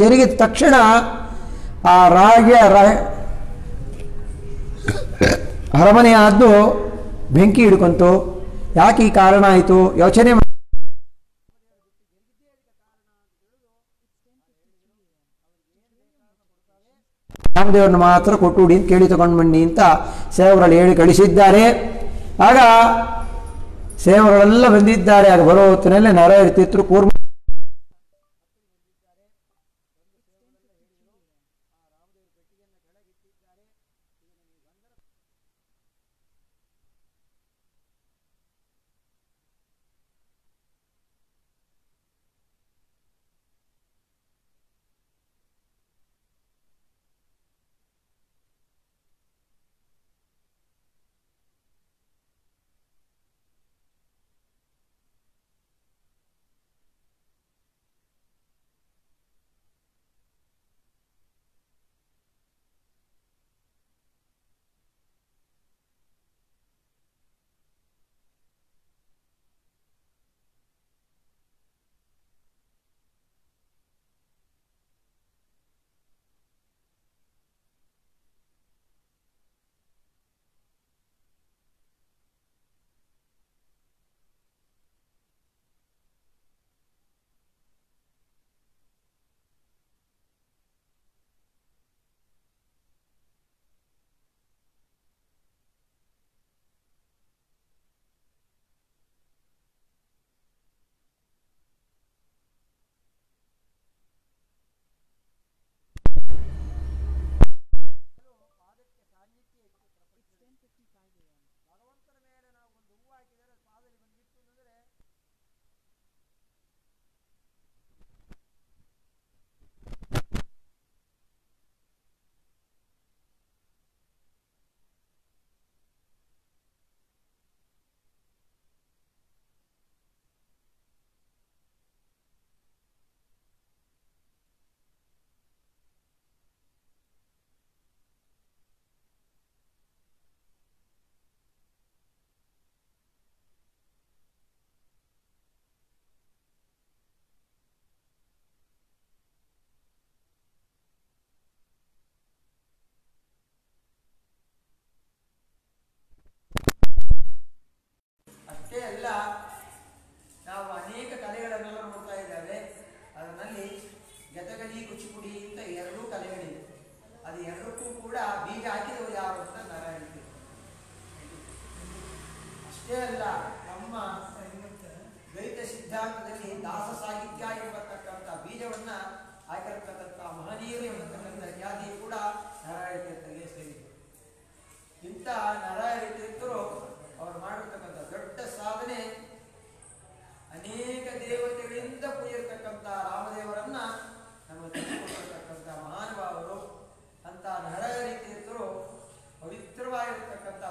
ಜರುಗಿದ ತಕ್ಷಣ ಆ ರಾಗಿಯ ಅರಮನೆ ಆದ್ದು ಬೆಂಕಿ ಹಿಡ್ಕೊಂತು. ಯಾಕೆ ಈ ಕಾರಣ ಆಯಿತು? ಯೋಚನೆ ರಾಮದೇವ್ರನ್ನ ಮಾತ್ರ ಕೊಟ್ಟು ಬಿಡಿ ಅಂತ ಕೇಳಿ ತಗೊಂಡು ಬನ್ನಿ ಅಂತ ಸೇವರಲ್ಲಿ ಹೇಳಿ ಕಳಿಸಿದ್ದಾರೆ. ಆಗ ಸೇವರೆಲ್ಲ ಬಂದಿದ್ದಾರೆ. ಆಗ ಬರೋ ಹೊತ್ತಿನಲ್ಲೇ ನರ ಇರ್ತಿದ್ರು ಕೂರ್ಮ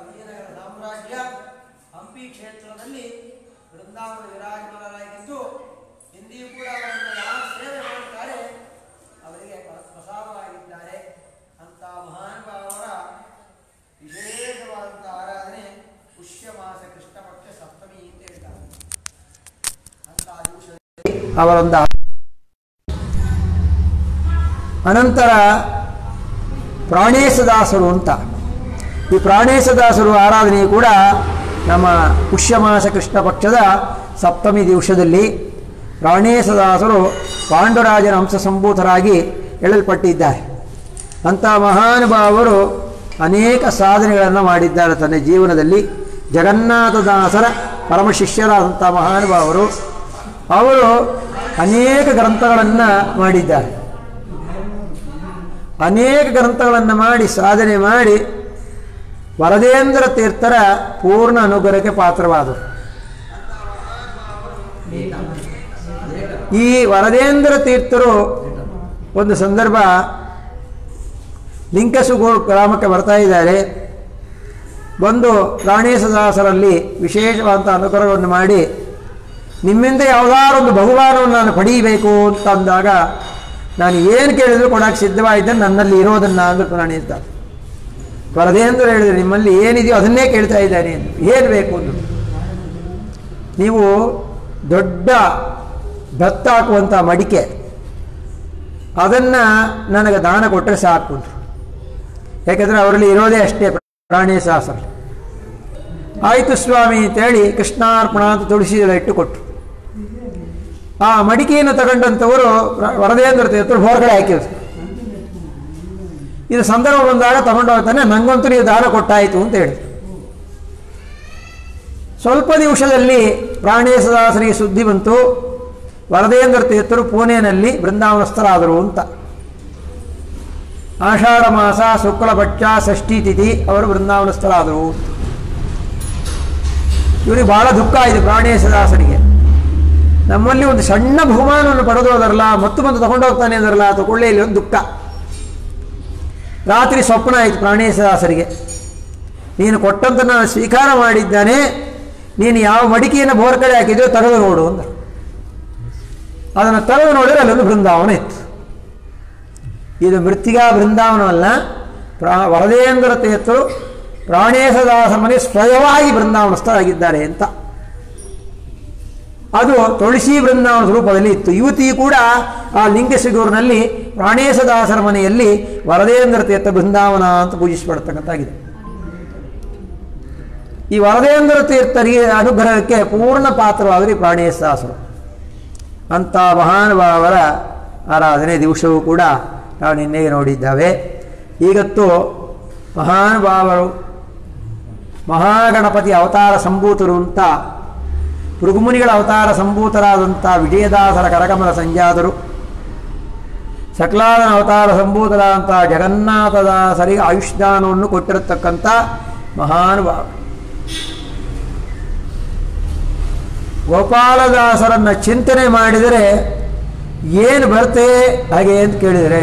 ವಿಜಯನಗರ ಸಾಮ್ರಾಜ್ಯ ಹಂಪಿ ಕ್ಷೇತ್ರದಲ್ಲಿ ಬೃಂದಾವನ ವಿರಾಜಮಾನರಾಗಿದ್ದು ಇಂದಿಯೂ ಕೂಡ ಅವರನ್ನು ಯಾರು ಸೇವೆ ಮಾಡುತ್ತಾರೆ, ಅವರಿಗೆ ಪ್ರಸಾದವಾಗಿದ್ದಾರೆ. ಅಂತ ಮಹಾನುಭಾವರ ವಿಶೇಷವಾದಂಥ ಆರಾಧನೆ ಪುಷ್ಯ ಮಾಸ ಕೃಷ್ಣ ಪಕ್ಷ ಸಪ್ತಮಿ ಅಂತ ಹೇಳ್ತಾರೆ ಅಂತ ದಿವಸದಲ್ಲಿ ಅವರೊಂದು ಅನಂತರ ಪ್ರಾಣೇಶದಾಸರು ಅಂತ. ಈ ಪ್ರಾಣೇಶದಾಸರು ಆರಾಧನೆ ಕೂಡ ನಮ್ಮ ಪುಷ್ಯಮಾಸ ಕೃಷ್ಣ ಪಕ್ಷದ ಸಪ್ತಮಿ ದಿವಸದಲ್ಲಿ ಪ್ರಾಣೇಶದಾಸರು ಪಾಂಡುರಾಜನ ಹಂಸ ಸಂಭೂತರಾಗಿ ಎಳಲ್ಪಟ್ಟಿದ್ದಾರೆ ಅಂಥ ಮಹಾನುಭಾವರು ಅನೇಕ ಸಾಧನೆಗಳನ್ನು ಮಾಡಿದ್ದಾರೆ ತನ್ನ ಜೀವನದಲ್ಲಿ. ಜಗನ್ನಾಥದಾಸರ ಪರಮ ಶಿಷ್ಯರಾದಂಥ ಮಹಾನುಭಾವರು ಅವರು ಅನೇಕ ಗ್ರಂಥಗಳನ್ನು ಮಾಡಿದ್ದಾರೆ. ಅನೇಕ ಗ್ರಂಥಗಳನ್ನು ಮಾಡಿ, ಸಾಧನೆ ಮಾಡಿ ವರದೇಂದ್ರ ತೀರ್ಥರ ಪೂರ್ಣ ಅನುಗ್ರಹಕ್ಕೆ ಪಾತ್ರವಾದರು ಈ ವರದೇಂದ್ರ ತೀರ್ಥರು ಒಂದು ಸಂದರ್ಭ ಲಿಂಕಸುಗೂರು ಗ್ರಾಮಕ್ಕೆ ಬರ್ತಾ ಇದ್ದಾರೆ. ಬಂದು ಪ್ರಾಣೇಶದಾಸರಲ್ಲಿ ವಿಶೇಷವಾದಂಥ ಅನುಗ್ರಹವನ್ನು ಮಾಡಿ, ನಿಮ್ಮಿಂದ ಯಾವುದಾರೊಂದು ಬಹುಮಾನವನ್ನು ನಾನು ಪಡೀಬೇಕು ಅಂತ ಅಂದಾಗ, ನಾನು ಏನು ಕೇಳಿದ್ರು ಕೊಡೋಕ್ಕೆ ಸಿದ್ಧವಾಗಿದ್ದೆ ನನ್ನಲ್ಲಿ ಇರೋದನ್ನು ಪ್ರಾಣಿ ಪ್ರಾಣೇಶ ವರದೇಂದ್ರ ಹೇಳಿದ್ರೆ ನಿಮ್ಮಲ್ಲಿ ಏನಿದೆಯೋ ಅದನ್ನೇ ಕೇಳ್ತಾ ಇದ್ದಾನೆ ಏನು ಬೇಕು ಅಂದರು ನೀವು ದೊಡ್ಡ ಭತ್ತ ಹಾಕುವಂಥ ಮಡಿಕೆ, ಅದನ್ನು ನನಗೆ ದಾನ ಕೊಟ್ಟರೆ ಸಾಕು ಅಂದರು ಯಾಕೆಂದರೆ ಅವರಲ್ಲಿ ಇರೋದೇ ಅಷ್ಟೇ ಪ್ರಾಣಿ ಸಾಹಸ ಆಯಿತು ಸ್ವಾಮಿ ಅಂತೇಳಿ ಕೃಷ್ಣಾರ್ಪಣ ಅಂತ ತುಳಸಿ ಇಟ್ಟುಕೊಟ್ರು. ಆ ಮಡಿಕೆಯನ್ನು ತಗೊಂಡಂಥವರು ವರದೇಂದ್ರ ಹೊರಗಡೆ ಹಾಕಿದ್ರು. ಇದು ಸಂದರ್ಭ ಬಂದಾಗ ತಗೊಂಡು ಹೋಗ್ತಾನೆ ನಂಗಂತೂ ನೀವು ದಾನ ಕೊಟ್ಟಾಯಿತು ಅಂತ ಹೇಳಿದ್ರು. ಸ್ವಲ್ಪ ದಿವಸದಲ್ಲಿ ಪ್ರಾಣೇಶದಾಸನಿಗೆ ಸುದ್ದಿ ಬಂತು. ವರದೇಂದ್ರ ತೀರ್ಥರು ಪುಣೆಯಲ್ಲಿ ಬೃಂದಾವನಸ್ಥರಾದರು ಅಂತ. ಆಷಾಢ ಮಾಸ ಶುಕ್ಲಪಕ್ಷ ಷಷ್ಠಿ ತಿಥಿ, ಅವರು ಬೃಂದಾವನಸ್ಥರಾದರು ಇವರಿಗೆ ಬಹಳ ದುಃಖ ಆಯಿತು ಪ್ರಾಣೇಶದಾಸನಿಗೆ. ನಮ್ಮಲ್ಲಿ ಒಂದು ಸಣ್ಣ ಬಹುಮಾನವನ್ನು ಪಡೆದು ಅದರಲ್ಲ ಮತ್ತು ಬಂದು ತಗೊಂಡೋಗ್ತಾನೆ ಅದರಲ್ಲ ತಗೊಳ್ಳೇ ಇಲ್ಲಿ ಒಂದು ದುಃಖ. ರಾತ್ರಿ ಸ್ವಪ್ನ ಆಯಿತು ಪ್ರಾಣೇಶದಾಸರಿಗೆ. ನೀನು ಕೊಟ್ಟಂತ ನಾನು ಸ್ವೀಕಾರ ಮಾಡಿದ್ದಾನೆ, ನೀನು ಯಾವ ಮಡಿಕೆಯನ್ನು ಬೋರ್ ಕಡೆ ಹಾಕಿದ್ಯೋ ನೋಡು ಅಂತ ಅದನ್ನು ತೆಗೆದು ನೋಡಿದ್ರೆ ಅಲ್ಲೊಂದು ಬೃಂದಾವನ ಇತ್ತು. ಇದು ಮೃತ್ತಿಗಾ ಬೃಂದಾವನವಲ್ಲ ಪ್ರಾ ವರದೇಂದ್ರ ತೀರ್ಥರು ಪ್ರಾಣೇಶದಾಸ ಮನೆ ಸ್ವಯವಾಗಿ ಬೃಂದಾವನಸ್ಥರಾಗಿದ್ದಾರೆ ಅಂತ. ಅದು ತುಳಸಿ ಬೃಂದಾವನ ಸ್ವರೂಪದಲ್ಲಿ ಇತ್ತು. ಯುವತಿ ಕೂಡ ಆ ಲಿಂಗಸಿಗೂರಿನಲ್ಲಿ ಪ್ರಾಣೇಶದಾಸರ ಮನೆಯಲ್ಲಿ ವರದೇಂದ್ರ ತೀರ್ಥ ಬೃಂದಾವನ ಅಂತ ಪೂಜಿಸಿಬಿಡ್ತಕ್ಕಂಥಾಗಿದೆ ಈ ವರದೇಂದ್ರ ತೀರ್ಥರಿಗೆ ಅನುಗ್ರಹಕ್ಕೆ ಪೂರ್ಣ ಪಾತ್ರವಾಗಲಿ ಪ್ರಾಣೇಶದಾಸರು. ಅಂಥ ಮಹಾನುಭಾವರ ಆರಾಧನೆ ದಿವಸವೂ ಕೂಡ ನಾವು ನಿನ್ನೆ ನೋಡಿದ್ದಾವೆ. ಈಗತ್ತು ಮಹಾನುಭಾವರು ಮಹಾಗಣಪತಿ ಅವತಾರ ಸಂಭೂತರು ಅಂತ ಭೃಗುಮುನಿಗಳ ಅವತಾರ ಸಂಭೂತರಾದಂಥ ವಿಜಯದಾಸರ ಕರಕಮಲ ಸಂಜಾತರು ಸಕಲಾದನ ಅವತಾರ ಸಂಭೂತರಾದಂಥ ಜಗನ್ನಾಥದಾಸರಿಗೆ ಆಯುಷ್ದಾನವನ್ನು ಕೊಟ್ಟಿರತಕ್ಕಂಥ ಮಹಾನುಭಾವ ಗೋಪಾಲದಾಸರನ್ನು ಚಿಂತನೆ ಮಾಡಿದರೆ ಏನು ಬರುತ್ತೆ ಹಾಗೆ ಅಂತ ಕೇಳಿದರೆ,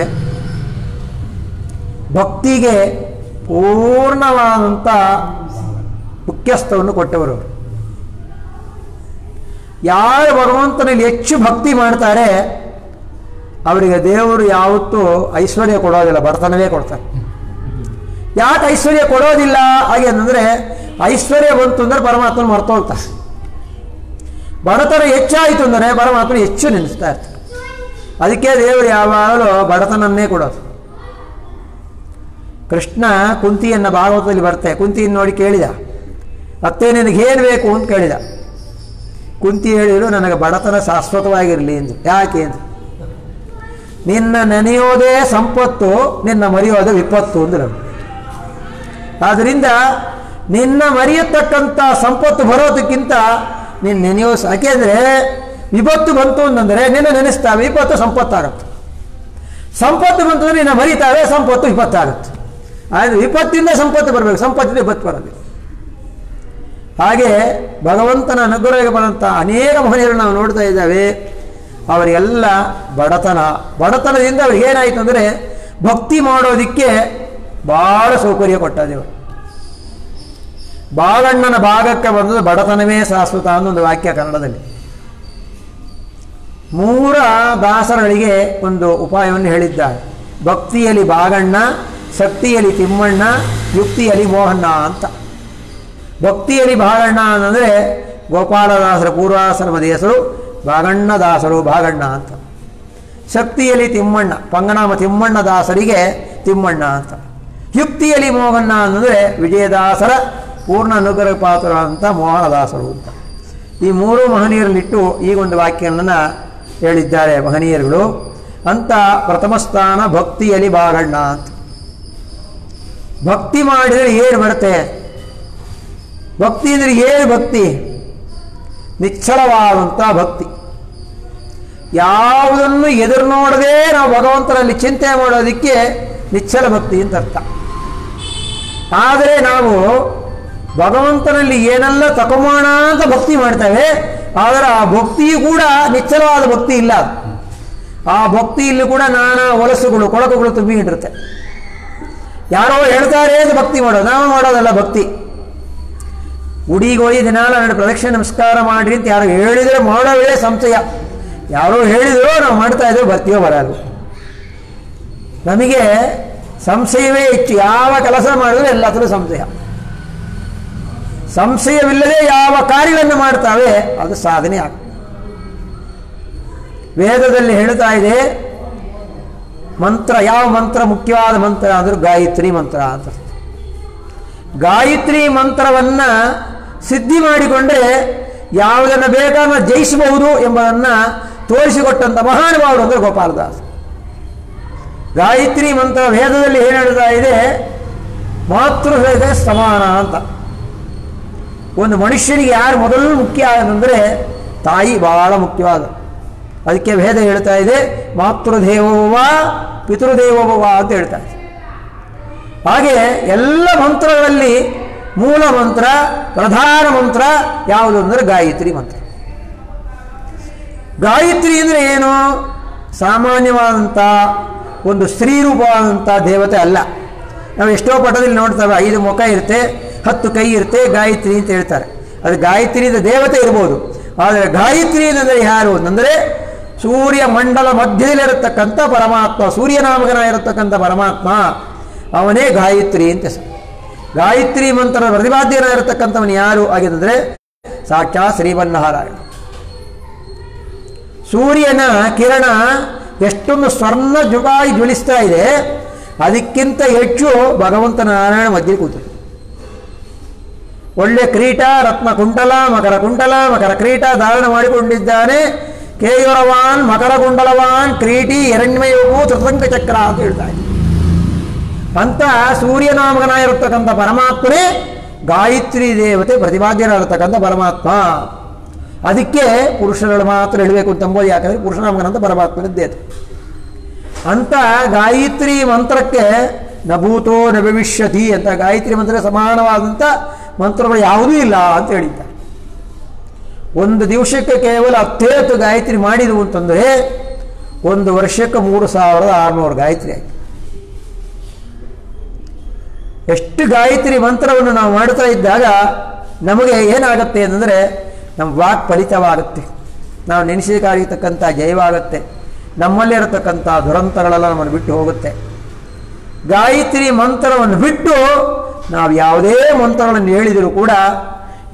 ಭಕ್ತಿಗೆ ಪೂರ್ಣವಾದಂಥ ಮುಖ್ಯಸ್ಥವನ್ನು ಕೊಟ್ಟವರು. ಯಾರು ಭಗವಂತನಲ್ಲಿ ಹೆಚ್ಚು ಭಕ್ತಿ ಮಾಡ್ತಾರೆ, ಅವರಿಗೆ ದೇವರು ಯಾವತ್ತೂ ಐಶ್ವರ್ಯ ಕೊಡೋದಿಲ್ಲ, ಬಡತನವೇ ಕೊಡ್ತಾರೆ. ಯಾಕೆ ಐಶ್ವರ್ಯ ಕೊಡೋದಿಲ್ಲ? ಹಾಗೆ ಅಂತಂದರೆ, ಐಶ್ವರ್ಯ ಬಂತು ಅಂದರೆ ಪರಮಾತ್ಮನ ಮರ್ತೋಗ್ತಾರೆ ಬಡತನ ಹೆಚ್ಚಾಯಿತು ಅಂದರೆ ಪರಮಾತ್ಮ ಹೆಚ್ಚು ನೆನೆಸ್ತಾ ಇರ್ತಾರೆ. ಅದಕ್ಕೆ ದೇವರು ಯಾವಾಗಲೂ ಬಡತನನ್ನೇ ಕೊಡೋದು. ಕೃಷ್ಣ ಕುಂತಿಯನ್ನು ಭಾಗವತದಲ್ಲಿ ಬರ್ತೆ, ಕುಂತಿಯನ್ನು ನೋಡಿ ಕೇಳಿದ ಅತ್ತೆ ನಿನಗೇನು ಬೇಕು ಅಂತ ಕೇಳಿದ. ಕುಂತಿ ಹೇಳಿದರು ನನಗೆ ಬಡತನ ಶಾಶ್ವತವಾಗಿರಲಿ ಎಂದು. ಯಾಕೆ ಎಂದು? ನಿನ್ನ ನೆನೆಯೋದೇ ಸಂಪತ್ತು, ನಿನ್ನ ಮರೆಯೋದೇ ವಿಪತ್ತು ಅಂದರು ಆದ್ದರಿಂದ ನಿನ್ನ ಮರೆಯತಕ್ಕಂಥ ಸಂಪತ್ತು ಬರೋದಕ್ಕಿಂತ ನಿನ್ನ ನೆನೆಯೋ ಯಾಕೆಂದರೆ ವಿಪತ್ತು ಬಂತು ಅಂತಂದರೆ ನಿನ್ನ ನೆನೆಸ್ತಾವೆ, ವಿಪತ್ತು ಸಂಪತ್ತಾಗುತ್ತೆ. ಸಂಪತ್ತು ಬಂತು ನಿನ್ನ ಮರಿತಾವೆ, ಸಂಪತ್ತು ವಿಪತ್ತಾಗುತ್ತೆ. ಆದರೆ ವಿಪತ್ತಿಂದ ಸಂಪತ್ತು ಬರಬೇಕು, ಸಂಪತ್ತಿಂದ ವಿಪತ್ತು ಬರಬೇಕು. ಹಾಗೆ ಭಗವಂತನ ಅನುಗ್ರಹಕ್ಕೆ ಬಂದಂಥ ಅನೇಕ ಮಹನೀಯರು ನಾವು ನೋಡ್ತಾ ಇದ್ದಾವೆ. ಅವರಿಗೆಲ್ಲ ಬಡತನ, ಬಡತನದಿಂದ ಅವ್ರಿಗೆ ಏನಾಯಿತು ಅಂದರೆ ಭಕ್ತಿ ಮಾಡೋದಕ್ಕೆ ಭಾಳ ಸೌಕರ್ಯ ಕೊಟ್ಟ ದೇವರು ಭಾಗಕ್ಕೆ ಬಂದದ್ದು ಬಡತನವೇ ಶಾಶ್ವತ ಒಂದು ವಾಕ್ಯ ಕನ್ನಡದಲ್ಲಿ. ಮೂರ ದಾಸರಳಿಗೆ ಒಂದು ಉಪಾಯವನ್ನು ಹೇಳಿದ್ದಾರೆ. ಭಕ್ತಿಯಲ್ಲಿ ಬಾಗಣ್ಣ, ಶಕ್ತಿಯಲ್ಲಿ ತಿಮ್ಮಣ್ಣ, ಯುಕ್ತಿಯಲ್ಲಿ ಮೋಹಣ್ಣ ಅಂತ. ಭಕ್ತಿಯಲ್ಲಿ ಭಾಗಣ್ಣ ಅಂತಂದರೆ ಗೋಪಾಲದಾಸರ ಪೂರ್ವಾಶ್ರಮದ ಹೆಸರು ಭಾಗಣ್ಣದಾಸರು ಭಾಗಣ್ಣ ಅಂತ. ಶಕ್ತಿಯಲ್ಲಿ ತಿಮ್ಮಣ್ಣ, ಪಂಗನಾಮ ತಿಮ್ಮಣ್ಣದಾಸರಿಗೆ ತಿಮ್ಮಣ್ಣ ಅಂತ. ಯುಕ್ತಿಯಲ್ಲಿ ಮೋಹಣ್ಣ ಅಂತಂದರೆ ವಿಜಯದಾಸರ ಪೂರ್ಣ ಅನುಗ್ರಹ ಅಂತ ಮೋಹನದಾಸರು ಅಂತ. ಈ ಮೂರು ಮಹನೀಯರಲ್ಲಿಟ್ಟು ಈ ಒಂದು ವಾಕ್ಯವನ್ನು ಹೇಳಿದ್ದಾರೆ ಮಹನೀಯರುಗಳು. ಅಂತ ಪ್ರಥಮ ಸ್ಥಾನ ಭಕ್ತಿಯಲ್ಲಿ ಭಾಗಣ್ಣ ಅಂತ. ಭಕ್ತಿ ಮಾಡಿದರೆ ಏನು ಬರುತ್ತೆ? ಭಕ್ತಿ ಅಂದರೆ ಏನು ಭಕ್ತಿ? ನಿಚ್ಚಳವಾದಂಥ ಭಕ್ತಿ. ಯಾವುದನ್ನು ಎದುರು ನೋಡದೆ ನಾವು ಭಗವಂತನಲ್ಲಿ ಚಿಂತೆ ಮಾಡೋದಕ್ಕೆ ನಿಚ್ಚಲ ಭಕ್ತಿ ಅಂತ ಅರ್ಥ. ಆದರೆ ನಾವು ಭಗವಂತನಲ್ಲಿ ಏನೆಲ್ಲ ತಕಮಾಣ ಅಂತ ಭಕ್ತಿ ಮಾಡ್ತೇವೆ, ಆದರೆ ಆ ಭಕ್ತಿಯು ಕೂಡ ನಿಚ್ಚಲವಾದ ಭಕ್ತಿ ಇಲ್ಲ. ಆ ಭಕ್ತಿಯಲ್ಲಿ ಕೂಡ ನಾನಾ ಹೊಲಸುಗಳು, ಕೊಳಕುಗಳು ತುಂಬಿಕೊಂಡಿರುತ್ತೆ ಯಾರೋ ಹೇಳ್ತಾರೆ ಅಂತ ಭಕ್ತಿ ಮಾಡೋದು, ನಾವು ಮಾಡೋದಲ್ಲ ಭಕ್ತಿ. ಹೋಗಿ ದಿನಾಲ ಪ್ರದಕ್ಷಿಣೆ ನಮಸ್ಕಾರ ಮಾಡ್ರಿ ಅಂತ ಯಾರು ಹೇಳಿದರೆ ಮಾಡೋ ಸಂಶಯ. ಯಾರೋ ಹೇಳಿದ್ರು ನಾವು ಮಾಡ್ತಾ ಇದ್ದೇವೆ, ಬರ್ತೀವೋ ಬರಲ್ಲ. ನಮಗೆ ಸಂಶಯವೇ ಹೆಚ್ಚು. ಯಾವ ಕೆಲಸ ಮಾಡಿದ್ರು ಎಲ್ಲಾದರೂ ಸಂಶಯ. ಸಂಶಯವಿಲ್ಲದೆ ಯಾವ ಕಾರ್ಯಗಳನ್ನು ಮಾಡ್ತಾವೆ, ಅದು ಸಾಧನೆ ಆಗ್ತದೆ. ವೇದದಲ್ಲಿ ಹೇಳ್ತಾ ಇದೆ, ಮಂತ್ರ, ಯಾವ ಮಂತ್ರ ಮುಖ್ಯವಾದ ಮಂತ್ರ ಅಂದ್ರೆ ಗಾಯತ್ರಿ ಮಂತ್ರ ಅಂತ ಗಾಯತ್ರಿ ಮಂತ್ರವನ್ನ ಸಿದ್ಧಿ ಮಾಡಿಕೊಂಡ್ರೆ ಯಾವುದನ್ನು ಬೇಕಾದ ಜಯಿಸಬಹುದು ಎಂಬುದನ್ನು ತೋರಿಸಿಕೊಟ್ಟಂಥ ಮಹಾನುಭಾವರು ಅಂದರೆ ಗೋಪಾಲದಾಸ್. ಗಾಯತ್ರಿ ಮಂತ್ರ ವೇದದಲ್ಲಿ ಏನು ಹೇಳ್ತಾ ಇದೆ? ಮಾತೃಹೃದಯ ಸಮಾನ ಅಂತ. ಒಂದು ಮನುಷ್ಯನಿಗೆ ಯಾರು ಮೊದಲು ಮುಖ್ಯ ಅಂದರೆ ತಾಯಿ ಬಹಳ ಮುಖ್ಯವಾದ. ಅದಕ್ಕೆ ವೇದ ಹೇಳ್ತಾ ಇದೆ ಮಾತೃದೇವೋವ ಪಿತೃದೇವೋವ ಅಂತ ಹೇಳ್ತಾ ಇದೆ. ಹಾಗೆ ಎಲ್ಲ ಮಂತ್ರಗಳಲ್ಲಿ ಮೂಲ ಮಂತ್ರ, ಪ್ರಧಾನ ಮಂತ್ರ ಯಾವುದು ಅಂದರೆ ಗಾಯತ್ರಿ ಮಂತ್ರ. ಗಾಯತ್ರಿ ಅಂದರೆ ಏನು? ಸಾಮಾನ್ಯವಾದಂಥ ಒಂದು ಸ್ತ್ರೀರೂಪವಾದಂಥ ದೇವತೆ ಅಲ್ಲ. ನಾವು ಎಷ್ಟೋ ಪಟದಲ್ಲಿ ನೋಡ್ತೇವೆ, ಐದು ಮುಖ ಇರುತ್ತೆ, ಹತ್ತು ಕೈ ಇರುತ್ತೆ, ಗಾಯತ್ರಿ ಅಂತ ಹೇಳ್ತಾರೆ. ಅದು ಗಾಯತ್ರಿಯಿಂದ ದೇವತೆ ಇರ್ಬೋದು. ಆದರೆ ಗಾಯತ್ರಿ ಅಂದರೆ ಯಾರು ಅಂದರೆ ಸೂರ್ಯ ಮಂಡಲ ಮಧ್ಯದಲ್ಲಿರತಕ್ಕಂಥ ಪರಮಾತ್ಮ ಸೂರ್ಯನಾಮಕನ ಇರತಕ್ಕಂಥ ಪರಮಾತ್ಮ. ಅವನೇ ಗಾಯತ್ರಿ ಅಂತ ಗಾಯತ್ರಿ ಮಂತ್ರ ಪ್ರತಿಪಾದ್ಯನಾಗಿರತಕ್ಕಂಥವನು ಯಾರು ಆಗಿದ್ರೆ ಸಾಕ್ಷಾತ್ ಶ್ರೀವನ್ನಹಾರಾಯಣ ಸೂರ್ಯನ ಕಿರಣ ಎಷ್ಟೊಂದು ಸ್ವರ್ಣ ಜುಗಾಯಿ ಜುಳಿಸ್ತಾ ಇದೆ, ಅದಕ್ಕಿಂತ ಹೆಚ್ಚು ಭಗವಂತ ನಾರಾಯಣ ಮಧ್ಯೆ ಕೂತು ಒಳ್ಳೆ ಕ್ರೀಟ, ರತ್ನ ಕುಂಡಲ, ಮಕರ ಕುಂಡಲ, ಮಕರ ಕ್ರೀಟ ಧಾರಣ ಮಾಡಿಕೊಂಡಿದ್ದಾನೆ. ಕೇಯೂರವಾನ್, ಮಕರ ಕುಂಡಲವಾನ್, ಕ್ರೀಟಿ ಎರಣ್ಮಯೋಗು ಚತುರಂಗ ಚಕ್ರ ಅಂತ ಹೇಳ್ತಾರೆ ಅಂತ ಸೂರ್ಯನಾಮಕನಾಗಿರತಕ್ಕಂಥ ಪರಮಾತ್ಮನೇ ಗಾಯತ್ರಿ ದೇವತೆ ಪ್ರತಿಪಾದ್ಯನಾಗಿರ್ತಕ್ಕಂಥ ಪರಮಾತ್ಮ. ಅದಕ್ಕೆ ಪುರುಷರುಗಳು ಮಾತ್ರ ಹೇಳಬೇಕು ಅಂತಂಬೋದು ಯಾಕಂದರೆ ಪುರುಷನಾಮಕನಂತ ಪರಮಾತ್ಮನ ಅದು. ಅಂತ ಗಾಯತ್ರಿ ಮಂತ್ರಕ್ಕೆ ನಭೂತೋ ನ ಭವಿಷ್ಯತಿ ಅಂತ, ಗಾಯತ್ರಿ ಮಂತ್ರ ಸಮಾನವಾದಂಥ ಮಂತ್ರಗಳು ಯಾವುದೂ ಇಲ್ಲ ಅಂತ ಹೇಳಿದ್ದಾರೆ. ಒಂದು ದಿವಸಕ್ಕೆ ಕೇವಲ ಹತ್ತೇತ್ತು ಗಾಯತ್ರಿ ಮಾಡಿದವು ಅಂತಂದರೆ ಒಂದು ವರ್ಷಕ್ಕೆ ಮೂರು ಸಾವಿರದ ಆರುನೂರು ಗಾಯತ್ರಿ ಆಯಿತು. ಎಷ್ಟು ಗಾಯತ್ರಿ ಮಂತ್ರವನ್ನು ನಾವು ಮಾಡ್ತಾ ಇದ್ದಾಗ ನಮಗೆ ಏನಾಗುತ್ತೆ ಅಂತಂದರೆ ನಮ್ಮ ವಾಕ್ ಫಲಿತವಾಗುತ್ತೆ. ನಾವು ನೆನೆಸಿಕಾಗಿರ್ತಕ್ಕಂಥ ಜಯವಾಗುತ್ತೆ. ನಮ್ಮಲ್ಲಿರತಕ್ಕಂಥ ದುರಂತಗಳೆಲ್ಲ ನಮ್ಮನ್ನು ಬಿಟ್ಟು ಹೋಗುತ್ತೆ. ಗಾಯತ್ರಿ ಮಂತ್ರವನ್ನು ಬಿಟ್ಟು ನಾವು ಯಾವುದೇ ಮಂತ್ರಗಳನ್ನು ಹೇಳಿದರೂ ಕೂಡ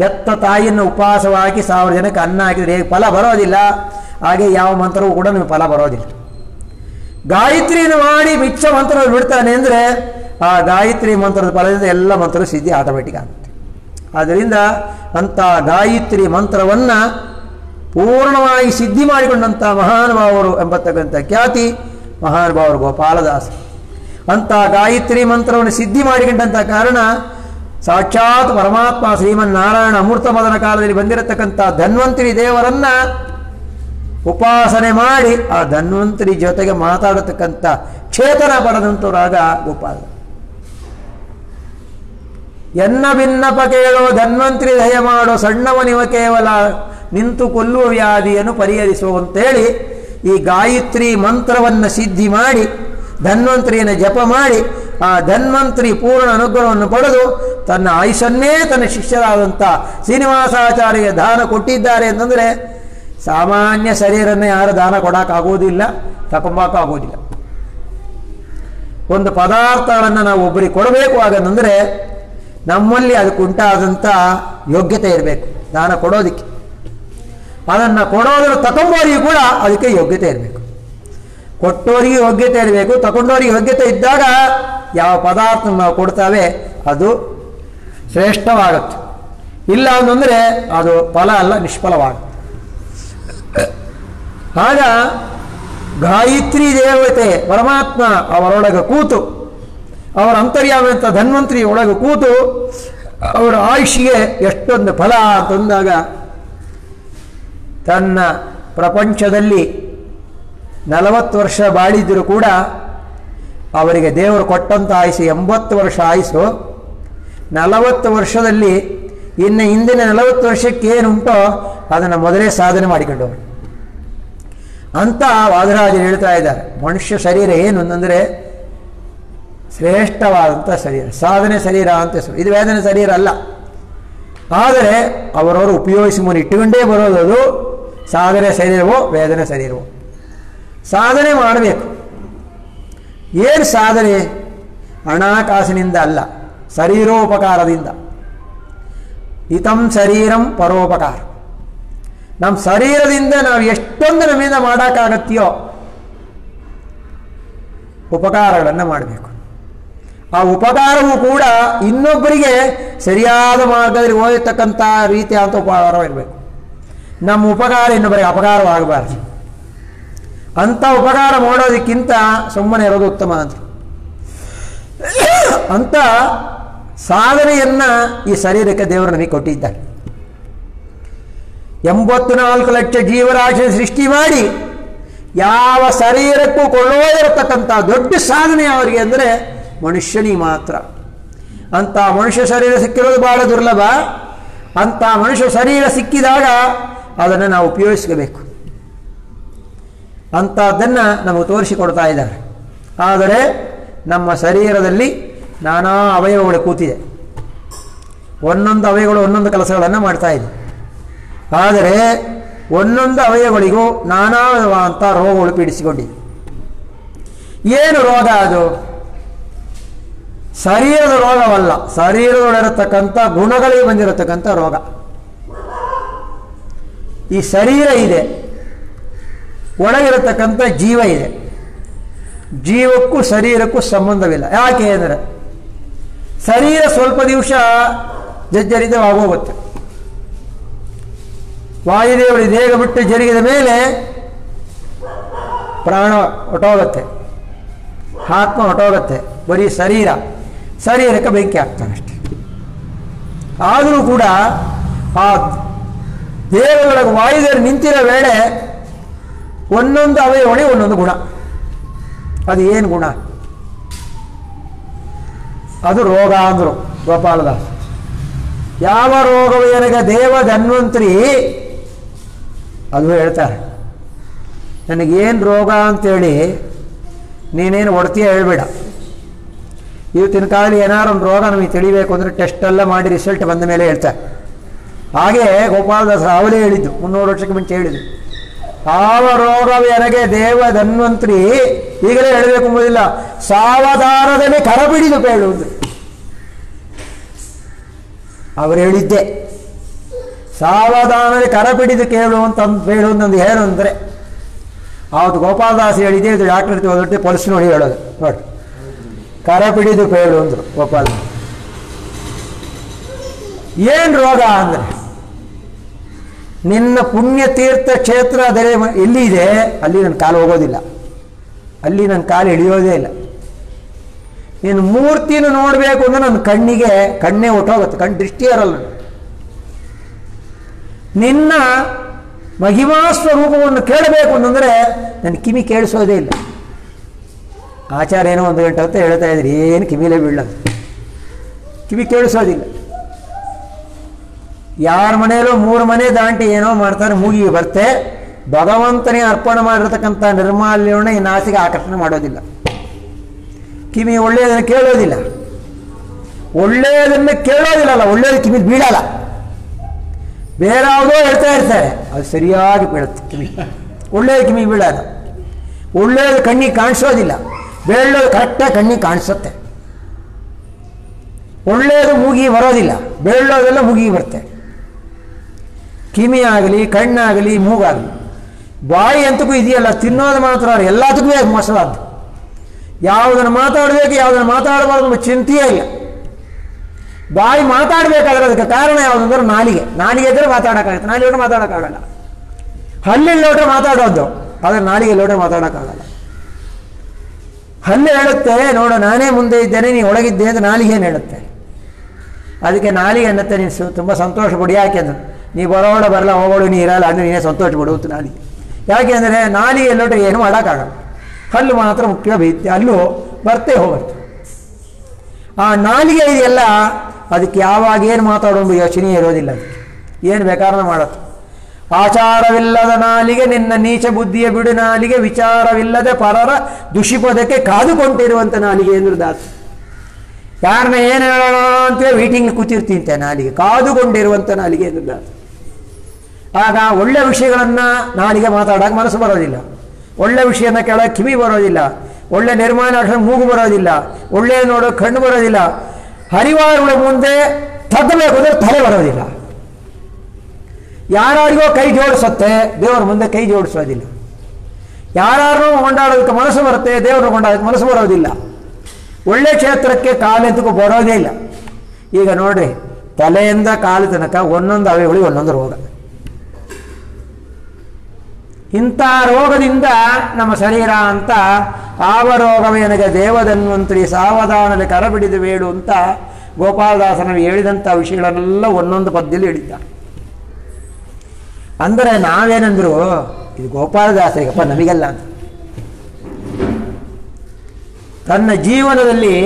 ಎತ್ತ ತಾಯಿಯನ್ನು ಉಪವಾಸವಾಗಿ ಸಾವಿರ ಜನಕ್ಕೆ ಅನ್ನ ಹಾಕಿದರೆ ಫಲ ಬರೋದಿಲ್ಲ. ಹಾಗೆ ಯಾವ ಮಂತ್ರವೂ ಕೂಡ ನಮಗೆ ಫಲ ಬರೋದಿಲ್ಲ. ಗಾಯತ್ರಿಯನ್ನು ಮಾಡಿ ಮಿಚ್ಚ ಮಂತ್ರವನ್ನು ಬಿಡ್ತಾನೆ ಅಂದರೆ ಆ ಗಾಯತ್ರಿ ಮಂತ್ರದ ಫಲದಿಂದ ಎಲ್ಲ ಮಂತ್ರ ಸಿದ್ಧಿ ಆಟೋಮೆಟಿಕ್ ಆಗುತ್ತೆ. ಆದ್ದರಿಂದ ಅಂಥ ಗಾಯತ್ರಿ ಮಂತ್ರವನ್ನು ಪೂರ್ಣವಾಗಿ ಸಿದ್ಧಿ ಮಾಡಿಕೊಂಡಂಥ ಮಹಾನುಭಾವರು ಎಂಬತಕ್ಕಂಥ ಖ್ಯಾತಿ ಮಹಾನುಭಾವರು ಗೋಪಾಲದಾಸ. ಅಂಥ ಗಾಯತ್ರಿ ಮಂತ್ರವನ್ನು ಸಿದ್ಧಿ ಮಾಡಿಕೊಂಡಂಥ ಕಾರಣ ಸಾಕ್ಷಾತ್ ಪರಮಾತ್ಮ ಶ್ರೀಮನ್ನಾರಾಯಣ ಅಮೃತ ಮದನ ಕಾಲದಲ್ಲಿ ಬಂದಿರತಕ್ಕಂಥ ಧನ್ವಂತರಿ ದೇವರನ್ನ ಉಪಾಸನೆ ಮಾಡಿ ಆ ಧನ್ವಂತರಿ ಜೊತೆಗೆ ಮಾತಾಡತಕ್ಕಂಥ ಚೇತನ ಪಡೆದಂಥವರಾಗ ಗೋಪಾಲ ಎನ್ನ ಭಿನ್ನಪ ಕೇಳೋ ಧನ್ವಂತ್ರಿ ದಯ ಮಾಡೋ ಸಣ್ಣವನಿವ ಕೇವಲ ನಿಂತು ಕೊಲ್ಲುವ ವ್ಯಾಧಿಯನ್ನು ಪರಿಹರಿಸುವಂತೇಳಿ ಈ ಗಾಯತ್ರಿ ಮಂತ್ರವನ್ನು ಸಿದ್ಧಿ ಮಾಡಿ, ಧನ್ವಂತ್ರಿಯನ್ನು ಜಪ ಮಾಡಿ, ಆ ಧನ್ವಂತ್ರಿ ಪೂರ್ಣ ಅನುಗ್ರಹವನ್ನು ಪಡೆದು ತನ್ನ ಆಯುಷನ್ನೇ ತನ್ನ ಶಿಷ್ಯರಾದಂಥ ಶ್ರೀನಿವಾಸಾಚಾರ್ಯ ದಾನ ಕೊಟ್ಟಿದ್ದಾರೆ ಅಂತಂದರೆ ಸಾಮಾನ್ಯ ಶರೀರನ್ನು ಯಾರು ದಾನ ಕೊಡೋಕ್ಕಾಗೋದಿಲ್ಲ ತಕೊಂಬಕ್ಕಾಗೋದಿಲ್ಲ ಒಂದು ಪದಾರ್ಥಗಳನ್ನು ನಾವು ಒಬ್ಬರಿಗೆ ಕೊಡಬೇಕು ಹಾಗಂದ್ರೆ ನಮ್ಮಲ್ಲಿ ಅದಕ್ಕೆ ಉಂಟಾದಂಥ ಯೋಗ್ಯತೆ ಇರಬೇಕು, ದಾನ ಕೊಡೋದಕ್ಕೆ. ಅದನ್ನು ಕೊಡೋದನ್ನು ತಗೊಂಬೋರಿಗೂ ಕೂಡ ಅದಕ್ಕೆ ಯೋಗ್ಯತೆ ಇರಬೇಕು. ಕೊಟ್ಟೋರಿಗೆ ಯೋಗ್ಯತೆ ಇರಬೇಕು ತಗೊಂಡೋರಿಗೆ ಯೋಗ್ಯತೆ ಇದ್ದಾಗ ಯಾವ ಪದಾರ್ಥ ನಾವು ಕೊಡ್ತಾವೆ, ಅದು ಶ್ರೇಷ್ಠವಾಗುತ್ತೆ. ಇಲ್ಲ ಅಂತಂದರೆ ಅದು ಫಲ ಅಲ್ಲ, ನಿಷ್ಫಲವಾಗುತ್ತೆ. ಆಗ ಗಾಯತ್ರಿ ದೇವತೆ ಪರಮಾತ್ಮ ಅವರೊಳಗೆ ಕೂತು ಅವರ ಅಂತರ್ಯಾವಂತ ಧನ್ವಂತರಿ ಒಳಗೆ ಕೂತು ಅವರ ಆಯುಷಿಗೆ ಎಷ್ಟೊಂದು ಫಲ ತಂದಾಗ ತನ್ನ ಪ್ರಪಂಚದಲ್ಲಿ ನಲವತ್ತು ವರ್ಷ ಬಾಳಿದ್ದರೂ ಕೂಡ ಅವರಿಗೆ ದೇವರು ಕೊಟ್ಟಂಥ ಆಯಸ್ಸು ಎಂಬತ್ತು ವರ್ಷ ಆಯುಸು ನಲವತ್ತು ವರ್ಷದಲ್ಲಿ ಇನ್ನು ಹಿಂದಿನ ನಲವತ್ತು ವರ್ಷಕ್ಕೆ ಏನುಂಟೋ ಅದನ್ನು ಮೊದಲೇ ಸಾಧನೆ ಮಾಡಿಕೊಂಡವರು. ಅಂತ ವಾದರಾಜರು ಹೇಳ್ತಾ ಇದ್ದಾರೆ. ಮನುಷ್ಯ ಶರೀರ ಏನು ಅಂತಂದರೆ ಶ್ರೇಷ್ಠವಾದಂಥ ಶರೀರ, ಸಾಧನೆ ಶರೀರ ಅಂತ ಹೆಸರು. ಇದು ವೇದನೆ ಶರೀರ ಅಲ್ಲ. ಆದರೆ ಅವರವರು ಉಪಯೋಗಿಸಿ ಮುನ್ನ ಇಟ್ಟುಕೊಂಡೇ ಬರೋದು ಸಾಧನೆ ಶರೀರವೋ, ವೇದನೆ ಶರೀರವೋ. ಸಾಧನೆ ಮಾಡಬೇಕು. ಏನು ಸಾಧನೆ? ಹಣಕಾಸಿನಿಂದ ಅಲ್ಲ, ಶರೀರೋಪಕಾರದಿಂದ. ಹಿತಂ ಶರೀರಂ ಪರೋಪಕಾರ. ನಮ್ಮ ಶರೀರದಿಂದ ನಾವು ಎಷ್ಟೊಂದು ನಮ್ಮಿಂದ ಮಾಡೋಕ್ಕಾಗತ್ತೆಯೋ ಉಪಕಾರಗಳನ್ನು ಮಾಡಬೇಕು. ಆ ಉಪಕಾರವು ಕೂಡ ಇನ್ನೊಬ್ಬರಿಗೆ ಸರಿಯಾದ ಮಾರ್ಗದಲ್ಲಿ ಓದಿರ್ತಕ್ಕಂಥ ರೀತಿಯಾದಂಥ ಉಪಕಾರವಿರಬೇಕು ನಮ್ಮ ಉಪಕಾರ ಇನ್ನೊಬ್ಬರಿಗೆ ಅಪಕಾರವಾಗಬಾರ್ದು ಅಂಥ ಉಪಕಾರ ಮಾಡೋದಕ್ಕಿಂತ ಸುಮ್ಮನೆ ಇರೋದು ಉತ್ತಮ ಅಂತ. ಅಂಥ ಸಾಧನೆಯನ್ನು ಈ ಶರೀರಕ್ಕೆ ದೇವರು ನಮಗೆ ಕೊಟ್ಟಿದ್ದಾರೆ. ಎಂಬತ್ತು ನಾಲ್ಕು ಲಕ್ಷ ಜೀವರಾಶಿ ಸೃಷ್ಟಿ ಮಾಡಿ ಯಾವ ಶರೀರಕ್ಕೂ ಕೊಳ್ಳೋದಿರತಕ್ಕಂಥ ದೊಡ್ಡ ಸಾಧನೆ ಅವರಿಗೆ ಅಂದರೆ ಮನುಷ್ಯನಿಗೆ ಮಾತ್ರ. ಅಂಥ ಮನುಷ್ಯ ಶರೀರ ಸಿಕ್ಕಿರೋದು ಬಹಳ ದುರ್ಲಭ. ಅಂತ ಮನುಷ್ಯ ಶರೀರ ಸಿಕ್ಕಿದಾಗ ಅದನ್ನು ನಾವು ಉಪಯೋಗಿಸಬೇಕು ಅಂಥದ್ದನ್ನು ನಮಗೆ ತೋರಿಸಿಕೊಡ್ತಾ ಇದ್ದಾರೆ. ಆದರೆ ನಮ್ಮ ಶರೀರದಲ್ಲಿ ನಾನಾ ಅವಯವಗಳು ಕೂತಿದೆ. ಒಂದೊಂದು ಅವಯವಗಳು ಒಂದೊಂದು ಕೆಲಸಗಳನ್ನು ಮಾಡ್ತಾ ಇದೆ. ಆದರೆ ಒಂದೊಂದು ಅವಯವಗಳಿಗೂ ನಾನಾ ವಿಧವಾದಂಥ ರೋಗಗಳು ಪೀಡಿಸಿಕೊಂಡಿದೆ. ಏನು ರೋಗ ಅದು? ಶರೀರದ ರೋಗವಲ್ಲ. ಶರೀರದೊಳಗಿರತಕ್ಕಂಥ ಗುಣಗಳಿಗೆ ಬಂದಿರತಕ್ಕಂಥ ರೋಗ. ಈ ಶರೀರ ಇದೆ. ಒಳಗಿರತಕ್ಕಂಥ ಜೀವ ಇದೆ. ಜೀವಕ್ಕೂ ಶರೀರಕ್ಕೂ ಸಂಬಂಧವಿಲ್ಲ. ಯಾಕೆ ಅಂದರೆ, ಶರೀರ ಸ್ವಲ್ಪ ದಿವಸ ಜಜ್ಜರಿದ ಆಗೋಗುತ್ತೆ ವಾಯುದೇವರು ದೇಹ ಬಿಟ್ಟು ಜರುಗಿದ ಮೇಲೆ ಪ್ರಾಣ ಹೊಟ್ಟೋಗತ್ತೆ ಆತ್ಮ ಹೊಟ್ಟೋಗುತ್ತೆ ಬರೀ ಶರೀರ. ಶರೀರಕ್ಕೆ ಬೆಂಕಿ ಹಾಕ್ತಾನಷ್ಟೆ ಆದರೂ ಕೂಡ ಆ ದೇಹದೊಳಗೆ ವಾಯುದೇವರು ನಿಂತಿರೋ ವೇಳೆ ಒಂದೊಂದು ಅವಯವಳಿ ಒಂದೊಂದು ಗುಣ. ಅದು ಏನು ಗುಣ? ಅದು ರೋಗ ಅಂದರು ಗೋಪಾಲದಾಸ್. ಯಾವ ರೋಗವು ನನಗೆ ದೇವ ಧನ್ವಂತರಿ ಅದು ಹೇಳ್ತಾರೆ. ನನಗೇನು ರೋಗ ಅಂತೇಳಿ ನೀನೇನು ಒಡ್ತೀಯ ಹೇಳ್ಬೇಡ. ಇವತ್ತಿನ ಕಾಲದಲ್ಲಿ ಏನಾದ್ರು ಒಂದು ರೋಗ ನಮಗೆ ತಿಳಿಬೇಕು ಅಂದರೆ ಟೆಸ್ಟ್ ಎಲ್ಲ ಮಾಡಿ ರಿಸಲ್ಟ್ ಬಂದ ಮೇಲೆ ಹೇಳ್ತಾರೆ. ಹಾಗೆ ಗೋಪಾಲದಾಸ ಅವಲೇ ಹೇಳಿದ್ದು, ಮುನ್ನೂರು ವರ್ಷಕ್ಕೆ ಮುಂಚೆ ಹೇಳಿದ್ದು. ಯಾವ ರೋಗವು ನನಗೆ ದೇವ ಧನ್ವಂತ್ರಿ ಈಗಲೇ ಹೇಳಬೇಕು ಎಂಬುದಿಲ್ಲ. ಸಾವಧಾನದಲ್ಲಿ ಕರಬಿಡಿದು ಹೇಳುವುದು ಅವರು ಹೇಳಿದ್ದೆ. ಸಾವಧಾನದಲ್ಲಿ ಕರಪಿಡಿದು ಕೇಳುವಂತ ಹೇಳುವಂತಂದು ಹೇಳು ಅಂದರೆ ಅವತ್ತು ಗೋಪಾಲದಾಸ್ ಹೇಳಿದ್ದೆ, ಇದು ಡಾಕ್ಟರ್ ಹೋದೊಟ್ಟೆ ಪೊಲೀಸ್ ನೋಡಿ ಹೇಳೋದು. ನೋಡಿ. ಕರ ಪಿಡಿದು ಕೇಳು ಅಂದರು ಗೋಪಾಲ. ಏನು ರೋಗ ಅಂದರೆ? ನಿನ್ನ ಪುಣ್ಯ ತೀರ್ಥ ಕ್ಷೇತ್ರ ಅದರೇ ಎಲ್ಲಿ ಇದೆ? ಅಲ್ಲಿ ನನ್ನ ಕಾಲು ಹೋಗೋದಿಲ್ಲ. ಅಲ್ಲಿ ನನ್ನ ಕಾಲು ಇಳಿಯೋದೇ ಇಲ್ಲ. ನೀನು ಮೂರ್ತಿನ ನೋಡಬೇಕು ಅಂದ್ರೆ ನನ್ನ ಕಣ್ಣಿಗೆ ಕಣ್ಣೇ ಹೊಟ್ಟೋಗುತ್ತೆ ಕಣ್ಣು ದೃಷ್ಟಿ ಇರಲ್ಲ ನಿನ್ನ ಮಹಿಮಾ ಸ್ವರೂಪವನ್ನು ಕೇಳಬೇಕು ಅಂತಂದರೆ ನನ್ನ ಕಿವಿ ಕೇಳಿಸೋದೇ ಇಲ್ಲ. ಆಚಾರ ಏನೋ ಒಂದು ಗಂಟೆ ಹೊತ್ತು ಹೇಳ್ತಾ ಇದ್ರಿ, ಏನು ಕಿವಿಲೇ ಬೀಳಲ್ಲ. ಕಿವಿ ಕೇಳಿಸೋದಿಲ್ಲ. ಯಾರ ಮನೆಯಲ್ಲೂ ಮೂರು ಮನೆ ದಾಂಟಿ ಏನೋ ಮಾಡ್ತಾರೆ ಮೂಗಿ ಬರ್ತೆ, ಭಗವಂತನೇ ಅರ್ಪಣೆ ಮಾಡಿರ್ತಕ್ಕಂಥ ನಿರ್ಮಾಲ್ಯವನ್ನು ಈ ನಾಸಿಗೆ ಆಕರ್ಷಣೆ ಮಾಡೋದಿಲ್ಲ. ಕಿವಿ ಒಳ್ಳೆಯದನ್ನು ಕೇಳೋದಿಲ್ಲ. ಒಳ್ಳೆಯದನ್ನು ಕೇಳೋದಿಲ್ಲಲ್ಲ, ಒಳ್ಳೆಯದು ಕಿವಿ ಬೀಳಲ್ಲ. ಬೇರೆ ಯಾವುದೋ ಹೇಳ್ತಾ ಇರ್ತಾರೆ, ಅದು ಸರಿಯಾಗಿ ಬೀಳುತ್ತೆ ಕಿವಿ. ಒಳ್ಳೆಯದು ಕಿವಿ ಬೀಳಲ್ಲ. ಒಳ್ಳೆಯದು ಕಣ್ಣಿಗೆ ಕಾಣಿಸೋದಿಲ್ಲ. ಬೇಳೋದು ಕರೆಕ್ಟಾಗಿ ಕಣ್ಣಿಗೆ ಕಾಣಿಸುತ್ತೆ. ಒಳ್ಳೆಯದು ಮೂಗಿ ಬರೋದಿಲ್ಲ ಬೆಳ್ಳೋದೆಲ್ಲ ಮೂಗಿ ಬರುತ್ತೆ. ಕಿಮಿಯಾಗಲಿ ಆಗಲಿ, ಕಣ್ಣಾಗಲಿ ಮೂಗಾಗಲಿ ಬಾಯಿ ಅಂತಕ್ಕೂ ಇದೆಯಲ್ಲ, ತಿನ್ನೋದು ಮಾತ್ರ ಎಲ್ಲದಕ್ಕೂ ಅದು ಮೊಸರಾದ್ದು ಯಾವುದನ್ನು ಮಾತಾಡಬೇಕು, ಯಾವುದನ್ನು ಮಾತಾಡಬಾರ್ದು ಚಿಂತೆಯೇ ಇಲ್ಲ. ಬಾಯಿ ಮಾತಾಡಬೇಕಾದ್ರೆ ಅದಕ್ಕೆ ಕಾರಣ ಯಾವುದಂದ್ರೆ ನಾಲಿಗೆ. ನಾಲಿಗೆ ಇದ್ದರೆ ಮಾತಾಡೋಕ್ಕಾಗುತ್ತೆ, ನಾಲಿಗೆ ಮಾತಾಡೋಕ್ಕಾಗಲ್ಲ. ಹಲ್ಲಿಗೆ ಲೋಟ ಮಾತಾಡೋದು, ಆದರೆ ನಾಲಿಗೆ ಲೋಟ ಮಾತಾಡೋಕ್ಕಾಗಲ್ಲ. ಹಲ್ಲು ಹೇಳುತ್ತೆ, ನೋಡು, ನಾನೇ ಮುಂದೆ ಇದ್ದೇನೆ ನೀನು ಒಳಗಿದ್ದೆ ಅಂತ ನಾಲಿಗೆ ಏನು ಹೇಳುತ್ತೆ. ಅದಕ್ಕೆ ನಾಲಿಗೆ ಅನ್ನತ್ತೆ, ನೀನು ತುಂಬ ಸಂತೋಷ ಪಡಿ. ಯಾಕೆ ಅದು ನೀ ಬರೋಡ ಬರಲ್ಲ, ಹೋಗೋಳು, ನೀ ಇರಲ್ಲ, ಅಂದರೆ ನೀನೇ ಸಂತೋಷ ಪಡು ಅಂತ ನಾಲಿಗೆ. ಯಾಕೆ ಅಂದರೆ, ನಾಲಿಗೆ ಎಲ್ಲೋಟ ಏನು ಮಾಡೋಕ್ಕಾಗಲ್ಲ. ಹಲ್ಲು ಮಾತ್ರ ಮುಖ್ಯ ಬೈತೆ ಹಲ್ಲು ಬರ್ತೇ ಹೋಗುತ್ತೆ. ಆ ನಾಲಿಗೆ ಇದೆಯಲ್ಲ, ಅದಕ್ಕೆ ಯಾವಾಗ ಏನು ಮಾತಾಡೋದು ಯೋಚನೆ ಇರೋದಿಲ್ಲ. ಅದಕ್ಕೆ ಏನು ಬೇಕಾದ್ರೂ ಮಾಡುತ್ತೆ ಆಚಾರವಿಲ್ಲದ ನಾಲಿಗೆ ನಿನ್ನ ನೀಚ ಬುದ್ಧಿಯ ಬಿಡು ನಾಲಿಗೆ ವಿಚಾರವಿಲ್ಲದೆ ಪರರ ದುಷಿಪದಕ್ಕೆ ಕಾದುಕೊಂಡಿರುವಂಥ ನಾಲಿಗೆ ಅಂದ್ರೆ ದಾಸ. ಯಾರನ್ನ ಏನು ಹೇಳೋಣ ಅಂತೇಳಿ ಮೀಟಿಂಗ್ ಕೂತಿರ್ತೀಂತೆ ನಾಲಿಗೆ ಕಾದುಕೊಂಡಿರುವಂಥ ನಾಲಿಗೆ ಅಂದ್ರೆ ದಾಸ. ಆಗ ಒಳ್ಳೆ ವಿಷಯಗಳನ್ನು ನಾಲಿಗೆ ಮಾತಾಡೋಕೆ ಮನಸ್ಸು ಬರೋದಿಲ್ಲ. ಒಳ್ಳೆ ವಿಷಯನ ಕೇಳೋಕೆ ಕಿವಿ ಬರೋದಿಲ್ಲ. ಒಳ್ಳೆ ನಿರ್ಮಾಣ ಮೂಗು ಬರೋದಿಲ್ಲ. ಒಳ್ಳೆ ನೋಡೋಕೆ ಕಣ್ಣು ಬರೋದಿಲ್ಲ. ಹರಿವಾರುಗಳ ಮುಂದೆ ತದ್ದಬೇಕು ಅಂದರೆ ತಲೆ ಬರೋದಿಲ್ಲ. ಯಾರಿಗೋ ಕೈ ಜೋಡಿಸುತ್ತೆ, ದೇವರ ಮುಂದೆ ಕೈ ಜೋಡಿಸೋದಿಲ್ಲ. ಯಾರು ಕೊಂಡಾಡೋದಕ್ಕೆ ಮನಸ್ಸು ಬರುತ್ತೆ ದೇವರು ಕೊಂಡಾಡೋದಕ್ಕೆ ಮನಸ್ಸು ಬರೋದಿಲ್ಲ. ಒಳ್ಳೆ ಕ್ಷೇತ್ರಕ್ಕೆ ಕಾಲೆಂತಕ್ಕೂ ಬರೋದೇ ಇಲ್ಲ. ಈಗ ನೋಡ್ರಿ, ತಲೆಯಿಂದ ಕಾಲು ತನಕ ಒಂದೊಂದು ಅವಯವಳಿಗೆ ಒಂದೊಂದು ರೋಗ. ಇಂಥ ರೋಗದಿಂದ ನಮ್ಮ ಶರೀರ ಅಂತ ಆವ ರೋಗವೇ ನನಗೆ ದೇವಧನ್ವಂತರಿ, ಸಾವಧಾನದಲ್ಲಿ ಕರಬಿಡಿದು ಬೇಡು ಅಂತ ಗೋಪಾಲದಾಸನ ಹೇಳಿದಂಥ ವಿಷಯಗಳನ್ನೆಲ್ಲ ಒಂದೊಂದು ಪದ್ಯದಲ್ಲಿ ಹೇಳಿದ್ದಾರೆ. ಅಂದರೆ ನಾವೇನಂದ್ರು, ಇದು ಗೋಪಾಲದಾಸರಿಗಪ್ಪ ನಮಗೆಲ್ಲ ಅಂತ. ತನ್ನ ಜೀವನದಲ್ಲಿ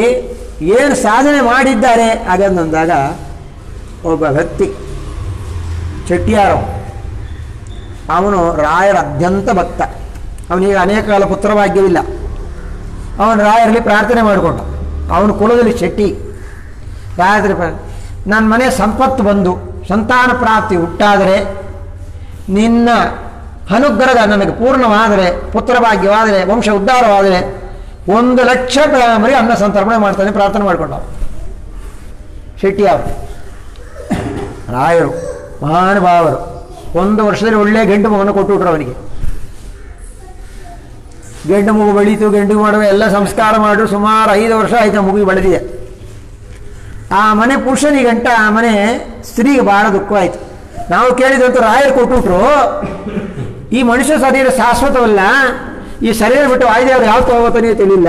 ಏನು ಸಾಧನೆ ಮಾಡಿದ್ದಾರೆ ಹಾಗಂದಾಗ ಒಬ್ಬ ವ್ಯಕ್ತಿ, ಚೆಟ್ಟಿಯಾರವ. ಅವನು ರಾಯರ ಅತ್ಯಂತ ಭಕ್ತ. ಅವನಿಗೆ ಅನೇಕ ಕಾಲ ಪುತ್ರಭಾಗ್ಯವಿಲ್ಲ. ಅವನು ರಾಯರಲ್ಲಿ ಪ್ರಾರ್ಥನೆ ಮಾಡಿಕೊಂಡ. ಅವನ ಕುಲದಲ್ಲಿ ಶೆಟ್ಟಿ ರಾಯದಲ್ಲಿ ನನ್ನ ಮನೆ ಸಂಪತ್ತು ಬಂದು, ಸಂತಾನ ಪ್ರಾಪ್ತಿ ಹುಟ್ಟಾದರೆ ನಿನ್ನ ಅನುಗ್ರಹ ನನಗೆ ಪೂರ್ಣವಾದರೆ, ಪುತ್ರಭಾಗ್ಯವಾದರೆ, ವಂಶ ಉದ್ಧಾರವಾದರೆ ಒಂದು ಲಕ್ಷ ಮರಿ ಅನ್ನ ಸಂತರ್ಪಣೆ ಮಾಡ್ತಾನೆ ಪ್ರಾರ್ಥನೆ ಮಾಡಿಕೊಂಡ ಶೆಟ್ಟಿ ಅವರು ರಾಯರು, ಮಹಾನುಭಾವರು, ಒಂದು ವರ್ಷದಲ್ಲಿ ಒಳ್ಳೆ ಗಂಡು ಮಗನ ಕೊಟ್ಟುಬಿಟ್ರು ಅವನಿಗೆ. ಗಂಡು ಮಗು ಬೆಳೀತು, ಗಂಡು ಮಾಡುವ ಎಲ್ಲ ಸಂಸ್ಕಾರ ಮಾಡು ಸುಮಾರು ಐದು ವರ್ಷ ಆಯಿತು ಮಗು ಬೆಳೆದಿದೆ. ಆ ಮನೆ ಪುರುಷನಿಗಂಟ, ಆ ಮನೆ ಸ್ತ್ರೀಗೆ ಭಾಳ ದುಃಖ ಆಯಿತು ನಾವು ಕೇಳಿದಂತ ರಾಯರ್ ಕೊಟ್ಬಿಟ್ರು, ಈ ಮನುಷ್ಯ ಶರೀರ ಶಾಶ್ವತವಲ್ಲ, ಈ ಶರೀರ ಬಿಟ್ಟು ವಾಯುದೇವರು ಯಾವತ್ತು ಹೋಗುತ್ತಾನೆ ತಿಳಿಲ್ಲ.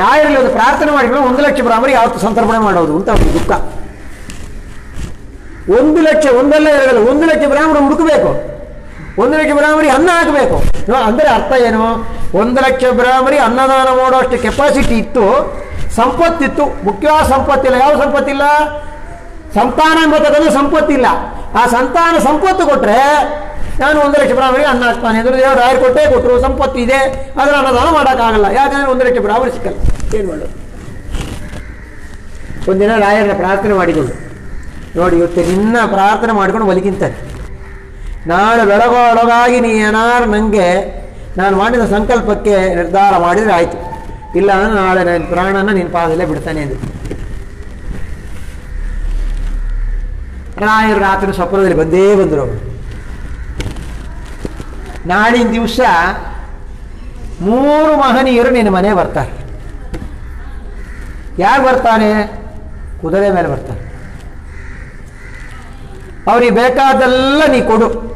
ರಾಯರಲ್ಲಿ ಒಂದು ಪ್ರಾರ್ಥನೆ ಮಾಡಿದ್ರು, ಒಂದು ಲಕ್ಷ ಬ್ರಾಹ್ಮರಿಗೆ ಯಾವತ್ತು ಸಂತರ್ಪಣೆ ಮಾಡೋದು ಅಂತ ಅವ್ರಿಗೆ ದುಃಖ. ಒಂದು ಲಕ್ಷ, ಒಂದಲ್ಲ ಇರಲ್ಲ ಒಂದು ಲಕ್ಷ ಬ್ರಾಹ್ಮಣ ಹುಡುಕಬೇಕು. ಒಂದು ಲಕ್ಷ ಬ್ರಾಹ್ಮರಿಗೆ ಅನ್ನ ಹಾಕಬೇಕು. ಅಂದರೆ ಅರ್ಥ ಏನು? ಒಂದು ಲಕ್ಷ ಬ್ರಾಹ್ಮರಿಗೆ ಅನ್ನದಾನ ಮಾಡೋಷ್ಟು ಕೆಪಾಸಿಟಿ ಇತ್ತು, ಸಂಪತ್ತಿತ್ತು. ಮುಖ್ಯವಾದ ಸಂಪತ್ತಿಲ್ಲ, ಯಾವ ಸಂಪತ್ತಿಲ್ಲ? ಸಂತಾನ ಎಂಬತಕ್ಕಂಥ ಸಂಪತ್ತಿಲ್ಲ. ಆ ಸಂತಾನ ಸಂಪತ್ತು ಕೊಟ್ಟರೆ ನಾನು ಒಂದು ಲಕ್ಷ ಬ್ರಾಹ್ಮಣಿಗೆ ಅನ್ನ ಹಾಕ್ತಾನೆ. ಅಂದ್ರೆ ದೇವರು ರಾಯರು ಕೊಟ್ಟೇ ಕೊಟ್ಟರು, ಸಂಪತ್ತು ಇದೆ. ಅದರ ಅನ್ನದಾನ ಮಾಡೋಕ್ಕಾಗಲ್ಲ. ಯಾಕಂದರೆ ಒಂದು ಲಕ್ಷ ಬ್ರಾಹ್ಮಣ ಸಿಕ್ಕಲ್ಲ. ಏನು ಮಾಡು ಒಂದಿನ ರಾಯರನ್ನ ಪ್ರಾರ್ಥನೆ ಮಾಡಿಕೊಂಡು, ನೋಡಿ, ಇವತ್ತು ನಿನ್ನ ಪ್ರಾರ್ಥನೆ ಮಾಡ್ಕೊಂಡು ಬಲಿಗಿಂತಾನೆ ನಾಳೆ ಬೆಳಗೊಳಗಾಗಿ ನೀ ಏನಾರು ನನಗೆ ನಾನು ಮಾಡಿದ ಸಂಕಲ್ಪಕ್ಕೆ ನಿರ್ಧಾರ ಮಾಡಿದರೆ ಆಯಿತು. ಇಲ್ಲ ಅಂದ್ರೆ ನಾಳೆ ನನ್ನ ಪ್ರಾಣನ ನಿನ್ನ ಪಾದಲ್ಲೇ ಬಿಡ್ತಾನೆ ಎಂದು ರಾಯರು ರಾತ್ರಿ ಸ್ವಪ್ನದಲ್ಲಿ ಬಂದೇ ಬಂದರು ಅವರು. ನಾಳಿನ ದಿವಸ ಮೂರು ಮಹನೀಯರು ನಿನ್ನ ಮನೆ ಬರ್ತಾರೆ. ಯಾರು ಬರ್ತಾನೆ? ಕುದುರೆ ಮೇಲೆ ಬರ್ತಾರೆ. ಅವ್ರಿಗೆ ಬೇಕಾದೆಲ್ಲ ನೀ ಕೊಡು.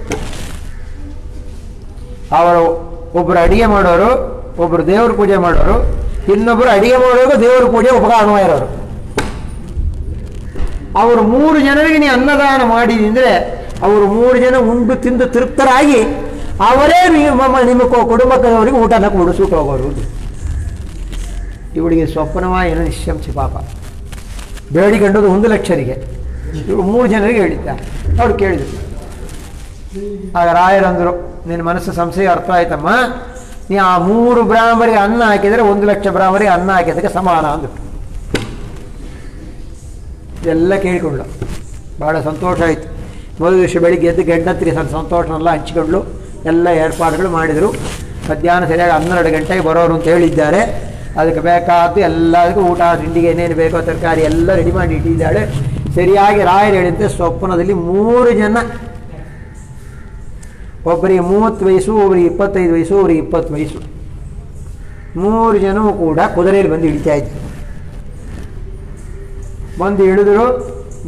ಅವರು ಒಬ್ಬರು ಅಡಿಗೆ ಮಾಡೋರು ಒಬ್ಬರು ದೇವ್ರ ಪೂಜೆ ಮಾಡೋರು ಇನ್ನೊಬ್ಬರು ಅಡಿಗೆ ಮಾಡೋರು ದೇವ್ರ ಪೂಜೆ ಉಪಕಾರ ಇರೋರು. ಅವರು ಮೂರು ಜನರಿಗೆ ನೀ ಅನ್ನದಾನ ಮಾಡಿದ್ರೆ ಅವರು ಮೂರು ಜನ ಉಂಡು ತಿಂದು ತೃಪ್ತರಾಗಿ ಅವರೇ ನಿಮ್ಮ ನಿಮ್ಮ ಕುಟುಂಬಕ್ಕವರಿಗೆ ಊಟ ಊಟನ ಕೊಡಿಸ್ಬಿಟ್ಟು ಹೋಗೋರು. ಇವಳಿಗೆ ಸ್ವಪ್ನವ ಏನೋ ನಿಶಂಸಿ ಪಾಪ. ಬೇಡಿಕೊಂಡದ್ದು ಒಂದು ಲಕ್ಷರಿಗೆ. ಇವರು ಮೂರು ಜನರಿಗೆ ಹೇಳಿದ್ದಾರೆ ಅವ್ರು ಕೇಳಿದರು ಆಗ ರಾಯರಂದರು, ನಿನ್ನ ಮನಸ್ಸು ಸಂಶಯ ಅರ್ಥ ಆಯ್ತಮ್ಮ? ನೀ ಆ ಮೂರು ಬ್ರಾಹ್ಮರಿಗೆ ಅನ್ನ ಹಾಕಿದರೆ ಒಂದು ಲಕ್ಷ ಬ್ರಾಹ್ಮರಿಗೆ ಅನ್ನ ಹಾಕಿದ್ದಕ್ಕೆ ಸಮಾನ ಅಂದ್ರು ಇದೆಲ್ಲ ಕೇಳಿಕೊಂಡ್ಳು. ಭಾಳ ಸಂತೋಷ ಆಯಿತು. ಮೊದಲು ದಿವಸ ಬೆಳಿಗ್ಗೆ ಎದ್ದು ಗಂಡಂತ್ರಿ ಸ್ವಲ್ಪ ಸಂತೋಷನೆಲ್ಲ ಹಂಚಿಕೊಂಡ್ಲು ಎಲ್ಲ ಏರ್ಪಾಡುಗಳು ಮಾಡಿದರು. ಮಧ್ಯಾಹ್ನ ಸರಿಯಾಗಿ ಹನ್ನೆರಡು ಗಂಟೆಗೆ ಬರೋರು ಅಂತ ಹೇಳಿದ್ದಾರೆ. ಅದಕ್ಕೆ ಬೇಕಾದ್ದು ಎಲ್ಲದಕ್ಕೂ ಊಟ, ತಿಂಡಿಗೆ ಏನೇನು ಬೇಕೋ ತರಕಾರಿ ಎಲ್ಲ ರೆಡಿ ಮಾಡಿ ಇಟ್ಟಿದ್ದಾಳೆ ಸರಿಯಾಗಿ ರಾಯರು ಹೇಳಿದಂತೆ ಸ್ವಪ್ನದಲ್ಲಿ ಮೂರು ಜನ. ಒಬ್ಬರಿಗೆ ಮೂವತ್ತು ವಯಸ್ಸು, ಒಬ್ಬರಿಗೆ ಇಪ್ಪತ್ತೈದು ವಯಸ್ಸು, ಒಬ್ಬರಿಗೆ ಇಪ್ಪತ್ತು ವಯಸ್ಸು. ಮೂರು ಜನವೂ ಕೂಡ ಕುದುರೆಯಲ್ಲಿ ಬಂದು ಇಳಿತಾ ಇದ್ರು ಬಂದು ಇಳಿದ್ರು,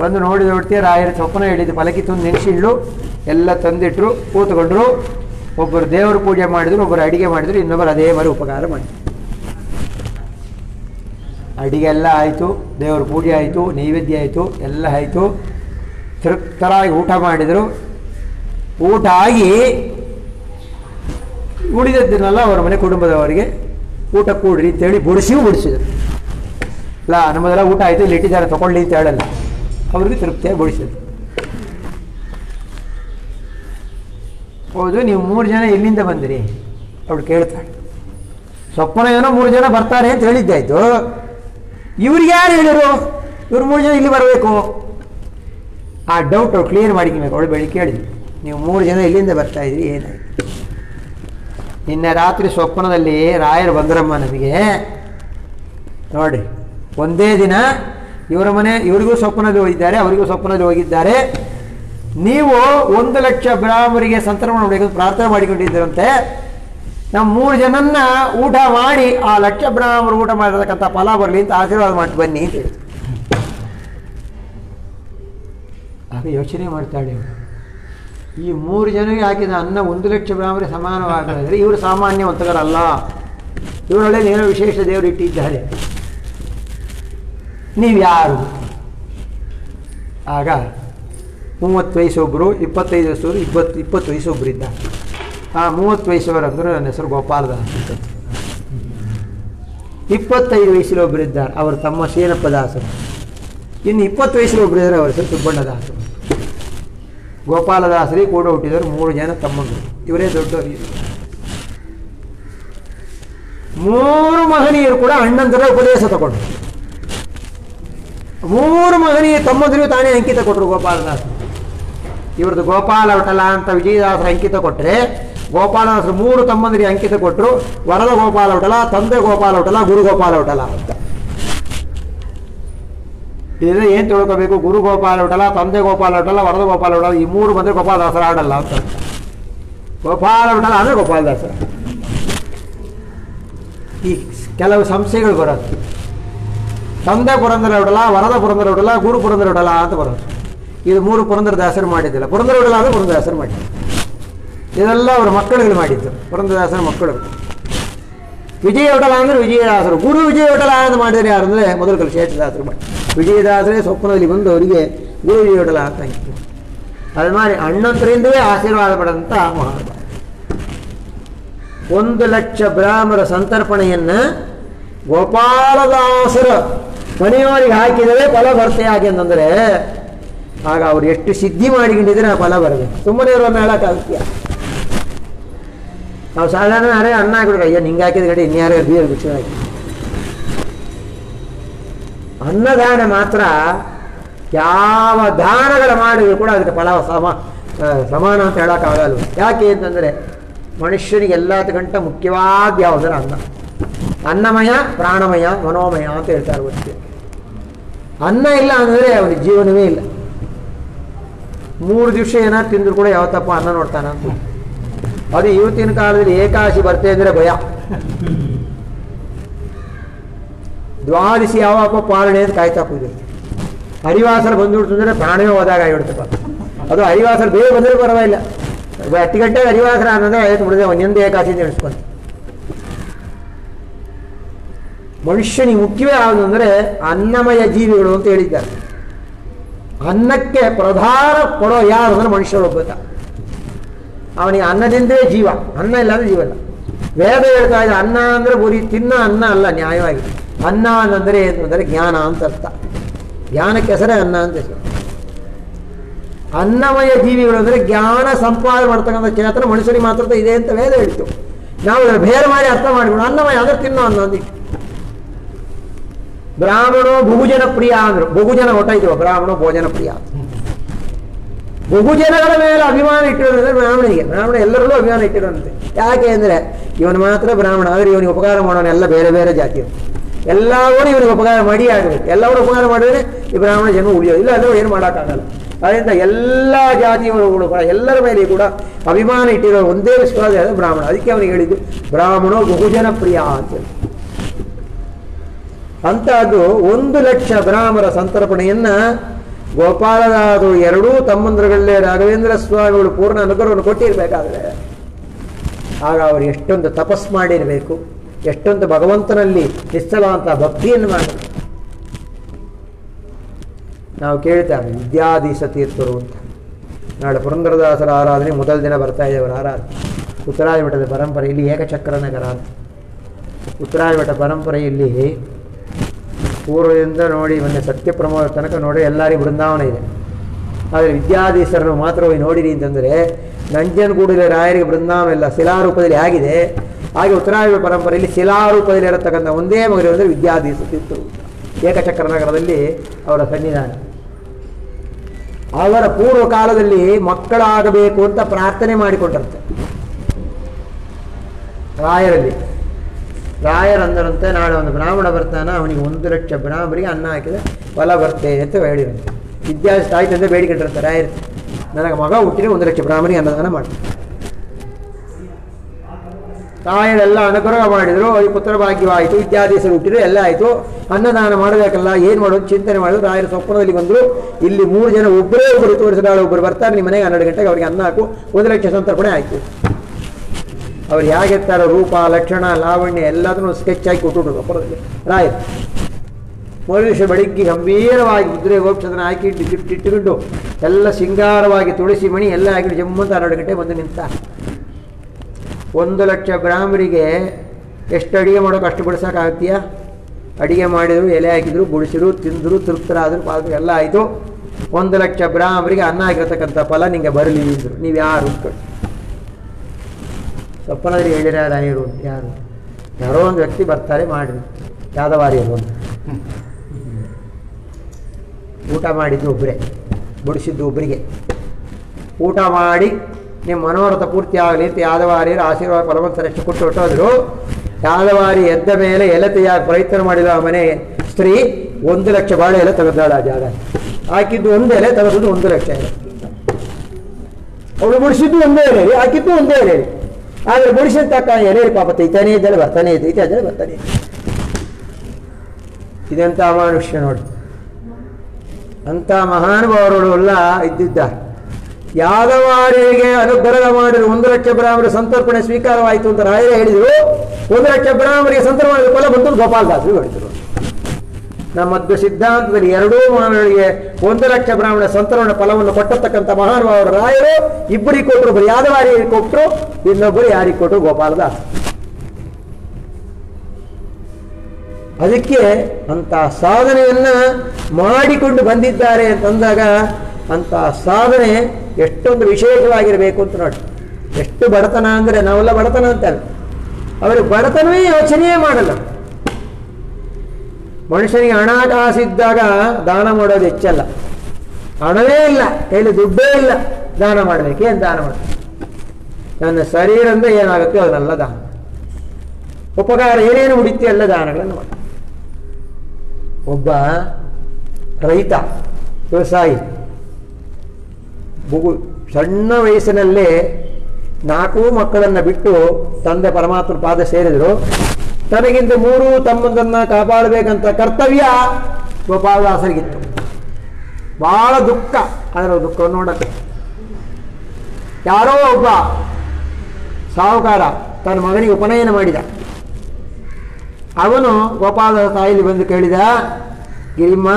ಬಂದು ನೋಡಿದ ಹೊಡ್ತೀಯ ರಾಯರ ಚೊಪ್ಪನ ಹೇಳಿದ್ದು ಪಲಕಿ ತಂದು ನೆನೆಸಿಳ್ಳು ಎಲ್ಲ ತಂದಿಟ್ರು, ಕೂತ್ಕೊಂಡ್ರು. ಒಬ್ಬರು ದೇವರ ಪೂಜೆ ಮಾಡಿದ್ರು, ಒಬ್ಬರು ಅಡಿಗೆ ಮಾಡಿದ್ರು, ಇನ್ನೊಬ್ಬರು ಅದೇ ಮರು ಉಪಕಾರ ಮಾಡಿದ್ರು. ಅಡಿಗೆ ಎಲ್ಲ ಆಯಿತು, ದೇವ್ರ ಪೂಜೆ ಆಯಿತು, ನೈವೇದ್ಯ ಆಯಿತು, ಎಲ್ಲ ಆಯಿತು. ತೃಪ್ತರಾಗಿ ಊಟ ಮಾಡಿದರು. ಊಟ ಆಗಿ ಉಳಿದದ್ದನ್ನೆಲ್ಲ ಅವರ ಮನೆ ಕುಟುಂಬದವರಿಗೆ ಊಟ ಕೂಡ್ರಿ ಅಂತೇಳಿ ಬುಡಿಸಿಯೂ ಬಡಿಸಿದರು. ಇಲ್ಲ ನಮ್ಮದೆಲ್ಲ ಊಟ ಆಯಿತು, ಇಲ್ಲಿ ಇಟ್ಟಿದ್ದಾರೆ, ತಗೊಳ್ಳಿ ಅಂತ ಹೇಳಲ್ಲ. ಅವ್ರಿಗೆ ತೃಪ್ತಿಯಾಗಿ ಹೌದು, ನೀವು ಮೂರು ಜನ ಎಲ್ಲಿಂದ ಬಂದಿರಿ? ಅವಳು ಕೇಳ್ತಾಳೆ. ಸ್ವಪ್ನ ಏನೋ ಮೂರು ಜನ ಬರ್ತಾರೆ ಅಂತ ಹೇಳಿದ್ದಾಯ್ತು ಇವ್ರು ಯಾರು ಹೇಳಿರು? ಇವ್ರು ಮೂರು ಜನ ಇಲ್ಲಿ ಬರಬೇಕು. ಆ ಡೌಟ್ ಅವ್ರು ಕ್ಲಿಯರ್ ಮಾಡಿಕೊಬೇಕು ಅವಳು ಬೆಳಿಗ್ಗೆ ಕೇಳಿದ್ವಿ ನೀವು ಮೂರು ಜನ ಇಲ್ಲಿಂದ ಬರ್ತಾ ಇದ್ರಿ? ಏನಾಯ್ತು? ನಿನ್ನೆ ರಾತ್ರಿ ಸ್ವಪ್ನದಲ್ಲಿ ರಾಯರು ಬಂದ್ರಮ್ಮ ನಮಗೆ ನೋಡಿ ಒಂದೇ ದಿನ ಇವರ ಮನೆ, ಇವರಿಗೂ ಸ್ವಪ್ನದಲ್ಲಿ ಹೋಗಿದ್ದಾರೆ, ಅವರಿಗೂ ಸ್ವಪ್ನದಲ್ಲಿ ಹೋಗಿದ್ದಾರೆ. ನೀವು ಒಂದು ಲಕ್ಷ ಬ್ರಾಹ್ಮರಿಗೆ ಸಂತರ್ಪಣೆ ಮಾಡಬೇಕು ಪ್ರಾರ್ಥನೆ ಮಾಡಿಕೊಂಡಿದ್ದರಂತೆ ನಮ್ಮ ಮೂರು ಜನನ್ನ ಊಟ ಮಾಡಿ ಆ ಲಕ್ಷ ಬ್ರಾಹ್ಮರು ಊಟ ಮಾಡಿರತಕ್ಕಂಥ ಫಲ ಬರಲಿ ಅಂತ ಆಶೀರ್ವಾದ ಮಾಡಿ ಬನ್ನಿ ಅಂತ ಆಗ ಯೋಚನೆ ಮಾಡ್ತಾಳೆ ಈ ಮೂರು ಜನರಿಗೆ ಹಾಕಿದ ಅನ್ನ ಒಂದು ಲಕ್ಷ ಬ್ರಾಹ್ಮರಿಗೆ ಸಮಾನವಾಗಿದ್ರೆ ಇವರು ಸಾಮಾನ್ಯವಂತಗರಲ್ಲ ಇವರೊಳಗೆ ಏನೋ ವಿಶೇಷ ದೇವರು ಇಟ್ಟಿದ್ದಾರೆ. ನೀವು ಯಾರು? ಆಗ ಮೂವತ್ತು ವಯಸ್ಸೊಬ್ಬರು ಇಪ್ಪತ್ತೈದು ವಯಸ್ಸವರು ಇಪ್ಪತ್ತು ಇಪ್ಪತ್ತು ವಯಸ್ಸೊಬ್ಬರು ಇದ್ದ. ಆ ಮೂವತ್ತು ವಯಸ್ಸವರಂದ್ರೆ ನನ್ನ ಹೆಸರು ಗೋಪಾಲದಾಸ್ ಇಪ್ಪತ್ತೈದು ವಯಸ್ಸಿನ ಒಬ್ಬರು ಇದ್ದಾರೆ, ಅವರು ತಮ್ಮ ಸೇನಪ್ಪ ದಾಸರು. ಇನ್ನು ಇಪ್ಪತ್ತು ವಯಸ್ಸಿನ ಒಬ್ಬರು ಇದ್ದಾರೆ, ಅವರ ಹೆಸರು ಸುಬ್ಬಣ್ಣದಾಸರು. ಗೋಪಾಲದಾಸರಿ ಕೂಡ ಹುಟ್ಟಿದವರು ಮೂರು ಜನ ತಮ್ಮಂದರು. ಇವರೇ ದೊಡ್ಡವರು ಮೂರು ಮಹನೀಯರು ಕೂಡ ಅಣ್ಣಂದರ ಉಪದೇಶ ತಗೊಂಡು ಮೂರು ಮಗನಿಗೆ ತಮ್ಮಂದರಿಗೂ ತಾನೇ ಅಂಕಿತ ಕೊಟ್ಟರು ಗೋಪಾಲದಾಸ. ಇವ್ರದ್ದು ಗೋಪಾಲ ಅವಟಲ ಅಂತ ವಿಜಯದಾಸರ ಅಂಕಿತ ಕೊಟ್ಟರೆ ಗೋಪಾಲದಾಸರು ಮೂರು ತಮ್ಮಂದರಿಗೆ ಅಂಕಿತ ಕೊಟ್ಟರು ವರದ ಗೋಪಾಲ ಅವಟಲ ತಂದೆ ಗೋಪಾಲ ಅವಟಲ ಗುರು ಗೋಪಾಲ ಅವಟಲ ಅಂತ. ಇದರಿಂದ ಏನು ತಿಳ್ಕೋಬೇಕು? ಗುರು ಗೋಪಾಲ ಅವಟಲ ತಂದೆ ಗೋಪಾಲ ಅವಟಲ ವರದ ಗೋಪಾಲ ಅವಟಲ ಈ ಮೂರು ಬಂದರೆ ಗೋಪಾಲದಾಸರ ಆಡಲ್ಲ ಅಂತ. ಗೋಪಾಲ ಅವಟಲ ಅಂದರೆ ಗೋಪಾಲದಾಸರ. ಈ ಕೆಲವು ಸಂಸ್ಥೆಗಳು ಬರೋದು. ತಂದೆ ಪುರಂದರ ಹೊಡಲ ವರದ ಪುರಂದರ ಹೊಡಲ ಗುರು ಪುರಂದರ ಹೊಡಲ ಅಂತ ಬರೋದು ಇದು ಮೂರು ಪುರಂದರದಾಸರು ಮಾಡಿದ್ದಿಲ್ಲ ಪುರಂದರ ಹೊಡಲ ಅಂದರೆ ಪುರಂದರದಾಸರು ಮಾಡಿದ್ದು ಇದೆಲ್ಲ ಅವರ ಮಕ್ಕಳುಗಳು ಮಾಡಿದ್ದು ಪುರಂದರದಾಸರ ಮಕ್ಕಳು ವಿಜಯ ಹೊಟಲ ಅಂದರೆ ವಿಜಯದಾಸರು ಗುರು ವಿಜಯ ಹೊಟಲ ಅಂತ ಮಾಡಿದರೆ ಯಾರು ಅಂದರೆ ಮೊದಲು ಕಲಿ ಶೇಷದಾಸರು ಮಾಡಿ ವಿಜಯದಾಸರೇ ಸ್ವಪ್ನದಲ್ಲಿ ಬಂದು ಅವರಿಗೆ ಗುರು ವಿಜಯ ಹೊಟಲ ಅಂತ ಇತ್ತು ಅದು ಮಾಡಿ ಅಣ್ಣಂತರಿಂದಲೇ ಆಶೀರ್ವಾದ ಪಡೆದಂಥ ಮಹಾನುಭಾವ ಒಂದು ಲಕ್ಷ ಬ್ರಾಹ್ಮರ ಸಂತರ್ಪಣೆಯನ್ನ ಗೋಪಾಲದಾಸರ ಮನೆಯವರಿಗೆ ಹಾಕಿದರೆ ಫಲ ಬರ್ತೆ ಹಾಗೆ ಅಂತಂದರೆ, ಆಗ ಅವ್ರು ಎಷ್ಟು ಸಿದ್ಧಿ ಮಾಡಿಕೊಂಡಿದ್ರೆ ಆ ಫಲ ಬರಬೇಕು ಸುಮ್ಮನೆ ಇರೋನ್ನ ಹೇಳೋಕ್ಕಾಗ್ತೀಯ ನಾವು ಸಾಧಾರಣ ಅರೇ ಅನ್ನ ಹಾಕಿಬಿಡ್ರಿ ಅಯ್ಯೋ, ನಿಂಗೆ ಹಾಕಿದ ಕಡೆ ಇನ್ಯಾರ ಬೀರ್ ಬಿಚ್ಚು ಹಾಕಿ. ಅನ್ನದಾನ ಮಾತ್ರ ಯಾವ ದಾನಗಳ ಮಾಡಿದ್ರು ಕೂಡ ಅದಕ್ಕೆ ಫಲ ಸಮ ಸಮಾನ ಅಂತ ಹೇಳೋಕ್ಕಾಗಲ್ಲ ಯಾಕೆ ಅಂತಂದರೆ ಮನುಷ್ಯನಿಗೆ ಎಲ್ಲದಕ್ಕಂಟ ಮುಖ್ಯವಾದ ಯಾವುದರ ಅನ್ನ. ಅನ್ನಮಯ, ಪ್ರಾಣಮಯ, ಮನೋಮಯ ಅಂತ ಹೇಳ್ತಾರೆ ಗೊತ್ತಿದೆ ಅನ್ನ ಇಲ್ಲ ಅಂದರೆ ಅವನಿಗೆ ಜೀವನವೇ ಇಲ್ಲ. ಮೂರು ದಿವಸ ಏನಾದ್ರು ತಿಂದ್ರು ಕೂಡ ಯಾವತ್ತಪ್ಪ ಅನ್ನ ನೋಡ್ತಾನ ಅಂತ. ಅದು ಇವತ್ತಿನ ಕಾಲದಲ್ಲಿ ಏಕಾಶಿ ಬರ್ತೇ ಅಂದರೆ ಭಯ. ದ್ವಾದಶಿ ಯಾವಪ್ಪ ಪಾಲನೆ ಅಂತ ಕಾಯ್ತಾ ಕೂತಿರ್ತೀವಿ ಹರಿವಾಸರ ಬಂದ್ಬಿಡ್ತು ಅಂದರೆ ಪ್ರಾಣವೇ ಹೋದಾಗ ಆಗಿಬಿಡ್ತಪ್ಪ ಅದು ಹರಿವಾಸರ ಬೇಗ ಬಂದರೆ ಪರವಾಗಿಲ್ಲ. ಹತ್ತು ಗಂಟೆಗೆ ಹರಿವಾಸರ ಅನ್ನೋದೇ ಆಯ್ತು ಬಿಡದೆ ಒಂದೊಂದು ಏಕಾಶಿ ನೆನೆಸ್ಕೊಂಡು ಮನುಷ್ಯನಿಗೆ ಮುಖ್ಯವೇ ಯಾವುದು ಅಂದರೆ ಅನ್ನಮಯ ಜೀವಿಗಳು ಅಂತ ಹೇಳಿದ್ದಾರೆ. ಅನ್ನಕ್ಕೆ ಪ್ರಧಾನ ಕೊಡೋ ಯಾರು ಅಂದರೆ ಮನುಷ್ಯರೊಬ್ಬ ಅವನಿಗೆ ಅನ್ನದಿಂದಲೇ ಜೀವ, ಅನ್ನ ಇಲ್ಲ ಅಂದ್ರೆ ಜೀವ ಇಲ್ಲ. ವೇದ ಹೇಳ್ತಾ ಇದೆ, ಅನ್ನ ಅಂದರೆ ಬರೀ ತಿನ್ನೋ ಅನ್ನ ಅಲ್ಲ, ನ್ಯಾಯವಾಗಿ. ಅನ್ನ ಅಂದರೆ ಏನು ಅಂದರೆ ಜ್ಞಾನ ಅಂತ ಅರ್ಥ. ಜ್ಞಾನಕ್ಕೆ ಹೆಸರೇ ಅನ್ನ ಅಂತ ಹೆಸರು. ಅನ್ನಮಯ ಜೀವಿಗಳು ಅಂದರೆ ಜ್ಞಾನ ಸಂಪಾದನೆ ಮಾಡ್ತಕ್ಕಂಥ ಚೇತನ ಮನುಷ್ಯನಿಗೆ ಮಾತ್ರ ಇದೆ ಅಂತ ವೇದ ಹೇಳ್ತು. ನಾವು ಬೇರೆ ಮಾಡಿ ಅರ್ಥ ಮಾಡಿಕೊಂಡು ಅನ್ನಮಯ ಅಂದರೆ ತಿನ್ನೋ ಅನ್ನ ಅಂದಿಟ್ಟು ಬ್ರಾಹ್ಮಣೋ ಬಹುಜನ ಪ್ರಿಯ ಅಂದ್ರು ಬಹುಜನ ಹೊಟ್ಟೈತಿವ ಬ್ರಾಹ್ಮಣ ಭೋಜನ ಪ್ರಿಯ ಬಹುಜನಗಳ ಮೇಲೆ ಅಭಿಮಾನ ಇಟ್ಟಿರೋದಂದ್ರೆ ಬ್ರಾಹ್ಮಣಿಗೆ ಬ್ರಾಹ್ಮಣ ಎಲ್ಲರಲ್ಲೂ ಅಭಿಮಾನ ಇಟ್ಟಿರೋದಂತೆ ಯಾಕೆ ಅಂದರೆ ಇವನು ಮಾತ್ರ ಬ್ರಾಹ್ಮಣ ಆದರೆ ಇವನಿಗೆ ಉಪಕಾರ ಮಾಡೋನು ಎಲ್ಲ ಬೇರೆ ಬೇರೆ ಜಾತಿಯವರು ಎಲ್ಲವೂ ಇವನಿಗೆ ಉಪಕಾರ ಮಾಡಿ ಆಗಬೇಕು ಎಲ್ಲರೂ ಉಪಕಾರ ಮಾಡಿದ್ರೆ ಈ ಬ್ರಾಹ್ಮಣ ಜನ್ಮ ಉಳಿಯೋದು ಇಲ್ಲ ಅಂದ್ರೆ ಏನು ಮಾಡೋಕ್ಕಾಗಲ್ಲ ಅದರಿಂದ ಎಲ್ಲ ಜಾತಿಯವರು ಕೂಡ ಎಲ್ಲರ ಮೇಲೆ ಕೂಡ ಅಭಿಮಾನ ಇಟ್ಟಿರೋ ಒಂದೇ ವಿಶ್ವಾಸ ಯಾವುದು ಬ್ರಾಹ್ಮಣ ಅದಕ್ಕೆ ಅವನಿಗೆ ಹೇಳಿದ್ದು ಬ್ರಾಹ್ಮಣೋ ಬಹುಜನ ಪ್ರಿಯ ಅಂತೇಳಿ ಅಂತಹದ್ದು ಒಂದು ಲಕ್ಷ ಬ್ರಾಹ್ಮರ ಸಂತರ್ಪಣೆಯನ್ನ ಗೋಪಾಲನಾದರು ಎರಡೂ ತಮ್ಮಂದ್ರಗಳಲ್ಲೇ ರಾಘವೇಂದ್ರ ಸ್ವಾಮಿಗಳು ಪೂರ್ಣ ಅನುಗ್ರಹವನ್ನು ಕೊಟ್ಟಿರಬೇಕಾದ್ರೆ. ಆಗ ಅವರು ಎಷ್ಟೊಂದು ತಪಸ್ ಮಾಡಿರಬೇಕು, ಎಷ್ಟೊಂದು ಭಗವಂತನಲ್ಲಿ ನಿಶ್ಚಲವಂತ ಭಕ್ತಿಯನ್ನು ಮಾಡಿ ನಾವು ಕೇಳ್ತೇವೆ, ವಿದ್ಯಾಧೀಶ ತೀರ್ಥರು ಅಂತ. ನಾಳೆ ಪುರಂದರದಾಸರ ಆರಾಧನೆ ಮೊದಲ ದಿನ ಬರ್ತಾ ಇದೆ ಅವರ ಆರಾಧನೆ. ಉತ್ತರಾಯ ಮಠದ ಪರಂಪರೆ ಇಲ್ಲಿ ಏಕಚಕ್ರ ನಗರ ಅಂತ. ಉತ್ತರಾಯ ಮಠ ಪರಂಪರೆಯಲ್ಲಿ ಪೂರ್ವದಿಂದ ನೋಡಿ ಮೊನ್ನೆ ಸತ್ಯಪ್ರಮೋದ ತನಕ ನೋಡಿ ಎಲ್ಲರಿಗೂ ಬೃಂದಾವನ ಇದೆ. ಆದರೆ ವಿದ್ಯಾಧೀಶರನ್ನು ಮಾತ್ರ ಹೋಗಿ ನೋಡಿರಿ ಅಂತಂದರೆ ನಂಜನಗೂಡಿನ ರಾಯರಿಗೆ ಬೃಂದಾವನ ಇಲ್ಲ ಶಿಲಾರೂಪದಲ್ಲಿ ಆಗಿದೆ. ಹಾಗೆ ಉತ್ತರಾಯಣ ಪರಂಪರೆಯಲ್ಲಿ ಶಿಲಾರೂಪದಲ್ಲಿ ಇರತಕ್ಕಂಥ ಒಂದೇ ಮಗರು ಅಂದರೆ ವಿದ್ಯಾಧೀಶ ಏಕಚಕ್ರ ನಗರದಲ್ಲಿ ಅವರ ಸನ್ನಿಧಾನ. ಅವರ ಪೂರ್ವ ಕಾಲದಲ್ಲಿ ಮಕ್ಕಳಾಗಬೇಕು ಅಂತ ಪ್ರಾರ್ಥನೆ ಮಾಡಿಕೊಂಡಿರುತ್ತೆ ರಾಯರಲ್ಲಿ. ರಾಯರಂದರಂತೆ ನಾಳೆ ಒಂದು ಬ್ರಾಹ್ಮಣ ಬರ್ತಾನ, ಅವನಿಗೆ ಒಂದು ಲಕ್ಷ ಬ್ರಾಹ್ಮರಿಗೆ ಅನ್ನ ಹಾಕಿದರೆ ಫಲ ಬರ್ತೇ ಅಂತ ಹೇಳಿರಂತೆ ವಿದ್ಯಾ ತಾಯಿ ತಂದೆ ಬೇಡಿಕೊಂಡಿರ್ತಾರೆ ರಾಯರು. ನನಗೆ ಮಗ ಹುಟ್ಟಿದ್ರೆ ಒಂದು ಲಕ್ಷ ಬ್ರಾಹ್ಮರಿಗೆ ಅನ್ನದಾನ ಮಾಡ್ತಾರೆ ರಾಯರೆಲ್ಲ ಅನುಗ್ರಹ ಮಾಡಿದರು, ಅವ್ರಿಗೆ ಪುತ್ರ ಭಾಗ್ಯವಾಯಿತು ಹೆಸರು ಹುಟ್ಟಿದ್ರು ಎಲ್ಲ ಆಯಿತು. ಅನ್ನದಾನ ಮಾಡಬೇಕಲ್ಲ, ಏನು ಮಾಡೋದು ಚಿಂತನೆ ಮಾಡೋದು ರಾಯರ ಸ್ವಪ್ನದಲ್ಲಿ ಬಂದರು. ಇಲ್ಲಿ ಮೂರು ಜನ ಒಬ್ಬರೇ ಒಬ್ಬರು ತೋರಿಸಿದಾಳು ಒಬ್ಬರು ಬರ್ತಾರೆ ನಿಮ್ಮ ಮನೆಗೆ ಹನ್ನೆರಡು ಗಂಟೆಗೆ ಅವರಿಗೆ ಅನ್ನ ಹಾಕು, ಒಂದು ಲಕ್ಷ ಸಂತರ್ಪಣೆ ಆಯಿತು. ಅವ್ರು ಹೇಗಿರ್ತಾರೋ ರೂಪ, ಲಕ್ಷಣ, ಲಾವಣ್ಯ ಎಲ್ಲದನ್ನು ಸ್ಕೆಚ್ ಹಾಕಿ ಕೊಟ್ಟು ಸ್ವಪ್ನದಲ್ಲಿ ರಾಯರು ಮರುದಿವಸ ಬೆಳಿಗ್ಗೆ ಗಂಭೀರವಾಗಿ ಕುದುರೆ ಗೋಕ್ಷದನ ಹಾಕಿ ಇಟ್ಟು ಇಟ್ಟುಕೊಂಡು ಎಲ್ಲ ಸಿಂಗಾರವಾಗಿ ತುಳಸಿ ಮಣಿ ಎಲ್ಲ ಹಾಕಿ ಜಮ್ಮಂತ ಎರಡು ಗಂಟೆ ಬಂದು ನಿಂತ. ಒಂದು ಲಕ್ಷ ಬ್ರಾಹ್ಮರಿಗೆ ಎಷ್ಟು ಅಡಿಗೆ ಮಾಡೋಕೆ ಅಷ್ಟು ಬಿಡಿಸೋಕ್ಕಾಗ್ತೀಯ ಅಡಿಗೆ ಮಾಡಿದ್ರು, ಎಲೆ ಹಾಕಿದ್ರು, ಗುಡಿಸಿದ್ರು, ತಿಂದರು, ತೃಪ್ತರಾದರು ಪಾದ್ರು ಎಲ್ಲ ಆಯಿತು. ಒಂದು ಲಕ್ಷ ಬ್ರಾಹ್ಮರಿಗೆ ಅನ್ನ ಆಗಿರತಕ್ಕಂಥ ಫಲ ನಿಮಗೆ ಬರಲಿ ಅಂದರು. ನೀವು ಯಾರು ಅಂದ್ಕೊಂಡು ಸ್ವಪ್ನದಲ್ಲಿ ಹೇಳಿರ ಅಂತ ಯಾರು? ಯಾರೋ? ಒಂದು ವ್ಯಕ್ತಿ ಬರ್ತಾರೆ ಮಾಡಿ ಯಾದವಾರಿಯರು ಊಟ ಮಾಡಿದ್ದು ಒಬ್ಬರೇ ಬಡಿಸಿದ್ದು ಒಬ್ಬರಿಗೆ ಊಟ ಮಾಡಿ ನಿಮ್ಮ ಮನೋರಥ ಪೂರ್ತಿ ಆಗಲಿ ಅಂತ ಯಾದವಾರಿಯರು ಆಶೀರ್ವಾದ ಪರಮಂತರಷ್ಟು ಕೊಟ್ಟು ಹೊಟ್ಟೋದ್ರು ಯಾದವಾರಿ ಎದ್ದ ಮೇಲೆ ಎಲತೆಯಾಗಿ ಪ್ರಯತ್ನ ಮಾಡಿದ ಆ ಮನೆ ಸ್ತ್ರೀ ಒಂದು ಲಕ್ಷ ಬಾಳೆ ಎಲೆ ತೆಗೆದಾಳ ಜಾಗ. ಹಾಕಿದ್ದು ಒಂದು ಎಲೆ ತೆಗೆದು ಒಂದು ಲಕ್ಷ ಎಲೆ. ಅವಳು ಮುಡಿಸಿದ್ದು ಒಂದೇ ಎಲೆ, ಹಾಕಿದ್ದು ಒಂದೇ ಎಲೆ. ಆದರೆ ಗುಡಿಸಿದ ತಕ್ಕ ಎಲೆ ಪಾಪ, ತೈತಾನೇ ಇದ್ದಲ್ಲಿ ಬರ್ತಾನೆ ಇದೆ ಇದ್ದಲ್ಲಿ ಬರ್ತಾನೆ. ಇದೆಂತ ಇದೆಂಥ ಅಮಾನುಷ್ಯ ನೋಡಿ. ಅಂಥ ಮಹಾನುಭಾವರುಗಳು ಎಲ್ಲ ಇದ್ದಿದ್ದಾರೆ ಯಾದವಾರಿಗೆ ಅನುಗ್ರಹ ಮಾಡಿದ್ರು. ಒಂದು ಲಕ್ಷ ಬ್ರಾಹ್ಮಣ ಸಂತರ್ಪಣೆ ಸ್ವೀಕಾರವಾಯಿತು ಅಂತ ರಾಯರೇ ಹೇಳಿದರು. ಒಂದು ಲಕ್ಷ ಬ್ರಾಹ್ಮರಿಗೆ ಸಂತರ್ಪಣೆ ಫಲ ಬಂತು ಗೋಪಾಲದಾಸರು ಹೇಳಿದರು. ನಮ್ಮ ಅದ್ಭುತ ಸಿದ್ಧಾಂತದಲ್ಲಿ ಎರಡೂ ಮಾನವರಿಗೆ ಒಂದು ಲಕ್ಷ ಬ್ರಾಹ್ಮಣ ಸಂತರಣ ಫಲವನ್ನು ಕೊಟ್ಟತಕ್ಕಂಥ ಮಹಾನುಭಾವರು ರಾಯರು ಇಬ್ಬರಿಗೆ ಕೊಟ್ಟರು ಒಬ್ಬರು ಯಾದವಾರಿಗೆ ಕೊಟ್ಟರು, ಇನ್ನೊಬ್ಬರು ಯಾರಿಗೆ ಕೊಟ್ಟರು ಗೋಪಾಲದಾಸ್ ಅದಕ್ಕೆ ಅಂತ ಸಾಧನೆಯನ್ನ ಮಾಡಿಕೊಂಡು ಬಂದಿದ್ದಾರೆ ಅಂತಂದಾಗ ಅಂತ ಸಾಧನೆ ಎಷ್ಟೊಂದು ವಿಶೇಷವಾಗಿರಬೇಕು ಅಂತ ನೋಡಿ. ಎಷ್ಟು ಬಡತನ ಅಂದರೆ ನಾವೆಲ್ಲ ಬಡತನ ಅಂತಾರೆ ಅವರು ಬಡತನವೇ ಯೋಚನೆಯೇ ಮಾಡಲ್ಲ. ಮನುಷ್ಯನಿಗೆ ಹಣ ಕಾಸಿದ್ದಾಗ ದಾನ ಮಾಡೋದು ಹೆಚ್ಚಲ್ಲ. ಹಣವೇ ಇಲ್ಲ, ಕೈಲಿ ದುಡ್ಡೇ ಇಲ್ಲ, ದಾನ ಮಾಡಬೇಕು, ಏನು ದಾನ ಮಾಡಬೇಕು? ನನ್ನ ಶರೀರದಿಂದ ಏನಾಗುತ್ತೆ? ಅದನ್ನೆಲ್ಲ ದಾನ. ಉಪಕಾರ, ಏನೇನು ಉಡಿತಿ ಎಲ್ಲ ದಾನಗಳನ್ನು ಮಾಡಿ ಒಬ್ಬ ರೈತ, ವ್ಯವಸಾಯಿ ಬುಗು ಸಣ್ಣ ವಯಸ್ಸಿನಲ್ಲೇ ನಾಲ್ಕು ಮಕ್ಕಳನ್ನು ಬಿಟ್ಟು ತಂದೆ ಪರಮಾತ್ಮ ಪಾದ ಸೇರಿದರು. ತನಗಿಂತ ಮೂರು ತಮ್ಮದನ್ನ ಕಾಪಾಡಬೇಕಂತ ಕರ್ತವ್ಯ ಗೋಪಾಲದಾಸರಿಗಿತ್ತು. ಬಹಳ ದುಃಖ ಅದರ ದುಃಖ ನೋಡಕ್ಕೆ. ಯಾರೋ ಒಬ್ಬ ಸಾಹುಕಾರ ತನ್ನ ಮಗನಿಗೆ ಉಪನಯನ ಮಾಡಿದ. ಅವನು ಗೋಪಾಲ ತಾಯಿಲಿ ಬಂದು ಕೇಳಿದ, ಗಿರಿಮ್ಮ,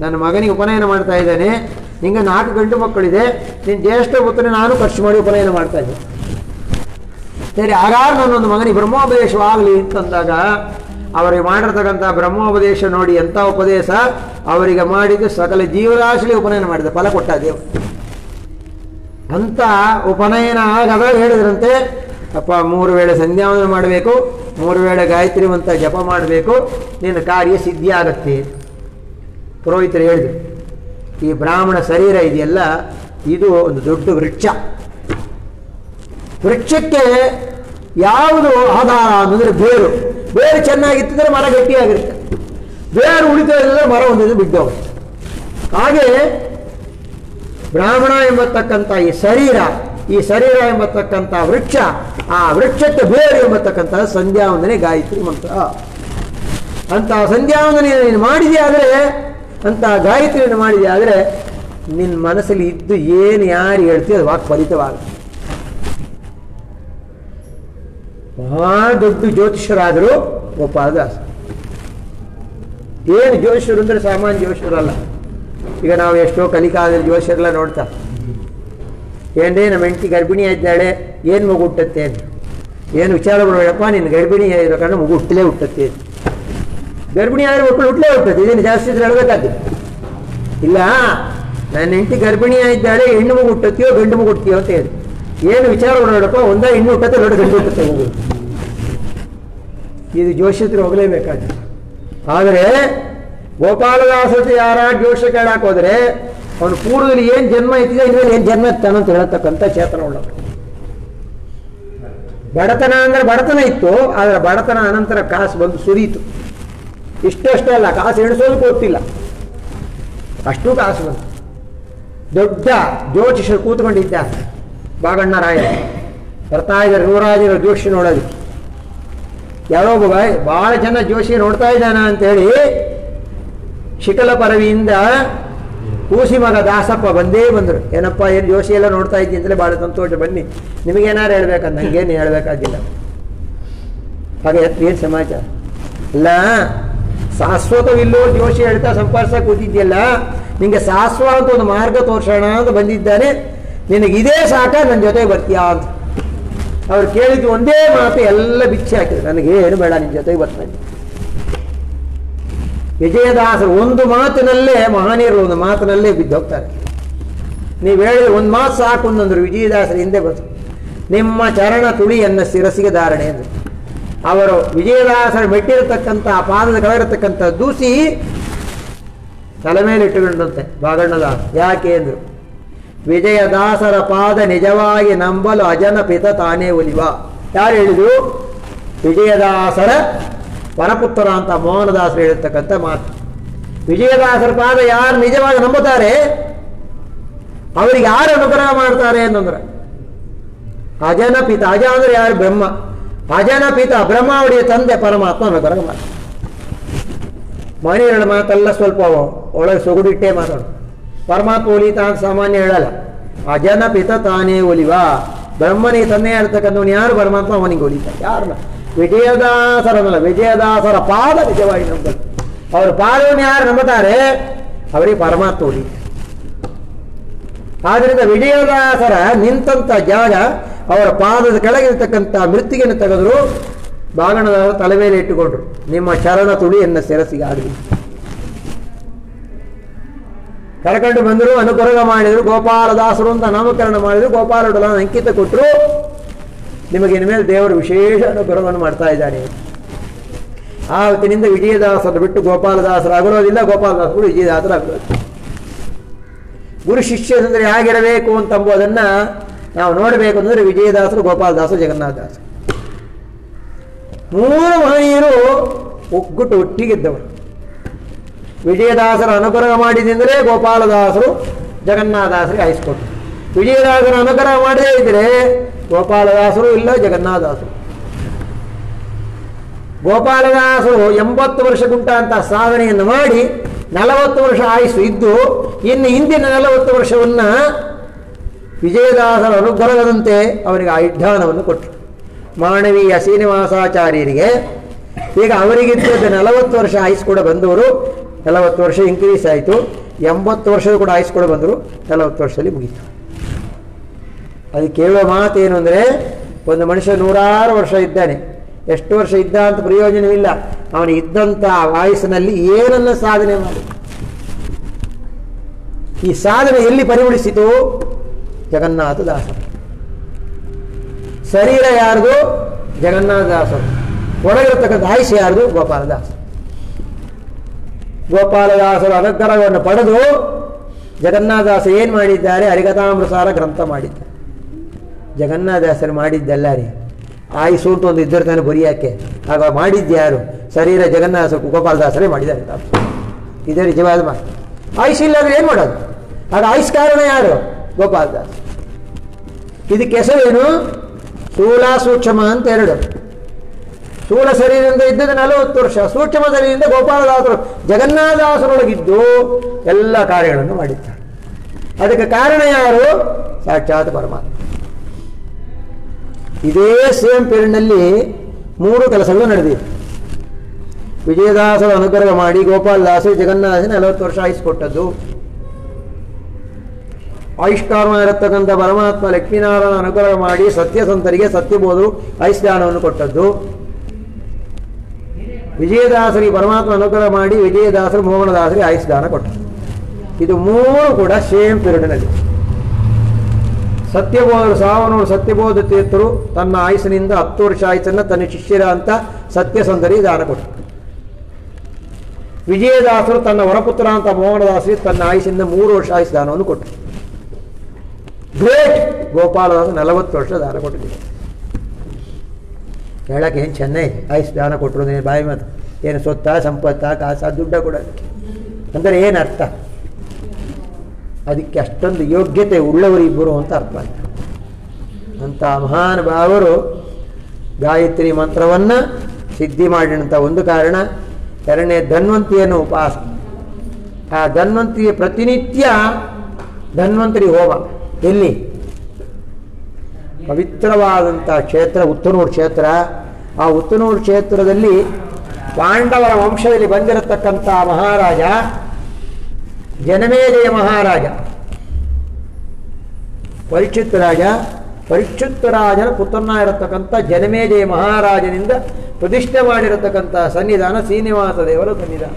ನನ್ನ ಮಗನಿಗೆ ಉಪನಯನ ಮಾಡ್ತಾ ಇದ್ದಾನೆ, ನಿಂಗೆ ನಾಲ್ಕು ಗಂಡು ಮಕ್ಕಳಿದೆ ನಿನ್ನ ಜ್ಯೇಷ್ಠ ಪುತ್ರ ನಾನು ಖರ್ಚು ಮಾಡಿ ಉಪನಯನ ಮಾಡ್ತಾ ಇದ್ದೆ ಸರಿ ಹಾಗಾದ್ರೆ ನನ್ನೊಂದು ಮಗನಿಗೆ ಬ್ರಹ್ಮೋಪದೇಶವಾಗಲಿ ಅಂತಂದಾಗ ಅವರಿಗೆ ಮಾಡಿರ್ತಕ್ಕಂಥ ಬ್ರಹ್ಮೋಪದೇಶ ನೋಡಿ ಎಂಥ ಉಪದೇಶ? ಅವರಿಗೆ ಮಾಡಿದ್ದು ಸಕಲ ಜೀವರಾಶಿಲಿ ಉಪನಯನ ಮಾಡಿದ, ಫಲ ಕೊಟ್ಟ ದೇವರು. ಅಂತ ಉಪನಯನ ಆಗದ ಹೇಳಿದ್ರಂತೆ, ಅಪ್ಪ ಮೂರು ವೇಳೆ ಸಂಧ್ಯಾವನ ಮಾಡಬೇಕು, ಮೂರು ವೇಳೆ ಗಾಯತ್ರಿ ಮಂತ್ರ ಜಪ ಮಾಡಬೇಕು, ನಿನ್ನ ಕಾರ್ಯ ಸಿದ್ಧಿ ಆಗತ್ತೆ. ಪುರೋಹಿತರು ಹೇಳಿದರು, ಈ ಬ್ರಾಹ್ಮಣ ಶರೀರ ಇದೆಯಲ್ಲ, ಇದು ಒಂದು ದೊಡ್ಡ ವೃಕ್ಷ. ವೃಕ್ಷಕ್ಕೆ ಯಾವುದು ಆಧಾರ ಅನ್ನೋದ್ರೆ ಬೇರು. ಬೇರು ಚೆನ್ನಾಗಿತ್ತಿದ್ರೆ ಮರ ಗಟ್ಟಿಯಾಗಿರುತ್ತೆ. ಬೇರು ಉಳಿತಾ ಮರ ಮರ ಒಂದಿದ್ದು ಬಿದ್ದೋಗುತ್ತೆ. ಹಾಗೆ ಬ್ರಾಹ್ಮಣ ಎಂಬತಕ್ಕಂಥ ಈ ಶರೀರ ಈ ಶರೀರ ಎಂಬತಕ್ಕಂಥ ವೃಕ್ಷ, ಆ ವೃಕ್ಷಕ್ಕೆ ಬೇರು ಎಂಬತಕ್ಕಂಥ ಸಂಧ್ಯಾವಂದನೆ ಗಾಯತ್ರಿ ಮಂತ್ರ. ಅಂತ ಸಂಧ್ಯಾವಂದನೆ ನೀನು ಮಾಡಿದೆ ಆದರೆ ಅಂತ ಗಾಯತ್ರಿಯನ್ನು ಮಾಡಿದೆ ಆದರೆ ನಿನ್ನ ಮನಸ್ಸಲ್ಲಿ ಇದ್ದು ಏನು ಯಾರು ಹೇಳ್ತೀವಿ ಅದು ವಾಕ್ ಫಲಿತವಾಗುತ್ತೆ. ಮಹಾ ದೊಡ್ಡ ಜ್ಯೋತಿಷರಾದರು ಗೋಪಾಲದಾಸ ಏನು ಜ್ಯೋತಿಷರು ಅಂದರೆ ಸಾಮಾನ್ಯ ಜ್ಯೋತಿಷರಲ್ಲ ಈಗ ನಾವು ಎಷ್ಟೋ ಕಲಿಕಾಲದಲ್ಲಿ ಜ್ಯೋತಿಷರೆಲ್ಲ ನೋಡ್ತಾ. ಏನೇ ನಮ್ಮ ಹೆಂಡತಿ ಗರ್ಭಿಣಿ ಇದ್ದಾಳೆ ಏನು ಮಗು ಹುಟ್ಟತ್ತೆ ಏನು ವಿಚಾರ ಮಾಡಬೇಡಪ್ಪ ನಿನ್ನ ಗರ್ಭಿಣಿ ಇರಬೇಕಂದ್ರೆ ಮಗು ಹುಟ್ಟಲೇ ಹುಟ್ಟತ್ತೆ. ಗರ್ಭಿಣಿ ಆದರೆ ಮಕ್ಕಳು ಹುಟ್ಟಲೇ ಹುಟ್ಟತ್ತೆ, ಇದನ್ನು ಜಾಸ್ತಿ ಇದ್ರೆ ಹೇಳ್ಬೇಕಾಗ್ತದೆ ಇಲ್ಲ, ನನ್ನ ಹೆಂಡತಿ ಗರ್ಭಿಣಿ ಇದ್ದಾಳೆ ಹೆಣ್ಣು ಮಗು ಹುಟ್ಟತ್ತೀಯೋ, ಗಂಡು ಮಗು ಹುಟ್ಟತೀಯೋ ಅಂತ ಹೇಳಿ. ಏನು ವಿಚಾರ ಮಾಡೋಣಪ್ಪ ಒಂದ ಹೆಣ್ಣು ಹುಟ್ಟತ್ತೆ, ದೊಡ್ಡ ಗಂಡು ಹುಟ್ಟತ್ತೆ ಮಗು. ಇದು ಜೋಷಿತ್ರು ಹೋಗಲೇಬೇಕಾದ ಆದರೆ ಗೋಪಾಲದಾಸತೆ ಯಾರ ಜೋಶ ಕೇಳಕ್ಕೆ ಹೋದರೆ, ಅವನು ಪೂರ್ವದಲ್ಲಿ ಏನು ಜನ್ಮ ಇತ್ತಿದೆ ಇನ್ಮೇಲೆ ಏನು ಜನ್ಮ ಅಂತ ಹೇಳತಕ್ಕಂಥ ಚೇತನ ಉಳ್ಳ ಬಡತನ ಅಂದರೆ ಬಡತನ ಇತ್ತು, ಆದರೆ ಬಡತನ ಅನಂತರ ಕಾಸು ಬಂದು ಸುರಿಯಿತು ಇಷ್ಟಷ್ಟೇ ಅಲ್ಲ, ಕಾಸು ಎಣಿಸೋದು ಗೊತ್ತಿಲ್ಲ ಅಷ್ಟು ಕಾಸು ಬಂತು. ದೊಡ್ಡ ಜ್ಯೋತಿಷರು ಕೂತ್ಕೊಂಡಿದ್ದ ಬಾಗಣ್ಣ ರಾಯ ಬರ್ತಾ ಇದ್ದಾರೆ ನೂರಾಜಿರ ಜ್ಯೋತಿಷ್ಯ ನೋಡೋದು ಯಾರೋ ಒಬ್ಬ ಭಾಳ ಜನ ಜೋಶಿ ನೋಡ್ತಾ ಇದ್ದಾನ ಅಂತೇಳಿ ಶಿಕಲ ಪರವಿಯಿಂದ ಕೂಸಿ ಮಗ ದಾಸಪ್ಪ ಬಂದೇ ಬಂದರು. ಏನಪ್ಪ, ಏನು ಜೋಶಿ ಎಲ್ಲ ನೋಡ್ತಾ ಇದ್ದಿ ಅಂತಲೇ ಭಾಳ ಸಂತೋಷ. ಬನ್ನಿ, ನಿಮಗೇನಾರು ಹೇಳ್ಬೇಕಂತ? ನನಗೇನು ಹೇಳಬೇಕಾಗಿಲ್ಲ. ಹಾಗೆ ಏನು ಸಮಾಚಾರ? ಅಲ್ಲ, ಶಾಶ್ವತವಿಲ್ಲೋ ಜೋಶಿ ಹೇಳ್ತಾ ಸಂಪರ್ಸ ಕೂತಿದ್ಯಲ್ಲ ನಿಮಗೆ ಅಂತ ಒಂದು ಮಾರ್ಗ ತೋರ್ಸೋಣ ಅಂತ ಬಂದಿದ್ದಾನೆ. ನಿನಗಿದೇ ಸಾಕ ನನ್ನ ಜೊತೆ ಬರ್ತೀಯಾ ಅಂತ. ಅವ್ರು ಕೇಳಿದ್ದು ಒಂದೇ ಮಾತು ಎಲ್ಲ ಬಿಚ್ಚಿ ಹಾಕಿದ್ರು. ನನಗೆ ಏನು ಬೇಡ ನಿನ್ನ ಜೊತೆಗೆ ಬರ್ತಾನೆ. ವಿಜಯದಾಸರು ಒಂದು ಮಾತಿನಲ್ಲೇ ಮಹನೀಯರು ಒಂದು ಮಾತಿನಲ್ಲೇ ಬಿದ್ದು ಹೋಗ್ತಾರೆ. ನೀವು ಹೇಳಿದ್ರೆ ಒಂದು ಮಾತು ಸಾಕು ಅಂದರು ವಿಜಯದಾಸರ ಹಿಂದೆ ಬಂತು ನಿಮ್ಮ ಚರಣ ತುಳಿಯನ್ನು ಶಿರಸಿಗೆ ಧಾರಣೆ ಅಂದರು. ಅವರು ವಿಜಯದಾಸರು ಮೆಟ್ಟಿರತಕ್ಕಂಥ, ಆ ಪಾದದ ಕೆಳಗಿರತಕ್ಕಂಥ ದೂಸಿ ತಲೆ ಮೇಲೆ ಇಟ್ಟುಕೊಂಡಂತೆ ಬಾಗಣ್ಣದಾಸ ಯಾಕೆ ಅಂದರು? ವಿಜಯದಾಸರ ಪಾದ ನಿಜವಾಗಿ ನಂಬಲು ಅಜನ ಪಿತ ತಾನೇ ಒಲಿವ. ಯಾರು ಹೇಳಿದ್ರು? ವಿಜಯದಾಸರ ವರಪುತ್ರ ಅಂತ ಮೋಹನದಾಸರು ಹೇಳಿರ್ತಕ್ಕಂಥ ಮಾತು. ವಿಜಯದಾಸರ ಪಾದ ಯಾರು ನಿಜವಾಗಿ ನಂಬುತ್ತಾರೆ? ಅವರಿಗೆ ಯಾರು ಅನುಗ್ರಹ ಮಾಡ್ತಾರೆ ಅಂತಂದ್ರೆ ಅಜನ ಪಿತ, ಅಜ ಅಂದ್ರೆ ಯಾರು? ಬ್ರಹ್ಮ. ಅಜನ ಪಿತ ಬ್ರಹ್ಮಾವಳಿಯ ತಂದೆ ಪರಮಾತ್ಮ ಅನುಗ್ರಹ ಮಾಡ್ತಾರೆ. ಮನೆಗಳ ಮಾತಲ್ಲ ಸ್ವಲ್ಪ ಒಳಗೆ ಸೊಗುಡಿಟ್ಟೇ ಮಾತಾಡು ಪರಮಾತ್ಮ ಒಲಿತ ಅಂತ ಸಾಮಾನ್ಯ ಹೇಳಲ್ಲ. ಅಜನ ಪಿತ ತಾನೇ ಒಲಿವ. ಬ್ರಹ್ಮನಿಗೆ ತಂದೆ ಹೇಳ್ತಕ್ಕಂಥವನು ಯಾರು? ಪರಮಾತ್ಮ ಅವನಿಗೆ ಒಲಿತ. ಯಾರನ್ನ ವಿಜಯದಾಸರನಲ್ಲ. ವಿಜಯದಾಸರ ಪಾದ ನಿಜವಾಗಿ ನಂಬಲು ಅವ್ರ ಪಾದವನ್ನು ಯಾರು ನಂಬುತ್ತಾರೆ? ಅವರಿಗೆ ಪರಮಾತ್ಮ ಒಲಿತ. ಆದ್ರಿಂದ ವಿಜಯದಾಸರ ನಿಂತಂತ ಜಾಗ ಅವರ ಪಾದದ ಕೆಳಗಿರ್ತಕ್ಕಂಥ ಮೃತ್ತಿಗೆಯನ್ನು ತೆಗೆದ್ರು. ಬಾಗಣದವರು ತಲೆ ಮೇಲೆ ಇಟ್ಟುಕೊಂಡ್ರು. ನಿಮ್ಮ ಚರಣ ತುಳಿಯನ್ನು ಸೆರಸಿಗೆ ಕರ್ಕೊಂಡು ಬಂದರು ಅನುಗ್ರಹ ಮಾಡಿದರು, ಗೋಪಾಲದಾಸರು ಅಂತ ನಾಮಕರಣ ಮಾಡಿದರು ಗೋಪಾಲಡಲ ಅಂಕಿತ ಕೊಟ್ಟರು. ನಿಮಗೆ ಇನ್ಮೇಲೆ ದೇವರು ವಿಶೇಷ ಅನುಗ್ರಹವನ್ನು ಮಾಡ್ತಾ ಇದ್ದಾನೆ. ಆ ಹೊತ್ತಿನಿಂದ ವಿಜಯದಾಸರು ಬಿಟ್ಟು ಗೋಪಾಲದಾಸರಾಗಿರೋದಿಲ್ಲ ಗೋಪಾಲದಾಸರು ವಿಜಯದಾಸರಾಗಿರೋದು ಗುರು ಶಿಷ್ಯ ಅಂದರೆ ಹೇಗಿರಬೇಕು ಅಂತಂಬುದನ್ನು ನಾವು ನೋಡಬೇಕು ಅಂದರೆ ವಿಜಯದಾಸರು, ಗೋಪಾಲದಾಸರು, ಜಗನ್ನಾಥದಾಸರು. ಮೂರು ಮಹನೀಯರು ಒಗ್ಗುಟ್ಟು ಒಟ್ಟಿಗಿದ್ದವರು ವಿಜಯದಾಸರ ಅನುಗ್ರಹ ಮಾಡಿದಿಂದಲೇ ಗೋಪಾಲದಾಸರು ಜಗನ್ನಾಥದಾಸರಿಗೆ ಹಾಯಿಸ್ಕೊಟ್ರು. ವಿಜಯದಾಸರ ಅನುಗ್ರಹ ಮಾಡದೇ ಇದ್ರೆ ಗೋಪಾಲದಾಸರು ಇಲ್ಲ ಜಗನ್ನಾಥಾಸರು ಗೋಪಾಲದಾಸರು ಎಂಬತ್ತು ಅಂತ ಸಾಧನೆಯನ್ನು ಮಾಡಿ ನಲವತ್ತು ವರ್ಷ ಆಯುಸ್ಸು ಇದ್ದು, ಇನ್ನು ಹಿಂದಿನ ನಲವತ್ತು ವರ್ಷವನ್ನು ವಿಜಯದಾಸರ ಅನುಗ್ರಹದಂತೆ ಅವರಿಗೆ ಆಯುಧಾನವನ್ನು ಕೊಟ್ಟರು ಮಾನವೀಯ ಶ್ರೀನಿವಾಸಾಚಾರ್ಯರಿಗೆ, ಈಗ ಅವರಿಗಿದ್ದ ನಲವತ್ತು ವರ್ಷ ಆಯುಸ್ ಕೂಡ ಬಂದವರು ನಲವತ್ತು ವರ್ಷ ಇನ್ಕ್ರೀಸ್ ಆಯಿತು. ಎಂಬತ್ತು ವರ್ಷದ ಕೂಡ ಆಯುಸ್ ಕೂಡ ಬಂದರು. ನಲವತ್ತು ವರ್ಷದಲ್ಲಿ ಮುಗೀತು. ಅದು ಕೇಳುವ ಮಾತೇನು ಅಂದರೆ, ಒಂದು ಮನುಷ್ಯ ನೂರಾರು ವರ್ಷ ಇದ್ದಾನೆ. ಎಷ್ಟು ವರ್ಷ ಇದ್ದ ಅಂತ ಪ್ರಯೋಜನವಿಲ್ಲ. ಅವನು ಇದ್ದಂಥ ವಾಯಸ್ಸಿನಲ್ಲಿ ಏನನ್ನ ಸಾಧನೆ ಮಾಡಿ. ಈ ಸಾಧನೆ ಎಲ್ಲಿ ಪರಿಗಣಿಸಿತು ಜಗನ್ನಾಥ ದಾಸ ಶರೀರ ಯಾರ್ದು? ಜಗನ್ನಾಥ ದಾಸರು. ಒಳಗಿರತಕ್ಕಂಥ ಯಾರದು ಯಾರ್ದು? ಗೋಪಾಲದಾಸ ಗೋಪಾಲದಾಸರು ಅನುಗ್ರಹವನ್ನು ಪಡೆದು ಜಗನ್ನಾಥದಾಸ ಏನು ಮಾಡಿದ್ದಾರೆ? ಹರಿಕಥಾಮೃಸಾರ ಗ್ರಂಥ ಮಾಡಿದ್ದಾರೆ ಜಗನ್ನಾಥದಾಸರು ಮಾಡಿದ್ದಲ್ಲ ರೀ ಆಯುಸು ಅಂತ ಒಂದು ಇದ್ದಿರ್ತಾನೆ ಬರಿಯಾಕೆ? ಆಗ ಮಾಡಿದ್ಯಾರು ಶರೀರ ಜಗನ್ನಾಥ ಗೋಪಾಲದಾಸರೇ ಮಾಡಿದ್ದಾರೆ. ಇದೇ ನಿಜವಾದ ಮಾತು. ಆಯುಷ್ ಇಲ್ಲಾದ್ರೆ ಏನು ಮಾಡೋದು? ಆಗ ಆಯುಷ್ ಕಾರಣ ಯಾರು? ಗೋಪಾಲದಾಸ ಇದಕ್ಕೆ ಹೆಸರೇನು ಸ್ಥೂಲ ಸೂಕ್ಷ್ಮ ಅಂತ ಎರಡು. ಸ್ಥೂಲ ಶರೀರದಿಂದ ಇದ್ದದ್ದು ನಲವತ್ತು ವರ್ಷ, ಸೂಕ್ಷ್ಮ ಶರೀರದಿಂದ ಗೋಪಾಲದಾಸರು ಜಗನ್ನಾಥದಾಸರೊಳಗಿದ್ದು ಎಲ್ಲ ಕಾರ್ಯಗಳನ್ನು ಮಾಡಿದ್ದಾರೆ. ಅದಕ್ಕೆ ಕಾರಣ ಯಾರು? ಸಾಕ್ಷಾತ್ ಪರಮಾತ್ಮ. ಇದೇ ಸೇಮ್ ಪೀರಿಯಡ್ನಲ್ಲಿ ಮೂರು ಕೆಲಸಗಳು ನಡೆದಿವೆ. ವಿಜಯದಾಸರ ಅನುಗ್ರಹ ಮಾಡಿ ಗೋಪಾಲದಾಸರು ಜಗನ್ನಾಥ ನಲವತ್ತು ವರ್ಷ ಆಯಿಸ್ಕೊಟ್ಟದ್ದು. ಆಯುಷ್ಕಾರಣ ಇರತಕ್ಕಂಥ ಪರಮಾತ್ಮ ಲಕ್ಷ್ಮೀನಾರಾಯಣ ಅನುಗ್ರಹ ಮಾಡಿ ಸತ್ಯಸಂತರಿಗೆ ಸತ್ಯಬೋಧರು ಐಸ್ಥಾನವನ್ನು ಕೊಟ್ಟದ್ದು. ವಿಜಯದಾಸರಿಗೆ ಪರಮಾತ್ಮ ಅನುಗ್ರಹ ಮಾಡಿ ವಿಜಯದಾಸರು ಮೋಹನದಾಸರಿಗೆ ಆಯುಷ್ದಾನ ಕೊಟ್ಟರು ಇದು ಮೂರು ಕೂಡ ಸೇಮ್ ಪಿರಿಯಡ್ನಲ್ಲಿ. ಸತ್ಯಬೋಧರು ಸಾವನೂರು ಸತ್ಯಬೋಧ ತೀರ್ಥರು ತನ್ನ ಆಯುಸ್ಸಿನಿಂದ ಹತ್ತು ವರ್ಷ ಆಯುಸ್ಸನ್ನು ತನ್ನ ಶಿಷ್ಯರ ಅಂತ ಸತ್ಯಸಂದರಿ ದಾನ ಕೊಟ್ಟರು ವಿಜಯದಾಸರು ತನ್ನ ವರಪುತ್ರ ಅಂತ ಮೋಹನದಾಸರಿಗೆ ತನ್ನ ಆಯುಸ್ಸಿನಿಂದ ಮೂರು ವರ್ಷ ಆಯುಸ್ ದಾನವನ್ನು ಕೊಟ್ಟರು ಗ್ರೇಟ್ ಗೋಪಾಲದಾಸ ನಲವತ್ತು ವರ್ಷ ದಾನ ಕೊಟ್ಟಿದ್ದೀವಿ ಹೇಳಕ್ಕೆ ಏನು ಚೆನ್ನೈ ಐಸ್ ದಾನ ಕೊಟ್ಟರು ನೀನು ಬಾಯಿ ಮಾತು. ಏನು ಸೊತ್ತ, ಸಂಪತ್ತ, ಕಾಸ, ದುಡ್ಡ ಕೂಡ ಅಂದರೆ ಏನು ಅರ್ಥ? ಅದಕ್ಕೆ ಅಷ್ಟೊಂದು ಯೋಗ್ಯತೆ ಉಳ್ಳವರಿಬ್ಬರು ಅಂತ ಅರ್ಥ ಅಂಥ ಮಹಾನುಭಾವರು ಗಾಯತ್ರಿ ಮಂತ್ರವನ್ನು ಸಿದ್ಧಿ ಮಾಡಿದಂಥ ಒಂದು ಕಾರಣ, ಎರಡನೇ ಧನ್ವಂತಿಯನ್ನು ಉಪಾಸ. ಆ ಧನ್ವಂತಿಗೆ ಪ್ರತಿನಿತ್ಯ ಧನ್ವಂತರಿ ಹೋಮ. ಎಲ್ಲಿ? ಪವಿತ್ರವಾದಂಥ ಕ್ಷೇತ್ರ, ಉತ್ತನೂರು ಕ್ಷೇತ್ರ ಆ ಉತ್ತನೂರು ಕ್ಷೇತ್ರದಲ್ಲಿ ಪಾಂಡವರ ವಂಶದಲ್ಲಿ ಬಂದಿರತಕ್ಕಂಥ ಮಹಾರಾಜ ಜನಮೇಜಯ ಮಹಾರಾಜ. ಪರಿಚಿತ್ ರಾಜ ಪರಿಚಿತ್ ರಾಜನ ಪುತ್ರನಾಗಿರತಕ್ಕಂಥ ಜನಮೇಜಯ ಮಹಾರಾಜನಿಂದ ಪ್ರತಿಷ್ಠೆ ಮಾಡಿರತಕ್ಕಂಥ ಸನ್ನಿಧಾನ ಶ್ರೀನಿವಾಸ ದೇವರ ಸನ್ನಿಧಾನ.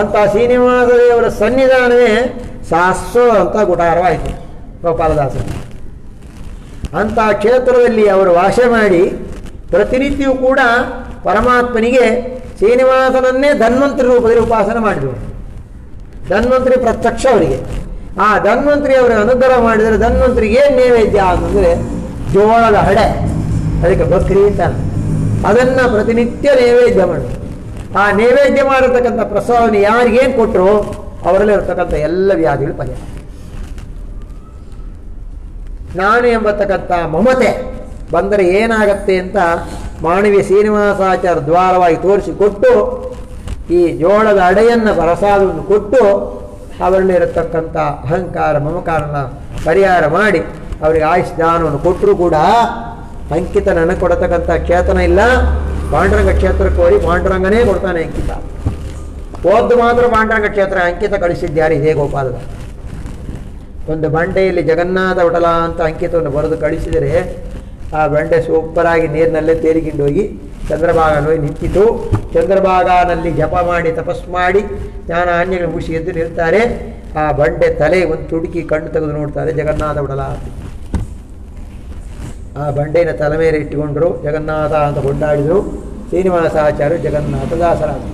ಅಂತ ಶ್ರೀನಿವಾಸ ದೇವರ ಸನ್ನಿಧಾನವೇ ಸಾಸೋ ಅಂತ ಗುಟಾರವಾಯಿತು ಗೋಪಾಲದಾಸರು. ಅಂಥ ಕ್ಷೇತ್ರದಲ್ಲಿ ಅವರು ವಾಸ ಮಾಡಿ ಪ್ರತಿನಿತ್ಯವೂ ಕೂಡ ಪರಮಾತ್ಮನಿಗೆ ಶ್ರೀನಿವಾಸನನ್ನೇ ಧನ್ವಂತರಿ ರೂಪದಲ್ಲಿ ಉಪಾಸನೆ ಮಾಡಿದರು ಧನ್ವಂತರಿ ಪ್ರತ್ಯಕ್ಷ ಅವರಿಗೆ. ಆ ಧನ್ವಂತರಿ ಅವರ ಅನುಗ್ರಹ ಮಾಡಿದರೆ ಧನ್ವಂತರಿಗೆ ಏನು ನೈವೇದ್ಯ ಅಂತಂದರೆ ಜೋಳದ ಹಡೆ, ಅದಕ್ಕೆ ಬಕ್ರಿ ಅಂತ ಅದನ್ನು ಪ್ರತಿನಿತ್ಯ ನೈವೇದ್ಯ ಮಾಡಿ ಆ ನೈವೇದ್ಯ ಮಾಡಿರ್ತಕ್ಕಂಥ ಪ್ರಸಾದವನ್ನು ಯಾರಿಗೇನು ಕೊಟ್ಟರು ಅವರಲ್ಲಿ ಇರತಕ್ಕಂಥ ಎಲ್ಲ ವ್ಯಾಧಿಗಳು ಪರಿಹಾರ ನಾನು ಎಂಬತಕ್ಕಂಥ ಮಮತೆ ಬಂದರೆ ಏನಾಗತ್ತೆ ಅಂತ ಮಾಣವಿ ಶ್ರೀನಿವಾಸಾಚಾರ್ಯ ದ್ವಾರವಾಗಿ ತೋರಿಸಿಕೊಟ್ಟು ಈ ಜೋಳದ ಅಡೆಯನ್ನು ಪ್ರಸಾದವನ್ನು ಕೊಟ್ಟು ಅವರಲ್ಲಿರತಕ್ಕಂಥ ಅಹಂಕಾರ ಮಮಕಾರನ ಪರಿಹಾರ ಮಾಡಿ ಅವರಿಗೆ ಆಯುಷ್ ದಾನವನ್ನು ಕೊಟ್ಟರೂ ಕೂಡ ಅಂಕಿತ ನನಗೆ ಕೊಡತಕ್ಕಂಥ ಕ್ಷೇತ್ರನ ಇಲ್ಲ. ಪಾಂಡುರಂಗ ಕ್ಷೇತ್ರಕ್ಕೆ ಹೋಗಿ ಪಾಂಡುರಂಗನೇ ಕೊಡ್ತಾನೆ ಅಂಕಿತ. ಓದ್ದು ಮಾತ್ರ ಪಾಂಡುರಂಗ ಕ್ಷೇತ್ರ, ಅಂಕಿತ ಕಳಿಸಿದ್ಯಾರು ಇದೇ ಗೋಪಾಲದ. ಒಂದು ಬಂಡೆಯಲ್ಲಿ ಜಗನ್ನಾಥ ಒಟಲ ಅಂತ ಅಂಕಿತವನ್ನು ಬರೆದು ಕಳಿಸಿದರೆ ಆ ಬಂಡೆ ಸೂಪರಾಗಿ ನೀರಿನಲ್ಲೇ ತೇಲಿಗಿಂಡೋಗಿ ಹೋಗಿ ನಿಂತಿತು ಚಂದ್ರಭಾಗನಲ್ಲಿ ಜಪ ಮಾಡಿ, ತಪಸ್ ಮಾಡಿ ಜ್ಞಾನ ಅನ್ಯಗಳು ಮುಗಿಸಿ ಎದ್ದು ನಿಲ್ತಾರೆ. ಆ ಬಂಡೆ ತಲೆ ಒಂದು ತುಡುಕಿ ಕಣ್ಣು ತೆಗೆದು ನೋಡ್ತಾರೆ, ಜಗನ್ನಾಥ ಒಡಲ ಆ ಬಂಡೆನ ತಲೆ ಮೇಲೆ ಇಟ್ಟುಕೊಂಡರು, ಜಗನ್ನಾಥ ಅಂತ ಕೊಂಡಾಡಿದರು. ಶ್ರೀನಿವಾಸಾಚಾರ್ಯ ಜಗನ್ನಾಥದಾಸರಾದ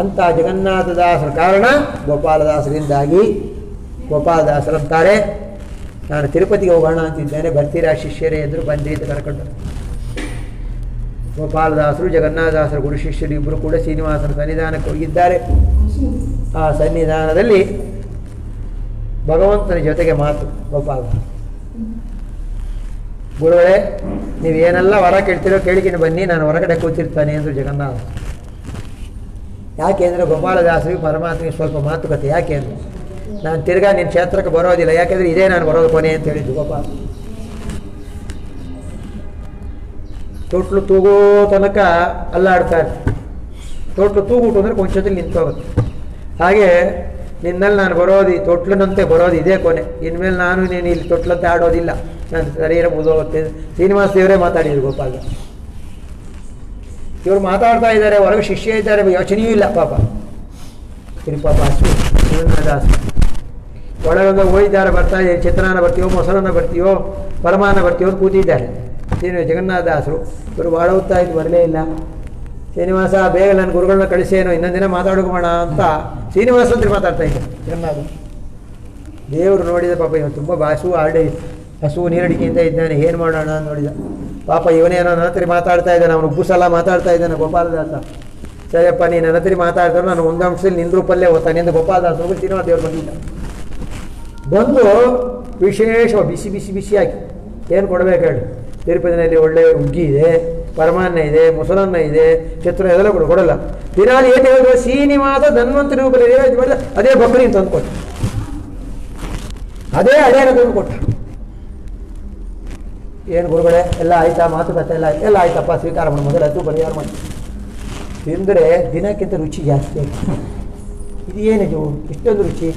ಅಂತ ಜಗನ್ನಾಥದಾಸರ ಕಾರಣ ಗೋಪಾಲದಾಸರಿಂದಾಗಿ ಗೋಪಾಲದಾಸರಂತಾರೆ. ನಾನು ತಿರುಪತಿಗೆ ಹೋಗೋಣ ಅಂತಿದ್ದೇನೆ, ಬರ್ತೀರಾ? ಶಿಷ್ಯರೇ ಎದುರು ಬಂದೆ ಅಂತ ಕರ್ಕೊಂಡು. ಗೋಪಾಲದಾಸರು, ಜಗನ್ನಾಥದಾಸರು, ಗುರು ಶಿಷ್ಯರು ಇಬ್ಬರು ಕೂಡ ಶ್ರೀನಿವಾಸನ ಸನ್ನಿಧಾನಕ್ಕೆ ಹೋಗಿದ್ದಾರೆ. ಆ ಸನ್ನಿಧಾನದಲ್ಲಿ ಭಗವಂತನ ಜೊತೆಗೆ ಮಾತು, ಗೋಪಾಲ. ಗುರುಗಳೇ, ನೀವು ಏನೆಲ್ಲ ವರ ಕೇಳ್ತಿರೋ ಕೇಳಿಕೊಂಡು ಬನ್ನಿ, ನಾನು ಹೊರಗಡೆ ಕೂತಿರ್ತಾನೆ ಅಂದರು ಜಗನ್ನಾಥ ಯಾಕೆ ಅಂದರೆ ಗೋಪಾಲದಾಸರಿಗೆ ಪರಮಾತ್ಮಗೆ ಸ್ವಲ್ಪ ಮಾತುಕತೆ, ಯಾಕೆ ಅಂದರೆ? ನಾನು ತಿರ್ಗಾ ನಿನ್ನ ಕ್ಷೇತ್ರಕ್ಕೆ ಬರೋದಿಲ್ಲ. ಯಾಕೆಂದರೆ ಇದೇ ನಾನು ಬರೋದು ಕೊನೆ ಅಂತ ಹೇಳಿದ್ದು. ಪಾಪ ತೊಟ್ಲು ತೂಗೋ ತನಕ ಅಲ್ಲಾಡ್ತಾರೆ. ತೊಟ್ಲು ತೂಗುಟ್ಟು ಅಂದರೆ ಕೊಂಚದಲ್ಲಿ ನಿಂತೋಗುತ್ತೆ ಹಾಗೆ ನಿನ್ನಲ್ಲಿ ನಾನು ಬರೋದು ತೊಟ್ಲನಂತೆ ಬರೋದು ಇದೇ ಕೊನೆ. ಇನ್ಮೇಲೆ ನಾನು ನೀನು ಇಲ್ಲಿ ತೊಟ್ಲಂತೆ ಆಡೋದಿಲ್ಲ. ನನ್ನ ಶರೀರ ಮುದೋಗುತ್ತೆ ಶ್ರೀನಿವಾಸ ದೇವರೇ ಮಾತಾಡಿದ್ರು ಗೋಪಾಲ. ಇವರು ಮಾತಾಡ್ತಾ ಇದ್ದಾರೆ, ಹೊರಗೆ ಶಿಷ್ಯ ಇದ್ದಾರೆ, ಯೋಚನೆಯೂ ಇಲ್ಲ ಪಾಪ. ತಿರುಪಾಪ ದಾಸ ಒಳಗೊಂದು ಹೋಗಿದ್ದಾರೆ ಬರ್ತಾ ಚಿತ್ರಾನ್ನ ಬರ್ತೀವೋ, ಮೊಸರನ್ನ ಬರ್ತೀವೋ ಪರಮಾನ ಬರ್ತೀವೋ ಅಂತ ಕೂತಿದ್ದಾರೆ. ಶ್ರೀನಿ ಜಗನ್ನಾಥದಾಸರು? ಇವರು ಭಾಳ ಹೋಗ್ತಾ ಬರಲೇ ಇಲ್ಲ. ಶ್ರೀನಿವಾಸ, ಬೇಗ ನನ್ನ ಗುರುಗಳನ್ನ ಕಳಿಸೇನೋ, ಇನ್ನೊಂದು ದಿನ ಮಾತಾಡ್ಕೋಣ ಅಂತ ಶ್ರೀನಿವಾಸ ಅಂತ ಮಾತಾಡ್ತಾ ಇದ್ದೆ, ಜಗನ್ನಾಥ. ದೇವರು ನೋಡಿದ ಪಾಪ ಇವನು ತುಂಬ ಬಾಸು ಆಡಿ ಹಸು ನೀರಡಿಕೆಯಿಂದ ಇದ್ದಾನೆ, ಏನು ಮಾಡೋಣ ಅಂತ ನೋಡಿದ. ಪಾಪ ಇವನೇನೋ ನನ್ನ ಹತ್ರ ಮಾತಾಡ್ತಾ ಇದ್ದಾನೆ, ಅವನು ಉಬ್ಬುಸಲ ಮಾತಾಡ್ತಾ ಇದ್ದಾನೆ, ಗೋಪಾಲದಾಸ. ಸರಿಯಪ್ಪ, ನೀನು ನನ್ನ ಹತ್ರ ಮಾತಾಡ್ತಾರೆ ನಾನು ಒಂದು ಅಂಶದಲ್ಲಿ ನಿನ್ನ ರೂಪಲ್ಲೇ ಓದ್ತಾನೆ ಎಂದು ಗೋಪಾಲದಾಸ ಶ್ರೀನಿವಾಸ ದೇವರು ಬಂದಿಲ್ಲ ಬಂದು ವಿಶೇಷ ಬಿಸಿ ಬಿಸಿ ಬಿಸಿ ಹಾಕಿ ಏನು ಕೊಡಬೇಕು ಹೇಳಿ? ತಿರುಪತಿನಲ್ಲಿ ಒಳ್ಳೆ ಹುಗ್ಗಿ ಇದೆ, ಪರಮಾನ್ನ ಇದೆ, ಮೊಸರನ್ನ ಇದೆ, ಚಿತ್ರ ಎಲ್ಲ ಕೊಡು ಕೊಡಲ್ಲ. ದಿನಾಲಿ ಏನು ಹೇಳಿದ್ರು ಶ್ರೀನಿವಾಸ ಧನ್ವಂತರಿ ರೂಪದಲ್ಲಿ ಮಾಡಿದ ಅದೇ ಬಬ್ಬರಿ ಅಂತ ಅಂದ್ಕೊಟ್ಟ. ಅದೇ ಅಡೇನ ತಂದು ಕೊಟ್ಟ. ಏನು ಗುರುಗಳೇ, ಎಲ್ಲ ಆಯ್ತಾ? ಮಾತುಕತೆ ಎಲ್ಲ ಎಲ್ಲ ಆಯ್ತಪ್ಪ, ಸ್ವೀಕಾರ ಮಾಡಿ. ಮೊದಲು ಅದು ಪರಿಹಾರ ಮಾಡಿ. ತಿಂದರೆ ದಿನಕ್ಕಿಂತ ರುಚಿ ಜಾಸ್ತಿ ಇದು? ಏನಿದು ಇಷ್ಟೊಂದು ರುಚಿ.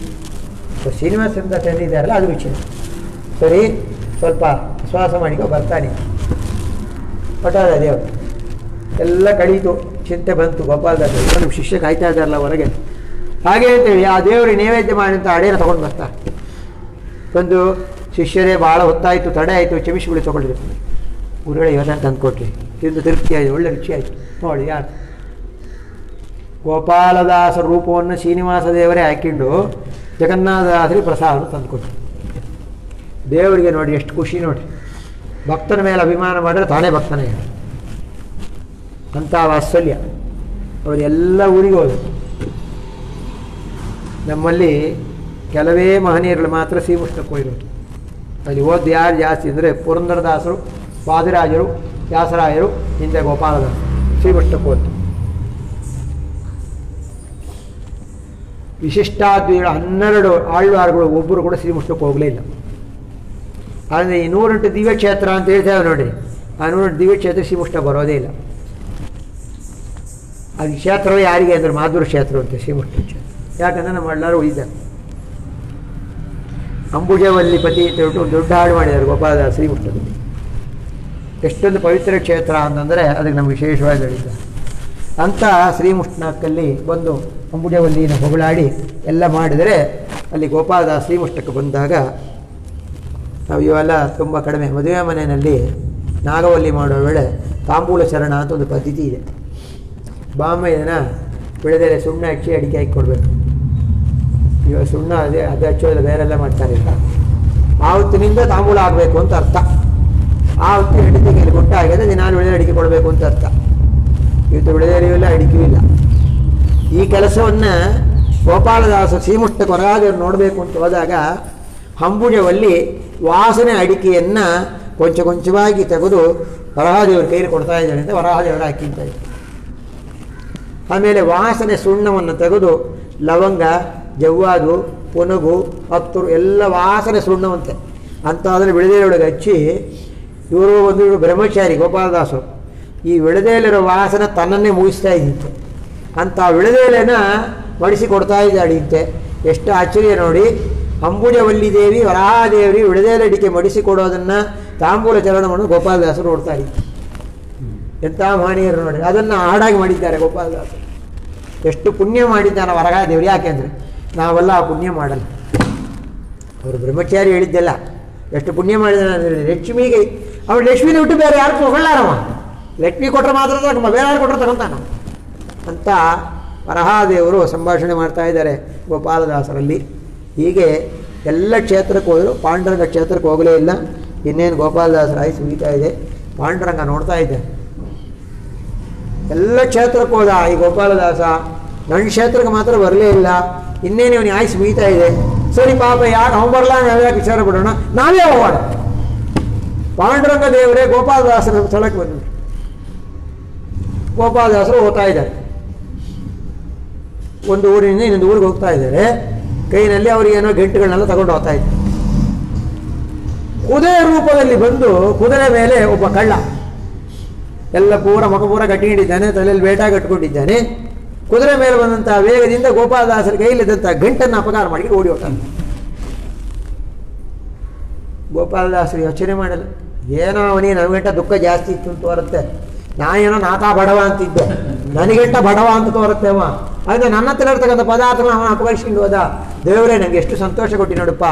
ಶ್ರೀನಿವಾಸರಿಂದ ತಂದಿದ್ದಾರಲ್ಲ ಅದು ವಿಷಯ. ಸರಿ, ಸ್ವಲ್ಪ ವಿಶ್ವಾಸ ಮಾಡಿಕೊ, ಬರ್ತಾನೆ. ಪಟಾದ ದೇವರು, ಎಲ್ಲ ಕಳೀತು, ಚಿಂತೆ ಬಂತು ಗೋಪಾಲದಾಸ ನಮ್ಮ ಶಿಷ್ಯ ಕಾಯ್ತಾ ಇದ್ದಾರಲ್ಲ ಹೊರಗೆ. ಹಾಗೆ ಅಂತೇಳಿ, ಆ ದೇವರಿಗೆ ನೈವೇದ್ಯ ಮಾಡಿದಂಥ ಅಡೇನ ತೊಗೊಂಡು ಬರ್ತಾ. ಬಂದು ಶಿಷ್ಯರೇ ಭಾಳ ಹೊತ್ತಾಯಿತು, ತಡೆ ಆಯಿತು ಕ್ಷಮಿಸಿಬಿಡಿ ತೊಗೊಂಡಿದ್ರು ಗುರುಗಳೇ ಇವನ ತಂದು ಕೊಟ್ರಿ. ತಿಂದು ತೃಪ್ತಿ ಆಯಿತು, ಒಳ್ಳೆ ರುಚಿ ಆಯಿತು. ನೋಡಿ ಯಾರು ಗೋಪಾಲದಾಸ ರೂಪವನ್ನು ಶ್ರೀನಿವಾಸ ದೇವರೇ ಹಾಕಿಕೊಂಡು ಜಗನ್ನಾಥದಾಸರಿಗೆ ಪ್ರಸಾದವನ್ನು ತಂದುಕೊಟ್ರು. ದೇವರಿಗೆ ನೋಡಿ ಎಷ್ಟು ಖುಷಿ ನೋಡಿ. ಭಕ್ತನ ಮೇಲೆ ಅಭಿಮಾನ ಮಾಡಿದ್ರೆ ತಾನೇ ಭಕ್ತನೇ. ಅಂಥ ವಾತ್ಸಲ್ಯ. ಅವರು ಎಲ್ಲ ಊರಿಗೆ ಹೋದರು. ನಮ್ಮಲ್ಲಿ ಕೆಲವೇ ಮಹನೀಯರುಗಳು ಮಾತ್ರ ಶ್ರೀಮುಷ್ಟಕ್ಕೆ ಹೋಗಿರೋದು ಅಲ್ಲಿ ಓದ್ದು ಯಾರು ಜಾಸ್ತಿ ಅಂದರೆ ಪುರಂದರದಾಸರು, ವಾದಿರಾಜರು, ವ್ಯಾಸರಾಯರು, ಹಿಂದೆ ಗೋಪಾಲದಾಸ ಶ್ರೀಮುಷ್ಟಕೋತ್ತು ವಿಶಿಷ್ಟಾದ್ವೈಗಳು ಹನ್ನೆರಡು ಆಳ್ವಾರುಗಳು ಒಬ್ಬರು ಕೂಡ ಶ್ರೀಮುಷ್ಟಕ್ಕೆ ಹೋಗಲೇ ಇಲ್ಲ. ಆದರೆ ಈ ನೂರೆಂಟು ದಿವ್ಯಕ್ಷೇತ್ರ ಅಂತ ಹೇಳ್ತೇವೆ ನೋಡಿ. ಆ ನೂರೆಂಟು ದಿವ್ಯಕ್ಷೇತ್ರ ಶ್ರೀಮುಷ್ಟ ಬರೋದೇ ಇಲ್ಲ. ಅದು ಕ್ಷೇತ್ರವೇ ಯಾರಿಗೆ ಅಂದರೆ ಮಾಧುರ ಕ್ಷೇತ್ರ ಅಂತ ಶ್ರೀಮುಷ್ಟ ಕ್ಷೇತ್ರ ಯಾಕಂದರೆ ನಮ್ಮ ಎಲ್ಲರೂ ಉಳಿದ ಅಂಬುಜವಲ್ಲಿ ಪತಿ ಹೇಳ್ಬಿಟ್ಟು ದೊಡ್ಡ ಹಾಡು ಮಾಡಿದ್ದಾರೆ ಗೋಪಾಲದ ಶ್ರೀಮುಷ್ಟದಲ್ಲಿ ಎಷ್ಟೊಂದು ಪವಿತ್ರ ಕ್ಷೇತ್ರ ಅಂತಂದರೆ ಅದಕ್ಕೆ ನಮ್ಗೆ ವಿಶೇಷವಾಗಿ ಹೇಳಿದ್ದಾರೆ. ಅಂಥ ಶ್ರೀಮುಷ್ಣಕ್ಕಲ್ಲಿ ಬಂದು ಅಂಬುಜವಲ್ಲಿನ ಹೊಗಳಾಡಿ ಎಲ್ಲ ಮಾಡಿದರೆ ಅಲ್ಲಿ ಗೋಪಾಲದ ಶ್ರೀಮುಷ್ಣಕ್ಕೆ ಬಂದಾಗ ನಾವು ಇವೆಲ್ಲ ತುಂಬ ಕಡಿಮೆ ಮದುವೆ ಮನೆಯಲ್ಲಿ ನಾಗವಲ್ಲಿ ಮಾಡೋ ವೇಳೆ ತಾಂಬೂಲ ಶರಣ ಅಂತ ಒಂದು ಪದ್ಧತಿ ಇದೆ. ಬಾಂಬೆ ಜನ ಬೆಳೆದರೆ ಸುಣ್ಣ ಹಚ್ಚಿ ಅಡಿಕೆ ಹಾಕಿ ಕೊಡಬೇಕು. ಇವಾಗ ಸುಣ್ಣ ಅದೇ ಅದು ಹಚ್ಚೋದಿಲ್ಲ ಬೇರೆಲ್ಲ ಮಾಡ್ತಾರೆ. ಹೊತ್ತಿನಿಂದ ತಾಂಬೂಲ ಆಗಬೇಕು ಅಂತ ಅರ್ಥ. ಆ ಹೆಂಡತಿ ಕೈಲಿ ಕೊಟ್ಟ ಆಗಿದೆ ದಿನಾಲು ಬೆಳೆದ ಅಡಿಕೆ ಕೊಡಬೇಕು ಅಂತ ಅರ್ಥ. ಇವತ್ತು ಬೆಳೆದೇರಿಯಲ್ಲ ಅಡಿಕೆಯೂ ಇಲ್ಲ ಈ ಕೆಲಸವನ್ನು ಗೋಪಾಲದಾಸ ಶ್ರೀಮುಷ್ಟ ಕೊರಗಾದವರು ನೋಡಬೇಕು ಅಂತ ಹೋದಾಗ ಹಂಬುಜವಲ್ಲಿ ವಾಸನೆ ಅಡಿಕೆಯನ್ನು ಕೊಂಚ ಕೊಂಚವಾಗಿ ತೆಗೆದು ವರಹಾದೇವ್ರ ಕೈಲಿ ಕೊಡ್ತಾ ಇದ್ದಾರೆ ಅಂತ ವರಹಾದೇವರ ಹಾಕಿಂತ ಆಮೇಲೆ ವಾಸನೆ ಸುಣ್ಣವನ್ನು ತೆಗೆದು ಲವಂಗ, ಜವ್ವಾದು, ಪುನಗು, ಹತ್ತರು ಎಲ್ಲ ವಾಸನೆ ಸುಣ್ಣವಂತೆ. ಅಂತಾದರೆ ಬಿಳದೆಯೊಳಗೆ ಹಚ್ಚಿ ಇವರು ಒಂದು ಬ್ರಹ್ಮಚಾರಿ ಗೋಪಾಲದಾಸರು. ಈ ವಿಳದೇಲಿರೋ ವಾಸನ ತನ್ನನ್ನೇ ಮುಗಿಸ್ತಾ ಇದ್ದಿತ್ತು. ಅಂಥ ವಿಳದೇಲೆನ ಮಡಿಸಿಕೊಡ್ತಾ ಇದ್ದಾಳಿಂತೆ ಎಷ್ಟು ಆಶ್ಚರ್ಯ ನೋಡಿ. ಅಂಬುಜವಲ್ಲಿ ದೇವಿ ವರಾಹದೇವಿ ವಿಳದೇಲಡಿಕೆ ಮಡಿಸಿ ಕೊಡೋದನ್ನು ತಾಂಬೂಲ ಚರಣವನ್ನು ಗೋಪಾಲದಾಸರು ನೋಡ್ತಾ ಇತ್ತು ಎಂಥ ಮಹನೀಯರು ನೋಡಿ. ಅದನ್ನು ಹಾಡಾಗಿ ಮಾಡಿದ್ದಾರೆ ಗೋಪಾಲದಾಸರು. ಎಷ್ಟು ಪುಣ್ಯ ಮಾಡಿದ್ದಾನೆ ಯಾಕೆ ಅಂದರೆ ನಾವೆಲ್ಲ ಆ ಪುಣ್ಯ ಮಾಡಲ್ಲ. ಅವರು ಬ್ರಹ್ಮಚಾರಿ ಹೇಳಿದ್ದೆಲ್ಲ. ಎಷ್ಟು ಪುಣ್ಯ ಮಾಡಿದ್ದಾನೆ ಅಂದರೆ ಲಕ್ಷ್ಮಿಗೆ. ಅವಳು ಲಕ್ಷ್ಮಿನ ಬಿಟ್ಟು ಬೇರೆ ಯಾರು ತಗೊಳ್ಳಾರವ? ಲಕ್ಷ್ಮಿ ಕೊಟ್ಟರೆ ಮಾತ್ರ ತಗೊಂಬ ಬೇರೆ ಕೊಟ್ಟರೆ ತಗೊಂತಾನ ಅಂತ ವರಹಾದೇವರು ಸಂಭಾಷಣೆ ಮಾಡ್ತಾ ಇದ್ದಾರೆ ಗೋಪಾಲದಾಸರಲ್ಲಿ. ಹೀಗೆ ಎಲ್ಲ ಕ್ಷೇತ್ರಕ್ಕೆ ಹೋದರು, ಪಾಂಡುರಂಗ ಕ್ಷೇತ್ರಕ್ಕೆ ಹೋಗಲೇ ಇಲ್ಲ. ಇನ್ನೇನು ಗೋಪಾಲದಾಸರ ಆಯ್ತು ಮುಗಿತಾ ಇದೆ, ಪಾಂಡುರಂಗ ನೋಡ್ತಾ ಇದ್ದೆ ಎಲ್ಲ ಕ್ಷೇತ್ರಕ್ಕೆ ಹೋದ ಈ ಗೋಪಾಲದಾಸ ನನ್ನ ಕ್ಷೇತ್ರಕ್ಕೆ ಮಾತ್ರ ಬರಲೇ ಇಲ್ಲ. ಇನ್ನೇನು ಇವನು ಆಯ್ಸು ಮುಗಿತಾ ಇದೆ. ಸರಿ ಪಾಪ, ಯಾಕೆ ಅವ್ನು ಬರಲ್ಲ ನಾವ್ಯಾಕೆ ವಿಚಾರ ಬಿಡೋಣ ನಾವೇ ಹೋಗೋಣ. ಪಾಂಡುರಂಗ ದೇವರೇ ಗೋಪಾಲದಾಸರ ಸ್ಥಳಕ್ಕೆ ಬಂದರು ಗೋಪಾಲದಾಸರು ಹೋಗ್ತಾ ಇದ್ದಾರೆ. ಒಂದು ಊರಿನಿಂದ ಇನ್ನೊಂದು ಊರಿಗೆ ಹೋಗ್ತಾ ಇದ್ದಾರೆ. ಕೈನಲ್ಲಿ ಅವರಿಗೆ ಏನೋ ಗಂಟುಗಳನ್ನೆಲ್ಲ ತಗೊಂಡು ಹೋಗ್ತಾ ಇದ್ದಾರೆ. ಕುದುರೆ ರೂಪದಲ್ಲಿ ಬಂದು ಕುದುರೆ ಮೇಲೆ ಒಬ್ಬ ಕಳ್ಳ. ಎಲ್ಲ ಪೂರ ಪೂರ ಕಟ್ಟಿಕೊಂಡಿದ್ದಾನೆ ತಲೆಯಲ್ಲಿ ಬೇಟ ಕಟ್ಕೊಂಡಿದ್ದಾನೆ. ಕುದುರೆ ಮೇಲೆ ಬಂದಂತಹ ವೇಗದಿಂದ ಗೋಪಾಲದಾಸರ ಕೈಲಿದ್ದಂಥ ಗಂಟನ್ನು ಅಪಕಾರ ಮಾಡಿ ಓಡಿ ಹೋಗ್ತಾನೆ. ಗೋಪಾಲದಾಸರು ಯೋಚನೆ ಮಾಡಲ್ಲ. ಏನೋ ಅವನಿಗೆ ನಮಗಂಟ ದುಃಖ ಜಾಸ್ತಿ ಇತ್ತು ಅಂತ ತೋರುತ್ತೆ ನಾನೇನೋ ನಾತಾ ಬಡವ ಅಂತಿದ್ದೆ. ನನಗೆಟ್ಟ ಬಡವ ಅಂತ ತೋರುತ್ತೆ ಅವ ಆದರೆ ನನ್ನ ಹತ್ರ ಇರ್ತಕ್ಕಂಥ ಪದಾರ್ಥಗಳನ್ನ ಅವನು ಅಪಕರಿಸಿಕೊಂಡು ಹೋದ. ದೇವರೇ ನನಗೆ ಎಷ್ಟು ಸಂತೋಷ ಕೊಟ್ಟಿ ನೋಡಪ್ಪ.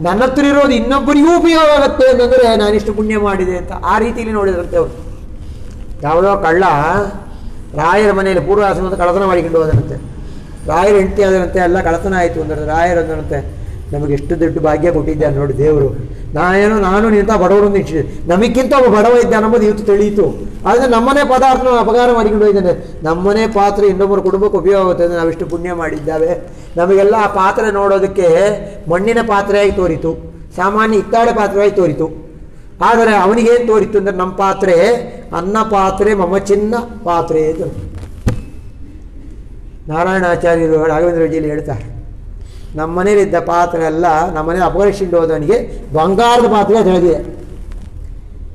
ನನ್ನ ಹತ್ರ ಇರೋದು ಇನ್ನೊಬ್ಬರಿಗೂ ಉಪಯೋಗ ಆಗುತ್ತೆ ಅಂತಂದರೆ ನಾನಿಷ್ಟು ಪುಣ್ಯ ಮಾಡಿದೆ ಅಂತ ಆ ರೀತಿಯಲ್ಲಿ ನೋಡಿದ್ರಂತೆ ಅವರು. ಯಾವುದೋ ಕಳ್ಳ ರಾಯರ ಮನೆಯಲ್ಲಿ ಪೂರ್ವಾಸನ ಅಂತ ಕಳತನ ಮಾಡಿಕೊಂಡು ಹೋದನಂತೆ. ರಾಯರ ಹೆಂಡತಿ ಆದರಂತೆ ಎಲ್ಲ ಕಳತನ ಆಯಿತು ಅಂದ್ರೆ ರಾಯರು ಅಂದರಂತೆ ನಮಗೆ ಎಷ್ಟು ದೊಡ್ಡ ಭಾಗ್ಯ ಕೊಟ್ಟಿದ್ದೆ ನೋಡಿ ದೇವರು. ನಾನೇನೋ, ನಾನು ನಿಂತ ಬಡವರು ನಿಂತಿದ್ದೆ. ನಮಗಿಂತ ಒಬ್ಬ ಬಡವ ಇದ್ದೆ ಅನ್ನೋದು ಇವತ್ತು ತಿಳಿಯಿತು. ಆದರೆ ನಮ್ಮನೆ ಪದಾರ್ಥ ಅಪಕಾರ ಮಾಡಿಕೊಂಡು ಹೋಗಿದ್ದಾನೆ. ನಮ್ಮನೆ ಪಾತ್ರೆ ಇನ್ನೊಬ್ಬರು ಕುಟುಂಬಕ್ಕೆ ಉಪಯೋಗ ಆಗುತ್ತೆ ನಾವಿಷ್ಟು ಪುಣ್ಯ ಮಾಡಿದ್ದಾವೆ. ನಮಗೆಲ್ಲ ಆ ಪಾತ್ರೆ ನೋಡೋದಕ್ಕೆ ಮಣ್ಣಿನ ಪಾತ್ರೆಯಾಗಿ ತೋರಿತು. ಸಾಮಾನ್ಯ ಹಿತ್ತಾಳೆ ಪಾತ್ರೆಯಾಗಿ ತೋರಿತು. ಆದರೆ ಅವನಿಗೇನು ತೋರಿತು ಅಂದರೆ ನಮ್ಮ ಪಾತ್ರೆ ಅನ್ನ ಪಾತ್ರೆ ಮಮ ಚಿನ್ನ ಪಾತ್ರೆ ಅಂತ ನಾರಾಯಣಾಚಾರ್ಯರು ರಾಘವೇಂದ್ರ ವಿಜಯಲ್ಲಿ ಹೇಳ್ತಾರೆ. ನಮ್ಮ ಮನೇಲಿದ್ದ ಪಾತ್ರೆ ಎಲ್ಲ ನಮ್ಮ ಮನೇಲಿ ಅಪಕರಿಸಿಕೊಂಡು ಹೋದವನಿಗೆ ಬಂಗಾರದ ಪಾತ್ರೆ ತಿಳಿದಿದೆ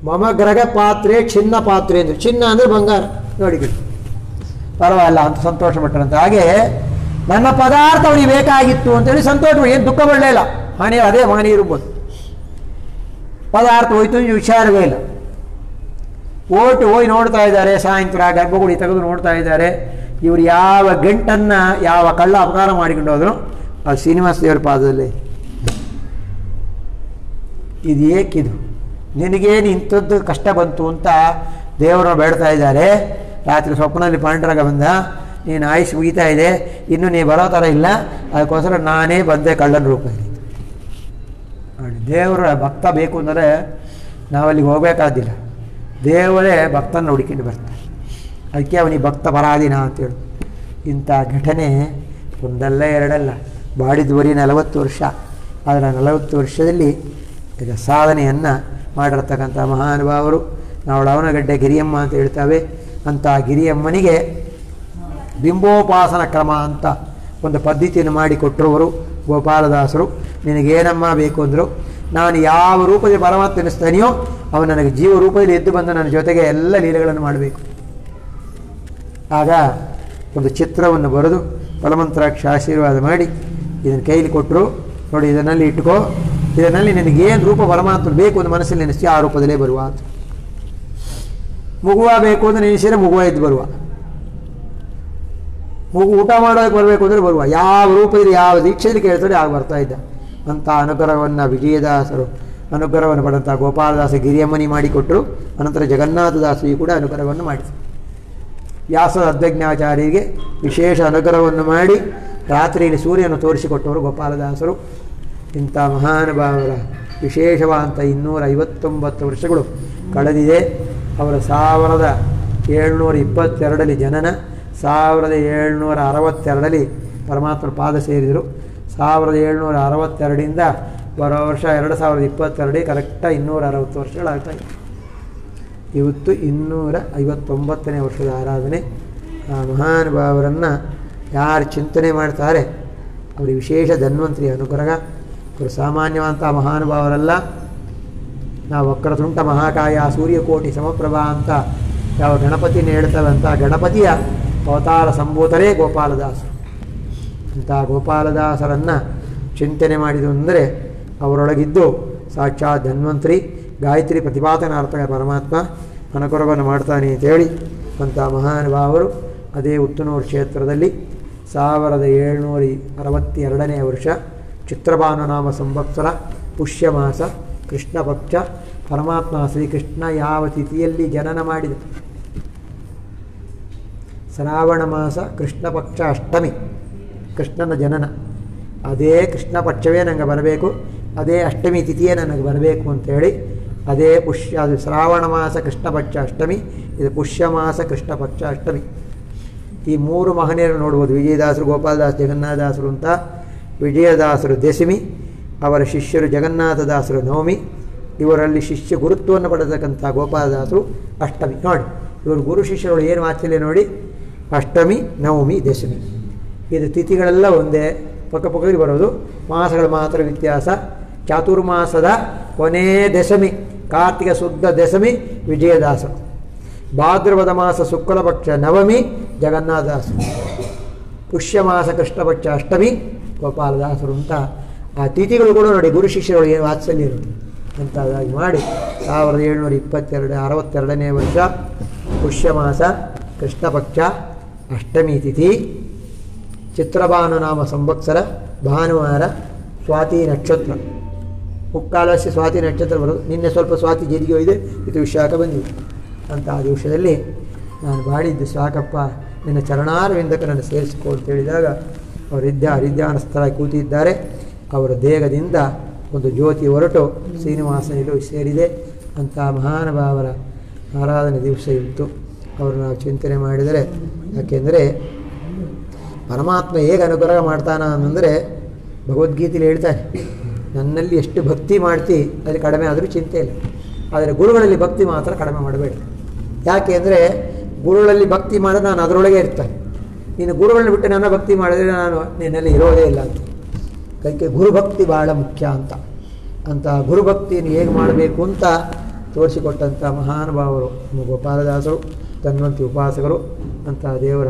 ಮಮ ಗ್ರಹ ಪಾತ್ರೆ ಚಿನ್ನ ಪಾತ್ರೆ ಅಂದರು. ಚಿನ್ನ ಅಂದರೆ ಬಂಗಾರ. ನೋಡಿ ಪರವಾಗಿಲ್ಲ, ಅಂತ ಸಂತೋಷ ಪಟ್ಟರಂತೆ. ಹಾಗೆ ನನ್ನ ಪದಾರ್ಥ ಅವನಿಗೆ ಬೇಕಾಗಿತ್ತು ಅಂತೇಳಿ ಸಂತೋಷ ಏನು ದುಃಖ ಇಲ್ಲ. ಹಾನಿ, ಅದೇ ಹಾನಿ ಇರ್ಬೋದು. ಪದಾರ್ಥ ಹೋಯ್ತು ವಿಚಾರವೇ ಇಲ್ಲ. ಓಟು ಹೋಗಿ ನೋಡ್ತಾ ಇದ್ದಾರೆ. ಸಾಯಂಕಾಲ ಗರ್ಭಗುಡಿ ತೆಗೆದು ನೋಡ್ತಾ ಇದ್ದಾರೆ. ಇವರು ಯಾವ ಗಂಟನ್ನು, ಯಾವ ಕಳ್ಳ ಅಪಕಾರ ಮಾಡಿಕೊಂಡು ಹೋದ್ರು? ಆ ಶ್ರೀನಿವಾಸ ದೇವರ ಪಾದದಲ್ಲಿ. ಇದು ಏಕಿದು. ನಿನಗೇನು ಇಂಥದ್ದು ಕಷ್ಟ ಬಂತು ಅಂತ ದೇವರು ಬೇಡ್ತಾ ಇದ್ದಾರೆ. ರಾತ್ರಿ ಸ್ವಪ್ನದಲ್ಲಿ ಪಾಂಡುರಂಗ ಬಂದ, ನೀನು ಆಯುಷ್ ಮುಗಿತಾ ಇದೆ, ಇನ್ನು ನೀ ಬರೋ ಥರ ಇಲ್ಲ, ಅದಕ್ಕೋಸ್ಕರ ನಾನೇ ಬಂದೆ ಕಳ್ಳನ ರೂಪದಲ್ಲಿ. ದೇವರ ಭಕ್ತ ಬೇಕು ಅಂದರೆ ನಾವಲ್ಲಿಗೆ ಹೋಗಬೇಕಾದಿಲ್ಲ. ದೇವರೇ ಭಕ್ತನ ಹುಡುಕಿಂಡು ಬರ್ತಾರೆ ಅದಕ್ಕೆ ಅವನಿಗೆ ಭಕ್ತ ಪರಾಧೀನ ಅಂತೇಳಿ ಇಂಥ ಘಟನೆ ಒಂದಲ್ಲ ಎರಡಲ್ಲ. ಬಾಡಿದ ಬರೀ ನಲವತ್ತು ವರ್ಷ. ಆದರೆ ನಲವತ್ತು ವರ್ಷದಲ್ಲಿ ಈಗ ಸಾಧನೆಯನ್ನು ಮಾಡಿರ್ತಕ್ಕಂಥ ಮಹಾನುಭಾವರು. ನಾವು ಲವಣಗಡ್ಡೆ ಗಿರಿಯಮ್ಮ ಅಂತ ಹೇಳ್ತೇವೆ. ಅಂತ ಗಿರಿಯಮ್ಮನಿಗೆ ಬಿಂಬೋಪಾಸನ ಕ್ರಮ ಅಂತ ಒಂದು ಪದ್ಧತಿಯನ್ನು ಮಾಡಿಕೊಟ್ಟರವರು ಗೋಪಾಲದಾಸರು. ನಿನಗೇನಮ್ಮ ಬೇಕು ಅಂದರು, ನಾನು ಯಾವ ರೂಪದಲ್ಲಿ ಪರಮಾತ್ಮ ಎನಿಸ್ತಾನೆಯೋ ಅವನು ನನಗೆ ಜೀವ ರೂಪದಲ್ಲಿ ಎದ್ದು ಬಂದು ನನ್ನ ಜೊತೆಗೆ ಎಲ್ಲ ಲೀಲೆಗಳನ್ನು ಮಾಡಬೇಕು. ಆಗ ಒಂದು ಚಿತ್ರವನ್ನು ಬರೆದು ಬಲಮಂತ್ರಾಕ್ಷ ಆಶೀರ್ವಾದ ಮಾಡಿ ಇದನ್ನು ಕೈಲಿ ಕೊಟ್ಟರು. ನೋಡಿ, ಇದನ್ನಲ್ಲಿ ಇಟ್ಕೋ. ಇದರಲ್ಲಿ ನಿನಗೇನು ರೂಪ ಪರಮಾತ್ಮ ಬೇಕು ಅಂತ ಮನಸ್ಸಲ್ಲಿ ನೆನೆಸಿ ಆ ರೂಪದಲ್ಲೇ ಬರುವ ಅಂತ. ಮಗುವ ಬೇಕು ಅಂದರೆ ನೆನೆಸಿದ್ರೆ ಮಗುವ ಎದ್ದು ಬರುವ. ಮಗು ಊಟ ಮಾಡೋದಕ್ಕೆ ಬರಬೇಕು ಅಂದರೆ ಬರುವ. ಯಾವ ರೂಪದಲ್ಲಿ ಯಾವ ದೀಕ್ಷೆಯಲ್ಲಿ ಕೇಳ್ತಾರೆ ಆಗ ಬರ್ತಾ ಇದ್ದ. ಅಂತ ಅನುಗ್ರಹವನ್ನು ವಿಜಯದಾಸರು, ಅನುಗ್ರಹವನ್ನು ಪಡೆದಂಥ ಗೋಪಾಲದಾಸ ಗಿರಿಯಮ್ಮನಿ ಮಾಡಿಕೊಟ್ಟರು ಅನಂತರ ಜಗನ್ನಾಥದಾಸಿಯು ಕೂಡ ಅನುಗ್ರಹವನ್ನು ಮಾಡಿದರು. ವ್ಯಾಸ ಅಧ್ಯಜ್ಞಾಚಾರ್ಯರಿಗೆ ವಿಶೇಷ ಅನುಗ್ರಹವನ್ನು ಮಾಡಿ ರಾತ್ರಿಯಲ್ಲಿ ಸೂರ್ಯನ ತೋರಿಸಿಕೊಟ್ಟವರು ಗೋಪಾಲದಾಸರು. ಇಂಥ ಮಹಾನುಭಾವರ ವಿಶೇಷವಾದಂಥ ಇನ್ನೂರ ಐವತ್ತೊಂಬತ್ತು ವರ್ಷಗಳು ಕಳೆದಿದೆ. ಅವರ ಸಾವಿರದ ಏಳ್ನೂರ ಇಪ್ಪತ್ತೆರಡಲ್ಲಿ ಜನನ, ಸಾವಿರದ ಏಳ್ನೂರ ಅರವತ್ತೆರಡಲ್ಲಿ ಪರಮಾತ್ಮ ಪಾದ ಸೇರಿದರು. ಸಾವಿರದ ಏಳ್ನೂರ ಅರವತ್ತೆರಡರಿಂದ ಬರೋ ವರ್ಷ ಎರಡು ಸಾವಿರದ ಇಪ್ಪತ್ತೆರಡೇ ಕರೆಕ್ಟಾಗಿ ಇನ್ನೂರ ಅರವತ್ತು ವರ್ಷಗಳಾಗ್ತಾ ಇದೆ ಇವತ್ತು ಇನ್ನೂರ ಐವತ್ತೊಂಬತ್ತನೇ ವರ್ಷದ ಆರಾಧನೆ. ಆ ಮಹಾನುಭಾವರನ್ನು ಯಾರು ಚಿಂತನೆ ಮಾಡ್ತಾರೆ, ಅವರಿಗೆ ವಿಶೇಷ ಧನ್ವಂತರಿ ಅನುಗ್ರಹ. ಅವರು ಸಾಮಾನ್ಯವಂಥ ಮಹಾನುಭಾವರಲ್ಲ. ನಾವು ವಕ್ರತುಂಟ ಮಹಾಕಾಯ, ಸೂರ್ಯಕೋಟಿ, ಸಮಪ್ರಭಾ ಅಂತ ಯಾವ ಗಣಪತಿನ ಹೇಳ್ತೇವೆ ಅಂತ ಗಣಪತಿಯ ಅವತಾರ ಸಂಬೋಧನೆ ಗೋಪಾಲದಾಸರು. ಅಂಥ ಗೋಪಾಲದಾಸರನ್ನು ಚಿಂತನೆ ಮಾಡಿದು ಅಂದರೆ ಅವರೊಳಗಿದ್ದು ಸಾಕ್ಷಾತ್ ಧನ್ವಂತ್ರಿ, ಗಾಯತ್ರಿ ಪ್ರತಿಪಾದನಾರ್ಥಕ ಪರಮಾತ್ಮ ಅನುಗ್ರಹವನ್ನು ಮಾಡ್ತಾನೆ ಅಂತೇಳಿ ಅಂಥ ಮಹಾನುಭಾವರು ಅದೇ ಉತ್ತನೂರು ಕ್ಷೇತ್ರದಲ್ಲಿ ಸಾವಿರದ ಏಳ್ನೂರ ಅರವತ್ತೆರಡನೇ ವರ್ಷ ಚಿತ್ರಭಾನುನಾಮ ಸಂವತ್ಸರ, ಪುಷ್ಯಮಾಸ ಕೃಷ್ಣ ಪಕ್ಷ ಪರಮಾತ್ಮ ಶ್ರೀಕೃಷ್ಣ ಯಾವ ತಿಥಿಯಲ್ಲಿ ಜನನ ಮಾಡಿದ. ಶ್ರಾವಣ ಮಾಸ ಕೃಷ್ಣ ಪಕ್ಷ ಅಷ್ಟಮಿ, ಕೃಷ್ಣನ ಜನನ. ಅದೇ ಕೃಷ್ಣ ಪಕ್ಷವೇ ನನಗೆ ಬರಬೇಕು, ಅದೇ ಅಷ್ಟಮಿ ತಿಥಿಯೇ ನನಗೆ ಬರಬೇಕು ಅಂತೇಳಿ, ಅದೇ ಪುಷ್ಯ, ಅದು ಶ್ರಾವಣ ಮಾಸ ಕೃಷ್ಣ ಪಕ್ಷ ಅಷ್ಟಮಿ, ಇದು ಪುಷ್ಯ ಮಾಸ ಕೃಷ್ಣ ಪಕ್ಷ ಅಷ್ಟಮಿ. ಈ ಮೂರು ಮಹನೀಯರು ನೋಡ್ಬೋದು, ವಿಜಯದಾಸರು, ಗೋಪಾಲದಾಸ್ ಜಗನ್ನಾಥದಾಸರು ಅಂತ. ವಿಜಯದಾಸರು ದಶಮಿ, ಅವರ ಶಿಷ್ಯರು ಜಗನ್ನಾಥದಾಸರು ನವಮಿ, ಇವರಲ್ಲಿ ಶಿಷ್ಯ ಗುರುತ್ವವನ್ನು ಪಡೆದಕ್ಕಂಥ ಗೋಪಾಲದಾಸರು ಅಷ್ಟಮಿ. ನೋಡಿ, ಇವರು ಗುರು ಶಿಷ್ಯರುಗಳು ಏನು ಮಾತಿಲ್ಲ ನೋಡಿ? ಅಷ್ಟಮಿ, ನವಮಿ, ದಶಮಿ. ಇದು ತಿಥಿಗಳೆಲ್ಲ ಒಂದೇ ಪಕ್ಕಪಕ್ಕದಲ್ಲಿ ಬರೋದು. ಮಾಸಗಳ ಮಾತ್ರ ವ್ಯತ್ಯಾಸ. ಚಾತುರ್ಮಾಸದ ಕೊನೇ ದಶಮಿ, ಕಾರ್ತಿಕ ಶುದ್ಧ ದಶಮಿ ವಿಜಯದಾಸ ಭಾದ್ರವದ ಮಾಸ ಶುಕ್ಲಪಕ್ಷ ನವಮಿ, ಜಗನ್ನಾಥದಾಸರು. ಪುಷ್ಯಮಾಸ ಕೃಷ್ಣಪಕ್ಷ ಅಷ್ಟಮಿ ಗೋಪಾಲದಾಸರು ಅಂತ ಆ ತಿಥಿಗಳು ಕೂಡ ನೋಡಿ ಗುರು ಶಿಷ್ಯರು ಏನು ವಾತ್ಸಲ್ಯ ಇರೋದು ಅಂಥದ್ದಾಗಿ ಮಾಡಿ ಸಾವಿರದ ಏಳ್ನೂರ ಇಪ್ಪತ್ತೆರಡು ಅರವತ್ತೆರಡನೇ ವರ್ಷ ಪುಷ್ಯಮಾಸ, ಕೃಷ್ಣಪಕ್ಷ, ಅಷ್ಟಮಿ ತಿಥಿ, ಚಿತ್ರಭಾನು ನಾಮ ಸಂವತ್ಸರ, ಭಾನುವಾರ, ಸ್ವಾತಿ ನಕ್ಷತ್ರ. ಮುಕ್ಕಾಲಸ್ಯ ಸ್ವಾತಿ ನಕ್ಷತ್ರ ಬರೋದು ನಿನ್ನೆ ಸ್ವಲ್ಪ ಸ್ವಾತಿ ಜೀರಿಗೆ ಹೋಗಿದೆ ಇದು ವಿಶಾಖ ಬಂದಿದೆ ಅಂತ ಆ ದಿವಸದಲ್ಲಿ ನಾನು ಬಾಡಿದ್ದು ಸಾಕಪ್ಪ, ನಿನ್ನ ಚರಣಾರವಿಂದಕ್ಕೆ ನನ್ನ ಸೇರಿಸಿಕೊ ಅಂತ ಹೇಳಿದಾಗ ಅವರು ವಿದ್ಯಾ ಹರಿದ್ಯಾನಸ್ಥರಾಗಿ ಕೂತಿದ್ದಾರೆ. ಅವರ ದೇಹದಿಂದ ಒಂದು ಜ್ಯೋತಿ ಹೊರಟು ಶ್ರೀನಿವಾಸನಿಲು ಸೇರಿದೆ. ಅಂತ ಮಹಾನುಭಾವರ ಆರಾಧನೆ ದಿವಸ ಇತ್ತು. ಅವರು ನಾವು ಚಿಂತನೆ ಮಾಡಿದರೆ, ಯಾಕೆಂದರೆ ಪರಮಾತ್ಮ ಹೇಗೆ ಅನುಗ್ರಹ ಮಾಡ್ತಾನ ಅಂದರೆ ಭಗವದ್ಗೀತೆಯಲ್ಲಿ ಹೇಳ್ತಾನೆ ನನ್ನಲ್ಲಿ ಎಷ್ಟು ಭಕ್ತಿ ಮಾಡ್ತಿ, ಅಲ್ಲಿ ಕಡಿಮೆ ಆದರೂ ಚಿಂತೆ ಇಲ್ಲ. ಆದರೆ ಗುರುಗಳಲ್ಲಿ ಭಕ್ತಿ ಮಾತ್ರ ಕಡಿಮೆ ಮಾಡಬೇಡ. ಯಾಕೆ ಅಂದರೆ ಗುರುಗಳಲ್ಲಿ ಭಕ್ತಿ ಮಾಡಿದ್ರೆ ನಾನು ಅದರೊಳಗೆ ಇರ್ತೇನೆ. ನೀನು ಗುರುಗಳನ್ನ ಬಿಟ್ಟು ನನ್ನ ಭಕ್ತಿ ಮಾಡಿದರೆ ನಾನು ನಿನ್ನಲ್ಲಿ ಇರೋದೇ ಇಲ್ಲ ಅಂತ. ಕೈಕೆ ಗುರುಭಕ್ತಿ ಬಹಳ ಮುಖ್ಯ ಅಂತ. ಅಂತ ಗುರುಭಕ್ತಿಯನ್ನು ಹೇಗೆ ಮಾಡಬೇಕು ಅಂತ ತೋರಿಸಿಕೊಟ್ಟಂಥ ಮಹಾನುಭಾವರು ನಮ್ಮ ಗೋಪಾಲದಾಸರು ತನ್ವಂತಿ ಉಪಾಸಕರು, ಅಂತ ದೇವರ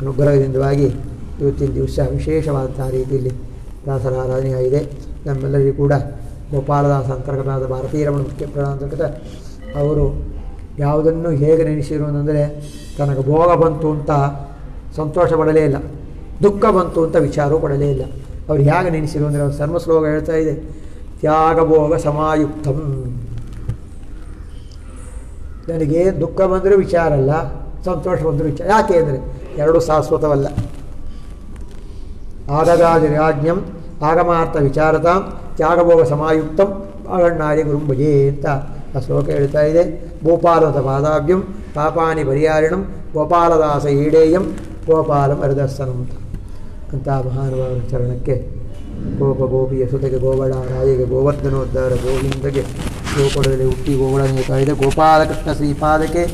ಅನುಗ್ರಹದಿಂದವಾಗಿ ಇವತ್ತಿನ ದಿವಸ ವಿಶೇಷವಾದಂಥ ರೀತಿಯಲ್ಲಿ ದಾಸರ ಆರಾಧನೆಯಾಗಿದೆ. ನಮ್ಮೆಲ್ಲರಿಗೂ ಕೂಡ ಗೋಪಾಲದಾಸ ಅಂತರ್ಗತವಾದ ಭಾರತೀಯ ರಮಣ ಮುಖ್ಯ ಅಂತರ್ಗತ ಅವರು ಯಾವುದನ್ನು ಹೇಗೆ ನೆನೆಸಿರುವುದಂದರೆ ತನಗೆ ಭೋಗ ಬಂತು ಅಂತ ಸಂತೋಷ ಪಡಲೇ ಇಲ್ಲ. ದುಃಖ ಬಂತು ಅಂತ ವಿಚಾರವೂ ಪಡಲೇ ಇಲ್ಲ. ಅವ್ರು ಹೇಗೆ ನೆನೆಸಿರು ಅಂದರೆ ಅವ್ರು ಸರ್ವ ಶ್ಲೋಕ ಹೇಳ್ತಾ ಇದೆ, ತ್ಯಾಗಭೋಗ ಸಮಾಯುಕ್ತಂ. ನನಗೆ ದುಃಖ ಬಂದರೂ ವಿಚಾರ ಅಲ್ಲ, ಸಂತೋಷ ಬಂದರೂ ವಿಚಾರ. ಯಾಕೆ ಅಂದರೆ ಎರಡೂ ಶಾಶ್ವತವಲ್ಲ. ಆಗದಾದಿರಾಜ್ಞಂ ಆಗಮಾರ್ಥ ವಿಚಾರತಾಂ, ತ್ಯಾಗಭೋಗ ಸಮಾಯುಕ್ತಂ ಅಗಣ್ಣಾರಿ ಗುರುಂಭಜೆ ಅಂತ ಆ ಶ್ಲೋಕ ಹೇಳ್ತಾ ಇದೆ. ಭೂಪಾಲದ ಪಾದಾಭ್ಯಂ ಪಾಪಾನಿ ಪರಿಹಾರಿಣಂ, ಗೋಪಾಲದಾಸ ಈಡೇಯಂ ಗೋಪಾಲಂ ಹರಿದರ್ಶನಂ ಅಂತ ಮಹಾನುಭಾವನ ಚರಣಕ್ಕೆ ಗೋಪ ಗೋಪಿಯ ಸುತೆಗೆ ಗೋವಳ, ರಾಯಿಗೆ ಗೋವರ್ಧನೋದ್ಧಾರ, ಗೋವಿಂದಗೆ ಗೋಕುಲದಲ್ಲಿ ಹುಟ್ಟಿ ಗೋವಳನೇ ಕಾಯ್ದ ಗೋಪಾಲಕೃಷ್ಣ ಶ್ರೀಪಾದಕ್ಕೆ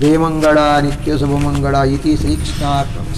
ದೇಮಂಗಳ ನಿತ್ಯ ಶುಭಮಂಗಳ ಇತಿ ಶ್ರೀಕೃಷ್ಣಾರ್ಪಣ.